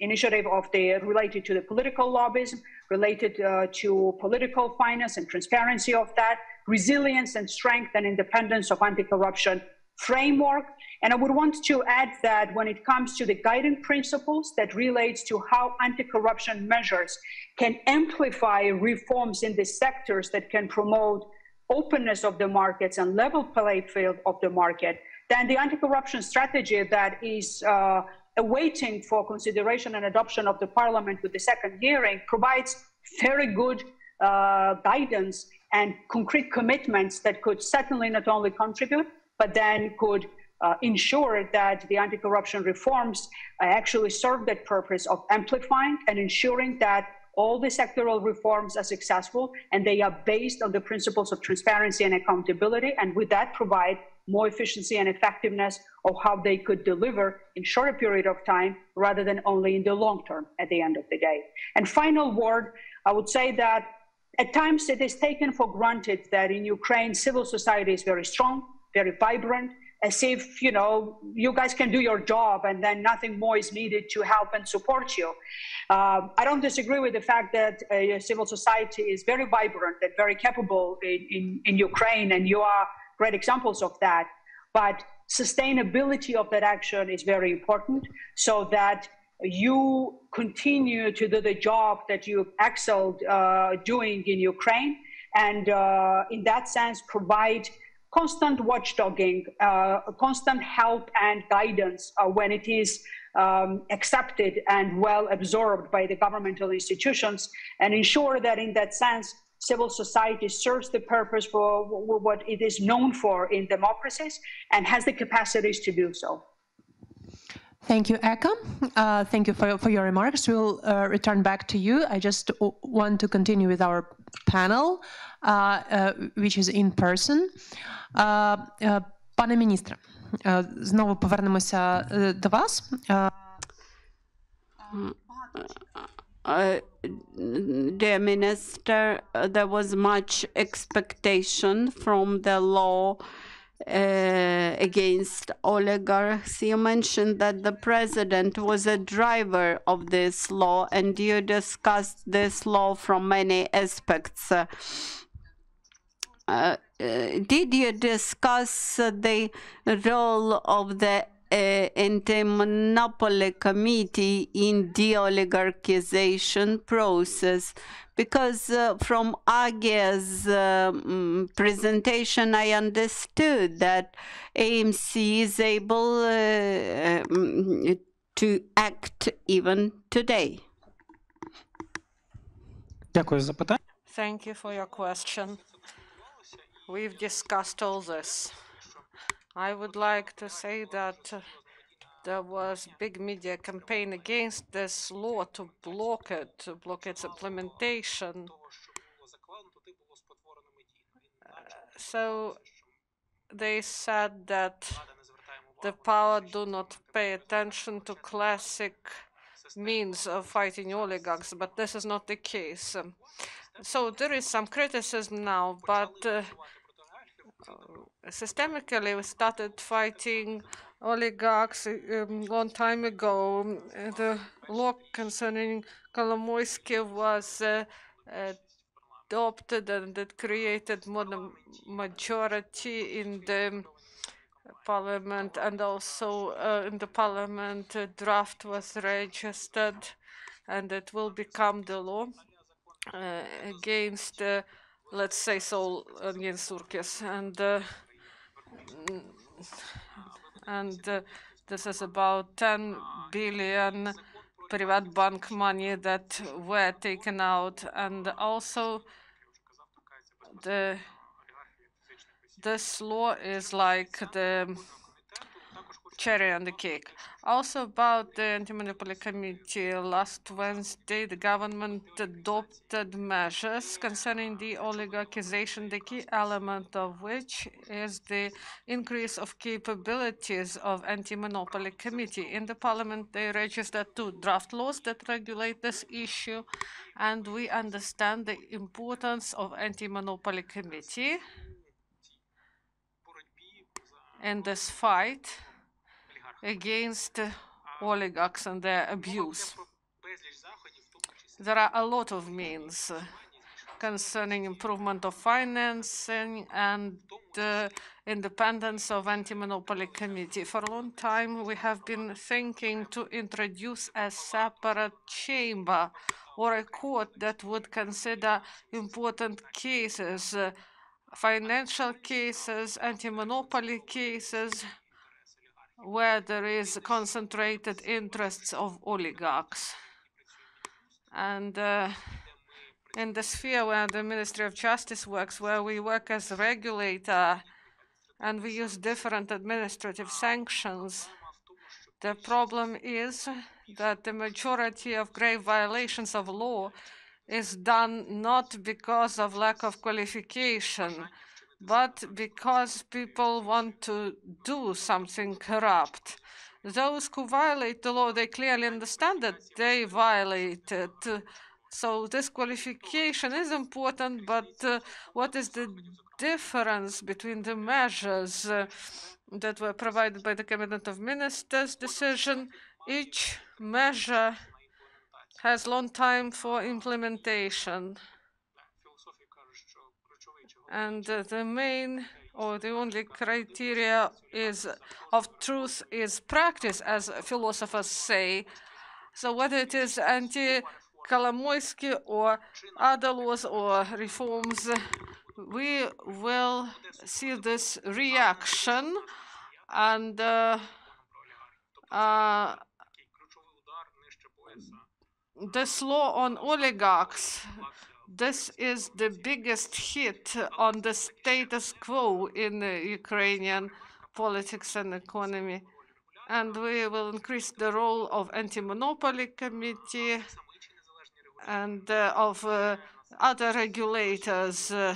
initiative of the related to the political lobbyism, related uh, to political finance and transparency of that, resilience and strength and independence of anti-corruption framework. And I would want to add that when it comes to the guiding principles that relates to how anti-corruption measures can amplify reforms in the sectors that can promote openness of the markets and level play field of the market, then the anti-corruption strategy that is uh, awaiting for consideration and adoption of the parliament with the second hearing provides very good uh, guidance and concrete commitments that could certainly not only contribute, but then could uh, ensure that the anti-corruption reforms uh, actually serve that purpose of amplifying and ensuring that all the sectoral reforms are successful and they are based on the principles of transparency and accountability. And with that provide more efficiency and effectiveness of how they could deliver in shorter period of time rather than only in the long term at the end of the day. And final word, I would say that at times it is taken for granted that in Ukraine civil society is very strong, very vibrant, as if you know you guys can do your job and then nothing more is needed to help and support you. Um, I don't disagree with the fact that uh, civil society is very vibrant and very capable in, in, in Ukraine, and you are great examples of that. But sustainability of that action is very important so that you continue to do the job that you excelled uh, doing in Ukraine, and uh, in that sense, provide constant watchdogging, uh, constant help and guidance uh, when it is um, accepted and well absorbed by the governmental institutions, and ensure that in that sense, civil society serves the purpose for what it is known for in democracies and has the capacities to do so. Thank you, Eka. Uh, thank you for, for your remarks. We'll uh, return back to you. I just want to continue with our panel, uh, uh which is in person. Uh, uh, пане міністре, знову повернемося до вас. Uh, dear Minister, uh, there was much expectation from the law uh, against oligarchs. You mentioned that the president was a driver of this law, and you discussed this law from many aspects. Uh, uh, did you discuss the role of the and a monopoly committee in the oligarchization process because uh, from Agiya's uh, mm, presentation, I understood that AMC is able uh, um, to act even today. Thank you for your question. We've discussed all this. I would like to say that there was big media campaign against this law to block it, to block its implementation. Uh, so they said that the power do not pay attention to classic means of fighting oligarchs, but this is not the case. So there is some criticism now, but uh, systemically we started fighting oligarchs a um, long time ago. The law concerning Kolomoisky was uh, adopted and it created more majority in the parliament and also uh, in the parliament a draft was registered and it will become the law uh, against uh, let's say so, against Surkis. And uh, and uh, this is about 10 billion PrivatBank money that were taken out, and also the this law is like the cherry on the cake. Also about the anti-monopoly committee, last Wednesday the government adopted measures concerning the oligarchization, the key element of which is the increase of capabilities of anti-monopoly committee. In the parliament they registered two draft laws that regulate this issue and we understand the importance of anti-monopoly committee in this fight against oligarchs and their abuse. There are a lot of means concerning improvement of financing and the independence of anti-monopoly committee. For a long time, we have been thinking to introduce a separate chamber or a court that would consider important cases, uh, financial cases, anti-monopoly cases, where there is concentrated interests of oligarchs. And uh, in the sphere where the Ministry of Justice works, where we work as a regulator and we use different administrative sanctions, the problem is that the majority of grave violations of law is done not because of lack of qualification, but because people want to do something corrupt. Those who violate the law, they clearly understand that they violate it. So this qualification is important, but uh, what is the difference between the measures uh, that were provided by the Cabinet of Ministers decision? Each measure has long time for implementation. And the main or the only criteria is of truth is practice, as philosophers say. So whether it is anti-Kolomoisky or other laws or reforms, we will see this reaction and uh, uh, this law on oligarchs this is the biggest hit on the status quo in Ukrainian politics and economy. And we will increase the role of anti-monopoly committee and uh, of uh, other regulators uh,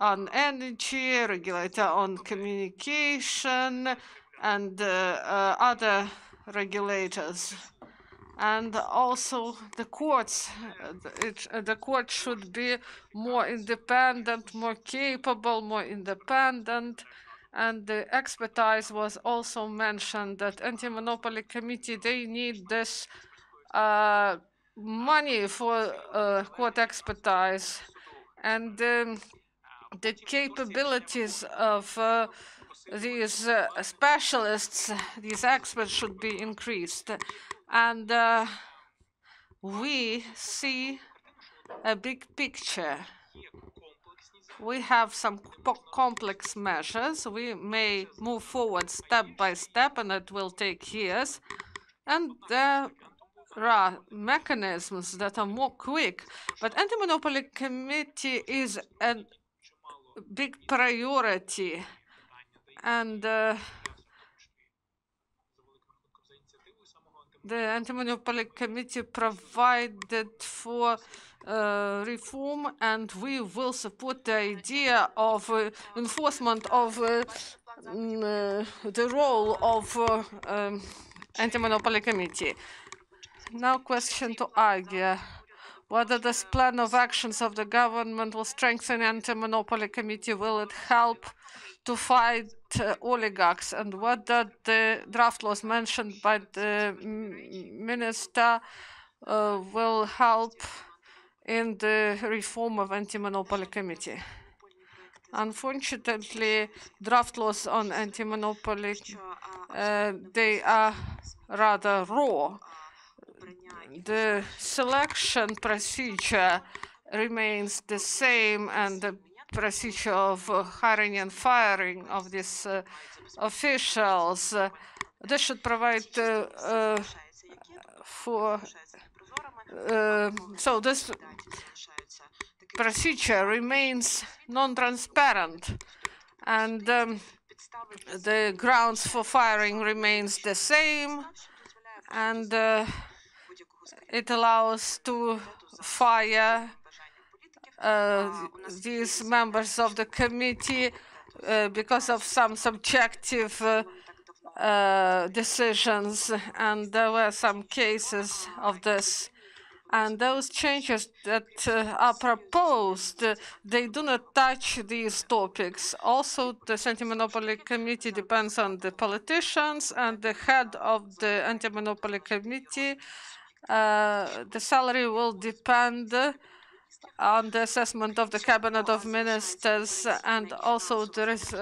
on energy, regulator on communication, and uh, uh, other regulators and also the courts it, the court should be more independent more capable more independent and the expertise was also mentioned that anti-monopoly committee they need this uh, money for uh, court expertise and um, the capabilities of uh, these uh, specialists, these experts should be increased. And uh, we see a big picture. We have some complex measures. We may move forward step by step, and it will take years. And there are mechanisms that are more quick. But anti-monopoly committee is a big priority. And uh, the anti-monopoly committee provided for uh, reform and we will support the idea of uh, enforcement of uh, mm, the role of uh, um, anti-monopoly committee. Now question to Agiya. Whether this plan of actions of the government will strengthen anti-monopoly committee, will it help to fight uh, oligarchs and what the draft laws mentioned by the minister uh, will help in the reform of anti-monopoly committee. Unfortunately, draft laws on anti-monopoly, uh, they are rather raw. The selection procedure remains the same and the procedure of hiring and firing of these uh, officials. Uh, this should provide uh, uh, for uh, so this procedure remains non-transparent and um, the grounds for firing remains the same and uh, it allows to fire uh, these members of the committee uh, because of some subjective uh, uh, decisions and there were some cases of this and those changes that uh, are proposed, they do not touch these topics. Also, the Anti-Monopoly Committee depends on the politicians and the head of the Anti-Monopoly Committee. Uh, the salary will depend on the assessment of the Cabinet of Ministers, and also there is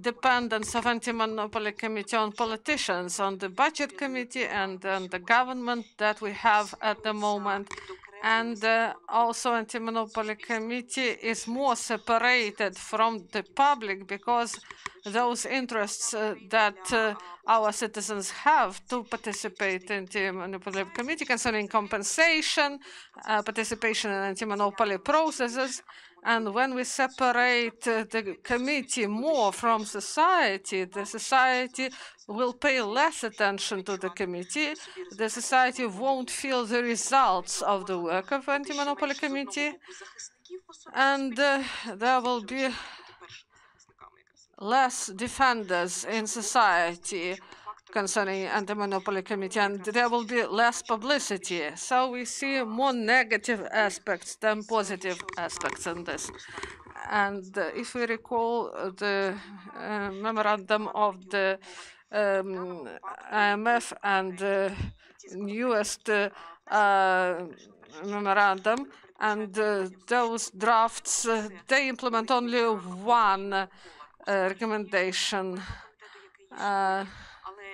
dependence of anti-monopoly committee on politicians, on the budget committee and on the government that we have at the moment. And uh, also anti-monopoly committee is more separated from the public because those interests uh, that uh, our citizens have to participate in the monopoly committee concerning compensation, uh, participation in anti-monopoly processes, and when we separate uh, the committee more from society, the society will pay less attention to the committee. The society won't feel the results of the work of anti-monopoly committee. And uh, there will be less defenders in society concerning anti-monopoly committee and there will be less publicity. So we see more negative aspects than positive aspects in this. And uh, if we recall the uh, memorandum of the um, IMF and uh, newest uh, memorandum and uh, those drafts uh, they implement only one recommendation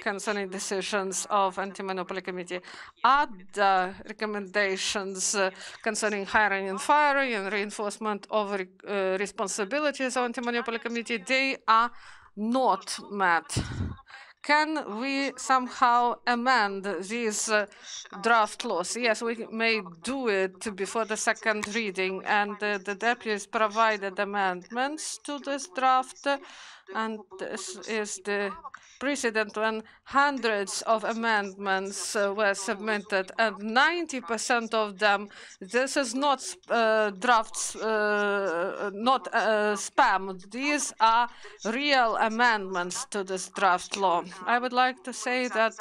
concerning decisions of anti-monopoly committee. Other recommendations uh, concerning hiring and firing and reinforcement of uh, responsibilities of anti-monopoly committee, they are not met. Can we somehow amend these uh, draft laws? Yes, we may do it before the second reading, and uh, the deputies provided amendments to this draft, and this is the precedent when hundreds of amendments uh, were submitted and 90% of them, this is not uh, drafts, uh, not uh, spam. These are real amendments to this draft law. I would like to say that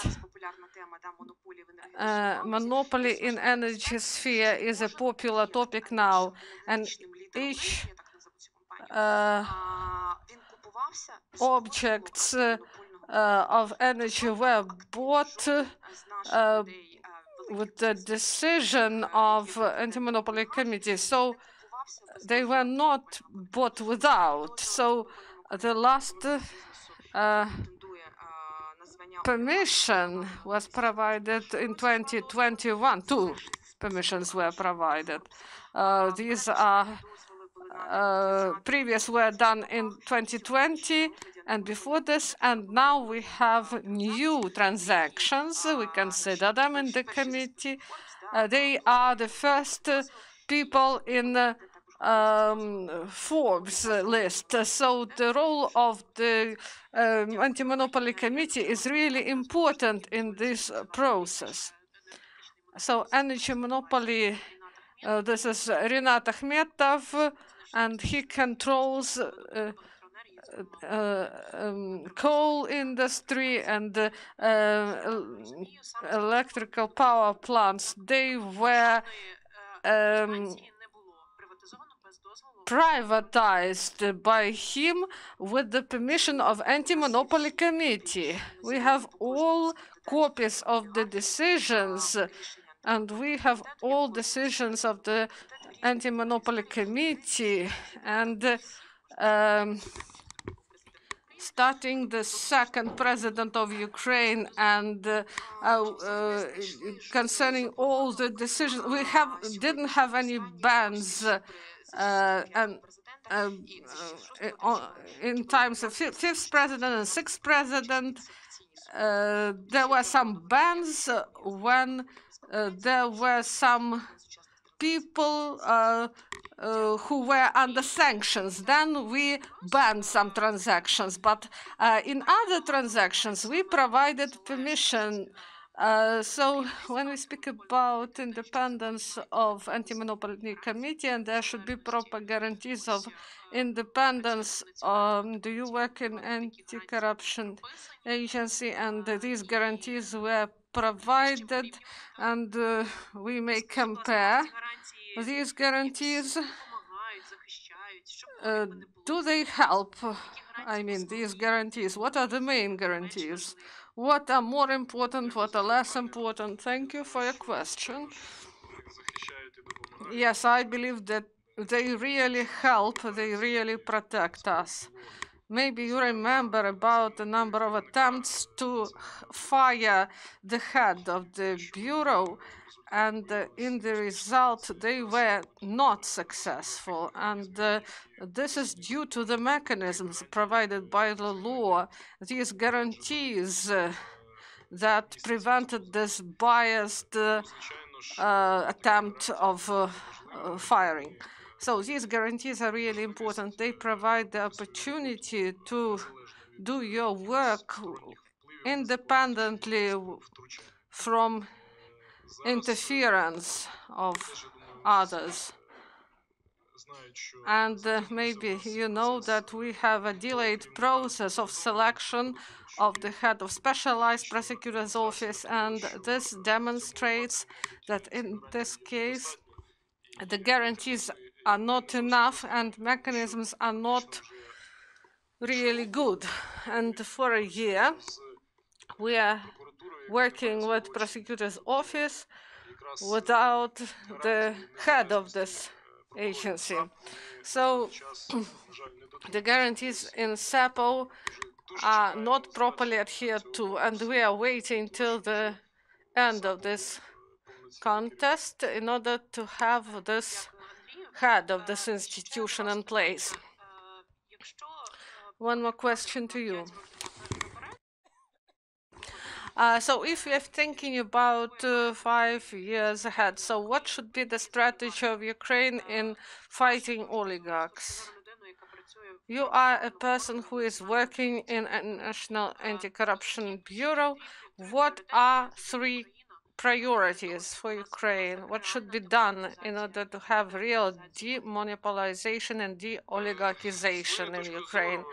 uh, monopoly in energy sphere is a popular topic now, and each uh, objects uh, of energy were bought uh, with the decision of anti-monopoly committee. So they were not bought without. So the last uh, permission was provided in 2021. Two permissions were provided. Uh, these are uh, previous were done in 2020 and before this, and now we have new transactions. We consider them in the committee. Uh, they are the first uh, people in the um, Forbes list. So the role of the um, anti-monopoly committee is really important in this process. So energy monopoly, uh, this is Rinat Akhmetov, and he controls uh, uh, um, coal industry and uh, electrical power plants, they were um, privatized by him with the permission of anti-monopoly committee. We have all copies of the decisions and we have all decisions of the anti-monopoly committee and um, starting the second president of Ukraine and uh, uh, concerning all the decisions, we have didn't have any bans uh, and uh, uh, in times of fifth president and sixth president. Uh, there were some bans when there were some people uh, uh, who were under sanctions. Then we banned some transactions, but uh, in other transactions we provided permission. Uh, so when we speak about independence of anti-monopoly committee and there should be proper guarantees of independence, um, do you work in anti-corruption agency and these guarantees were provided and uh, we may compare these guarantees. Uh, do they help? I mean, these guarantees, what are the main guarantees? What are more important, what are less important? Thank you for your question. Yes, I believe that they really help, they really protect us. Maybe you remember about the number of attempts to fire the head of the bureau, and uh, in the result, they were not successful. And uh, this is due to the mechanisms provided by the law, these guarantees uh, that prevented this biased uh, uh, attempt of uh, firing. So these guarantees are really important. They provide the opportunity to do your work independently from interference of others. And uh, maybe you know that we have a delayed process of selection of the head of specialized prosecutor's office, and this demonstrates that in this case, the guarantees are not enough and mechanisms are not really good. And for a year, we are working with prosecutor's office without the head of this agency. So <clears throat> the guarantees in SAPO are not properly adhered to, and we are waiting till the end of this contest in order to have this head of this institution in place. One more question to you. Uh, so if you're thinking about uh, five years ahead, so what should be the strategy of Ukraine in fighting oligarchs? You are a person who is working in a National Anti-Corruption Bureau. What are three priorities for Ukraine, what should be done in order to have real demonopolization and de-oligarchization in Ukraine.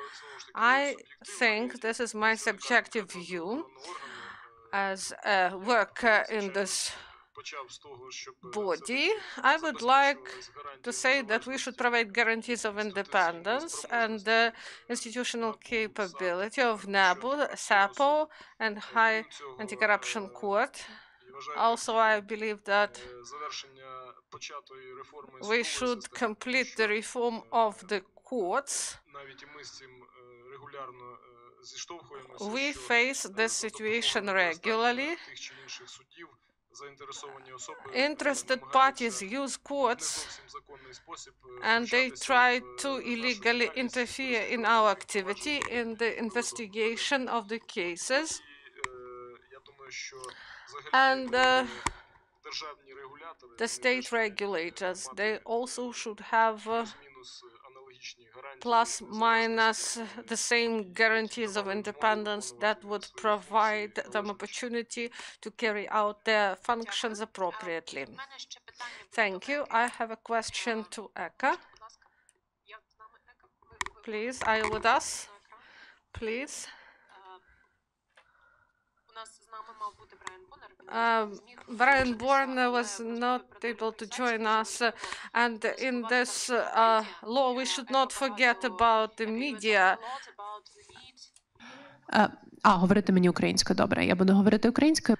I think this is my subjective view as a worker in this body, I would like to say that we should provide guarantees of independence and the institutional capability of NABU, SAPO, and High Anti-Corruption Court also, I believe that we should complete the reform of the courts. We face this situation regularly. Interested parties use courts and they try to illegally interfere in our activity in the investigation of the cases. And uh, the state regulators, they also should have uh, plus minus the same guarantees of independence that would provide them opportunity to carry out their functions appropriately. Thank you. I have a question to Eka. Please, are you with us? Please. Um, Brian Bourne was not able to join us, uh, and in this uh, law, we should not forget about the media. Uh, а, говорити мені українською, добре. Я буду говорити українською.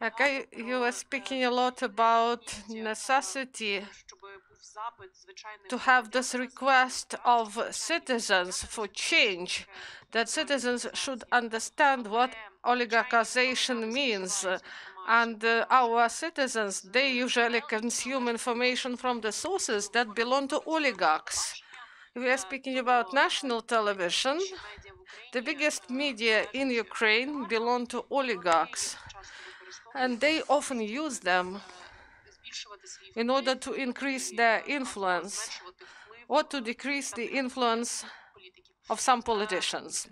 Okay, you were speaking a lot about necessity to have this request of citizens for change, that citizens should understand what oligarchization means. And uh, our citizens, they usually consume information from the sources that belong to oligarchs. We are speaking about national television. The biggest media in Ukraine belong to oligarchs, and they often use them in order to increase their influence or to decrease the influence of some politicians.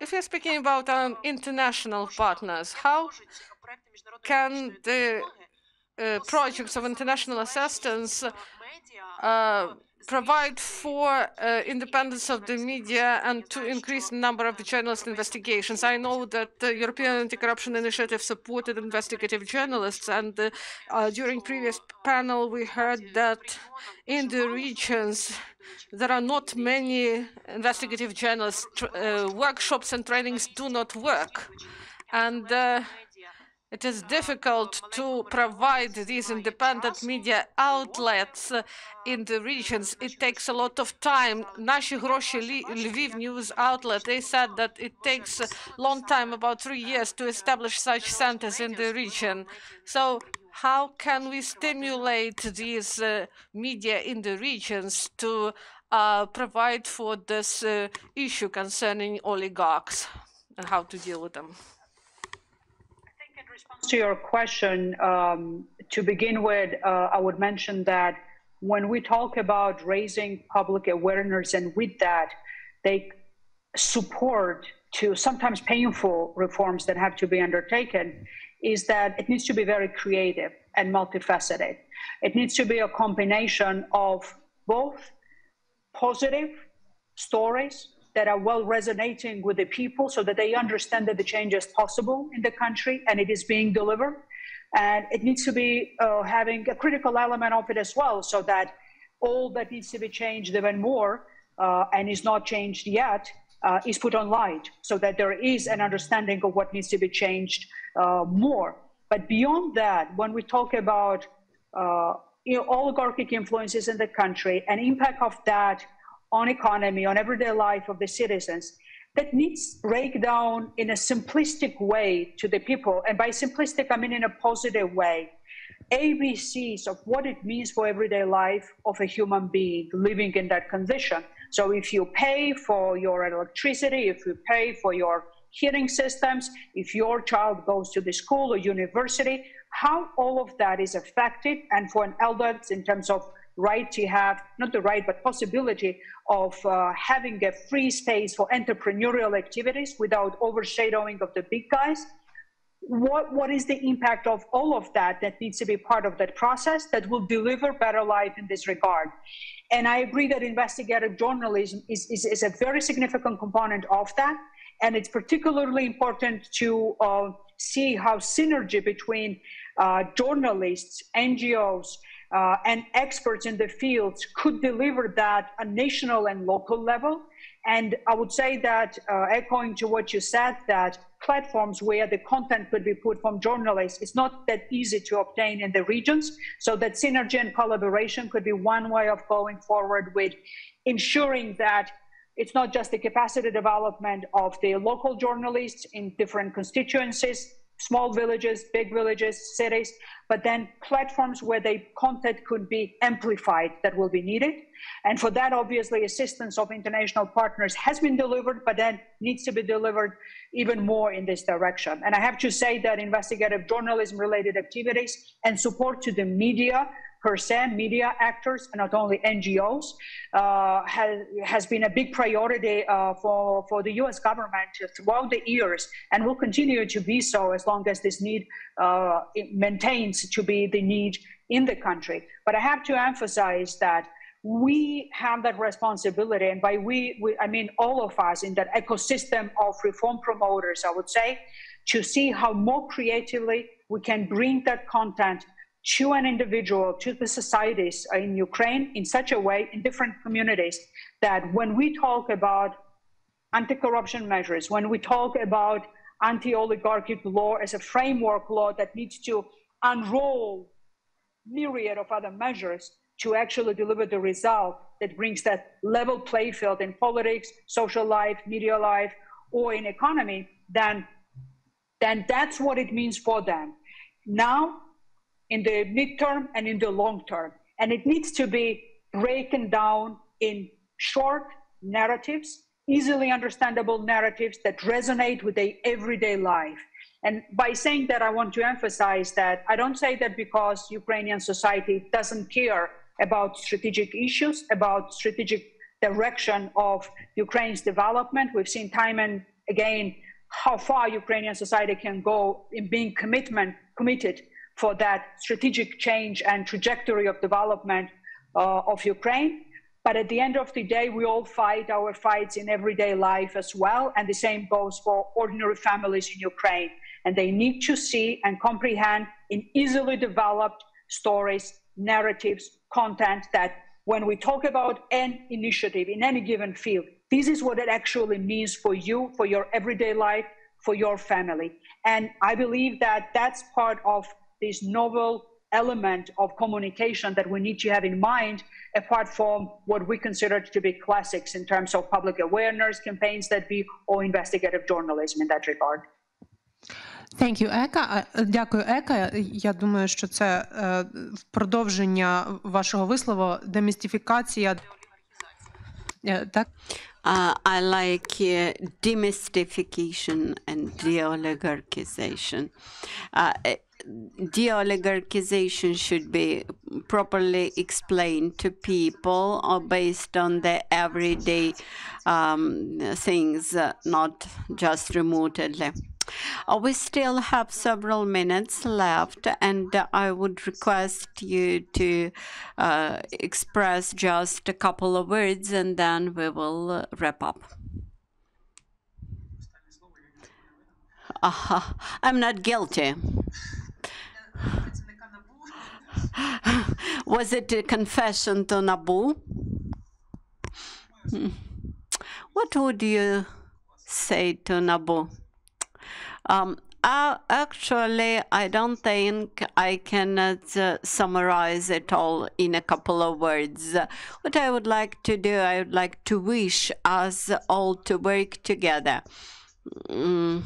If you're speaking about um, international partners, how can the uh, projects of international assistance uh, provide for uh, independence of the media and to increase the number of journalist investigations. I know that the European Anti-Corruption Initiative supported investigative journalists, and uh, uh, during previous panel we heard that in the regions there are not many investigative journalists. Uh, workshops and trainings do not work, and uh, it is difficult to provide these independent media outlets uh, in the regions. It takes a lot of time. Наші гроші Lvi- Lviv news outlet, they said that it takes a long time, about three years, to establish such centers in the region. So how can we stimulate these uh, media in the regions to uh, provide for this uh, issue concerning oligarchs and how to deal with them? To your question, um, to begin with, uh, I would mention that when we talk about raising public awareness and with that, they support to sometimes painful reforms that have to be undertaken, is that it needs to be very creative and multifaceted. It needs to be a combination of both positive stories that are well resonating with the people so that they understand that the change is possible in the country and it is being delivered. And it needs to be uh, having a critical element of it as well so that all that needs to be changed even more uh, and is not changed yet uh, is put on light so that there is an understanding of what needs to be changed uh, more. But beyond that, when we talk about uh, you know, oligarchic influences in the country and impact of that on economy, on everyday life of the citizens, that needs breakdown in a simplistic way to the people. And by simplistic, I mean in a positive way. ABCs of what it means for everyday life of a human being living in that condition. So if you pay for your electricity, if you pay for your heating systems, if your child goes to the school or university, how all of that is affected, and for an elder, in terms of right to have, not the right, but possibility of uh, having a free space for entrepreneurial activities without overshadowing of the big guys. What, what is the impact of all of that that needs to be part of that process that will deliver better life in this regard? And I agree that investigative journalism is, is, is a very significant component of that. And it's particularly important to uh, see how synergy between uh, journalists, NGOs, uh, and experts in the fields could deliver that at national and local level. And I would say that, uh, echoing to what you said, that platforms where the content could be put from journalists is not that easy to obtain in the regions. So that synergy and collaboration could be one way of going forward with ensuring that it's not just the capacity development of the local journalists in different constituencies, small villages, big villages, cities, but then platforms where the content could be amplified that will be needed. And for that, obviously, assistance of international partners has been delivered, but then needs to be delivered even more in this direction. And I have to say that investigative journalism related activities and support to the media per se, media actors, and not only NGOs, uh, has, has been a big priority uh, for, for the US government throughout the years and will continue to be so as long as this need uh, maintains to be the need in the country. But I have to emphasize that we have that responsibility, and by we, we, I mean all of us in that ecosystem of reform promoters, I would say, to see how more creatively we can bring that content to an individual, to the societies in Ukraine in such a way, in different communities, that when we talk about anti corruption measures, when we talk about anti oligarchic law as a framework law that needs to unroll myriad of other measures to actually deliver the result that brings that level play field in politics, social life, media life, or in economy, then, then that's what it means for them. Now, in the midterm and in the long term. And it needs to be broken down in short narratives, easily understandable narratives that resonate with the everyday life. And by saying that, I want to emphasize that I don't say that because Ukrainian society doesn't care about strategic issues, about strategic direction of Ukraine's development. We've seen time and again how far Ukrainian society can go in being commitment committed for that strategic change and trajectory of development uh, of Ukraine. But at the end of the day, we all fight our fights in everyday life as well. And the same goes for ordinary families in Ukraine. And they need to see and comprehend in easily developed stories, narratives, content that when we talk about an initiative in any given field, this is what it actually means for you, for your everyday life, for your family. And I believe that that's part of this novel element of communication that we need to have in mind, apart from what we consider to be classics in terms of public awareness campaigns that be or investigative journalism in that regard. Thank you, Ека. Е, Дякую, Ека. Я думаю, що це е, в продовження вашого вислову демістифікація. Е, Так? Uh, I like uh, demystification and de-oligarchization. Uh, eh, de-oligarchization should be properly explained to people or based on the everyday um, things, uh, not just remotely. Uh, we still have several minutes left, and uh, I would request you to uh, express just a couple of words, and then we will uh, wrap up. Uh, <laughs> I'm not guilty. Was it a confession to NABU? Hmm. What would you say to NABU? Um, uh, actually, I don't think I can uh, summarize it all in a couple of words. What I would like to do, I would like to wish us all to work together. Mm.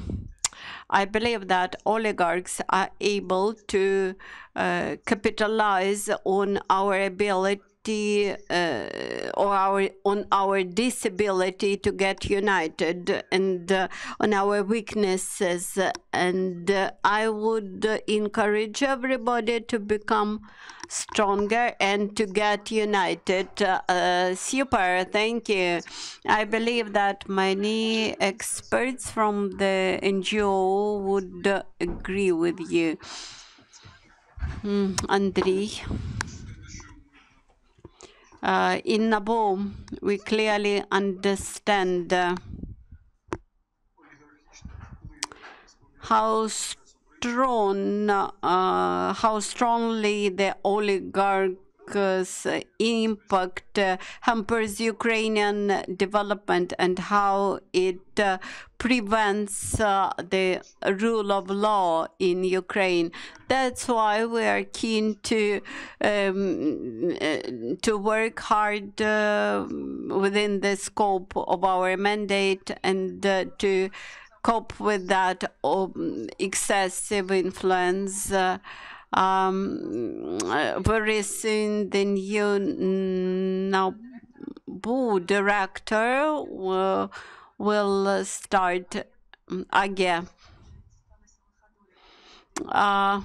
I believe that oligarchs are able to uh, capitalize on our ability uh, or our on our disability to get united and uh, on our weaknesses. And uh, i would encourage everybody to become stronger and to get united. Uh, super. Thank you. I believe that many experts from the ngo would agree with you. Mm, andrei uh, in NABU, we clearly understand uh, how strong, uh, how strongly the oligarchs' impact uh, hampers Ukrainian development and how it uh, prevents uh, the rule of law in Ukraine. That's why we are keen to um, uh, to work hard uh, within the scope of our mandate and uh, to cope with that um, excessive influence. Uh, um, very soon, the new NABU director will, will start um, again. Uh,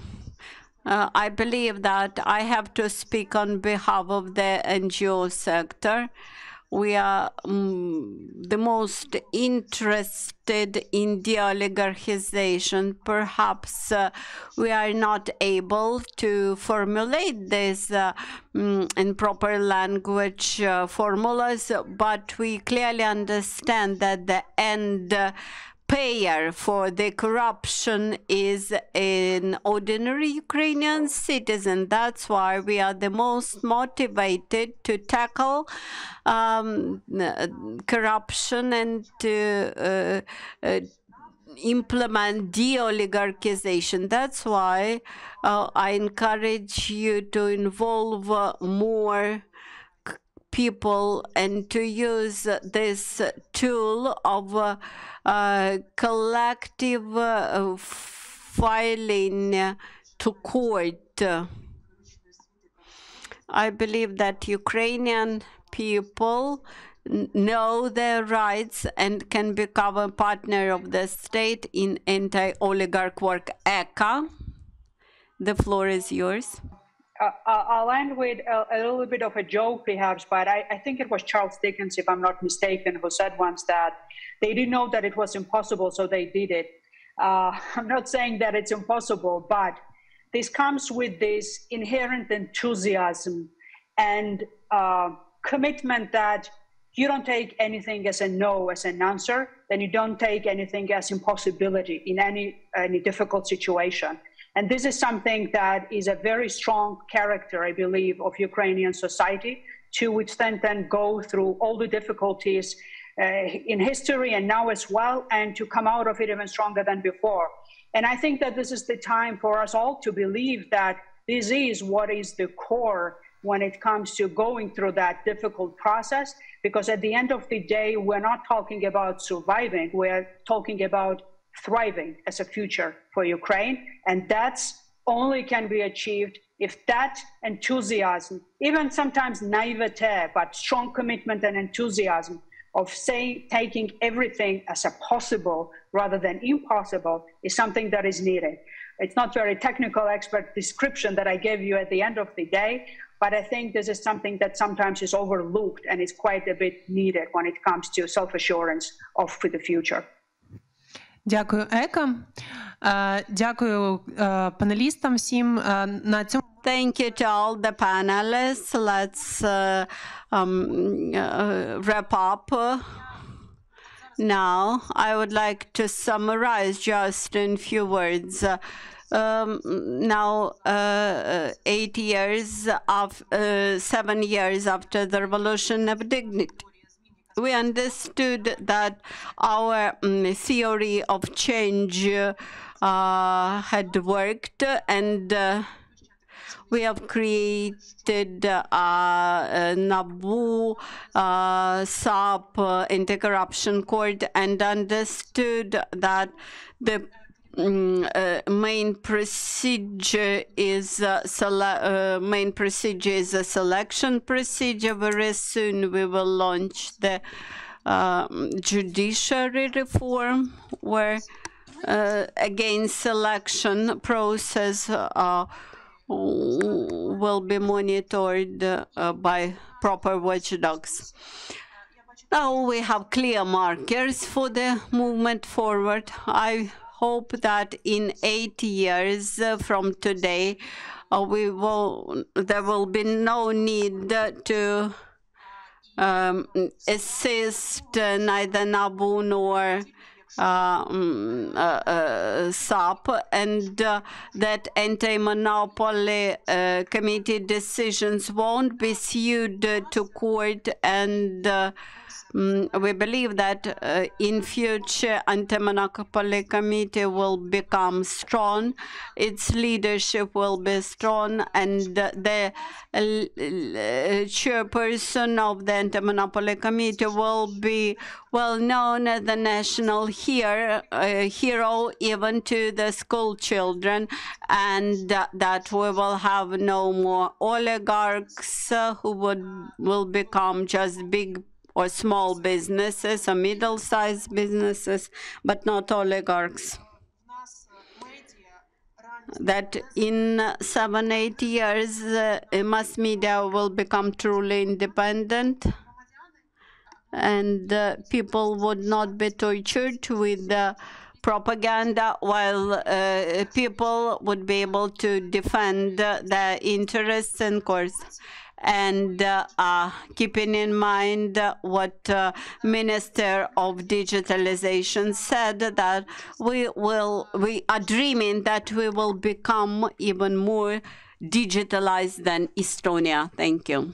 uh, I believe that I have to speak on behalf of the NGO sector. We are um, the most interested in the oligarchization. Perhaps uh, we are not able to formulate this uh, um, in proper language uh, formulas, but we clearly understand that the end payer for the corruption is an ordinary Ukrainian citizen. That's why we are the most motivated to tackle um, corruption and to uh, uh, implement de-oligarchization. That's why uh, I encourage you to involve more people and to use this tool of uh, uh, collective uh, filing to court. I believe that Ukrainian people know their rights and can become a partner of the state in anti-oligarch work. Eka, the floor is yours. Uh, I'll end with a, a little bit of a joke, perhaps, but I, I think it was Charles Dickens, if I'm not mistaken, who said once that they didn't know that it was impossible, so they did it. Uh, <laughs> I'm not saying that it's impossible, but this comes with this inherent enthusiasm and uh, commitment that you don't take anything as a no, as an answer, then you don't take anything as impossibility in any, any difficult situation. And this is something that is a very strong character, I believe, of Ukrainian society to withstand and go through all the difficulties uh, in history and now as well, and to come out of it even stronger than before. And I think that this is the time for us all to believe that this is what is the core when it comes to going through that difficult process. Because at the end of the day, we're not talking about surviving, we're talking about thriving as a future for Ukraine. And that's only can be achieved if that enthusiasm, even sometimes naivete, but strong commitment and enthusiasm of saying, taking everything as a possible rather than impossible is something that is needed. It's not very technical expert description that I gave you at the end of the day, but I think this is something that sometimes is overlooked and is quite a bit needed when it comes to self-assurance of for the future. Дякую, Ека. Е, Дякую е, панелістам всім. Е, На цьому Thank you to all the panelists. Let's uh, um, uh, wrap up. Now, I would like to summarize just in few words. Um, now, uh, eight years of uh, seven years after the revolution of dignity, we understood that our um, theory of change uh, had worked and uh, we have created uh, NABU, uh, SAP, uh, anti-corruption court, and understood that the main procedure is uh, uh, main procedure is a selection procedure. Very soon we will launch the um, judiciary reform, where uh, again selection process. Uh, will be monitored uh, by proper watchdogs. Now we have clear markers for the movement forward. I hope that in eight years uh, from today, uh, we will there will be no need to um, assist uh, neither NABU nor um, uh, uh, SAP and uh, that anti-monopoly committee decisions won't be sued to court and mm, we believe that uh, in future anti-monopoly committee will become strong its leadership will be strong and the uh, chairperson of the anti-monopoly committee will be well known as the national hero, uh, hero even to the school children and uh, that we will have no more oligarchs uh, who would will become just big or small businesses or middle-sized businesses, but not oligarchs. That in seven, eight years, uh, mass media will become truly independent and uh, people would not be tortured with the propaganda while uh, people would be able to defend uh, their interests and course and uh, uh, keeping in mind what uh, Minister of Digitalization said that we will we are dreaming that we will become even more digitalized than Estonia. Thank you.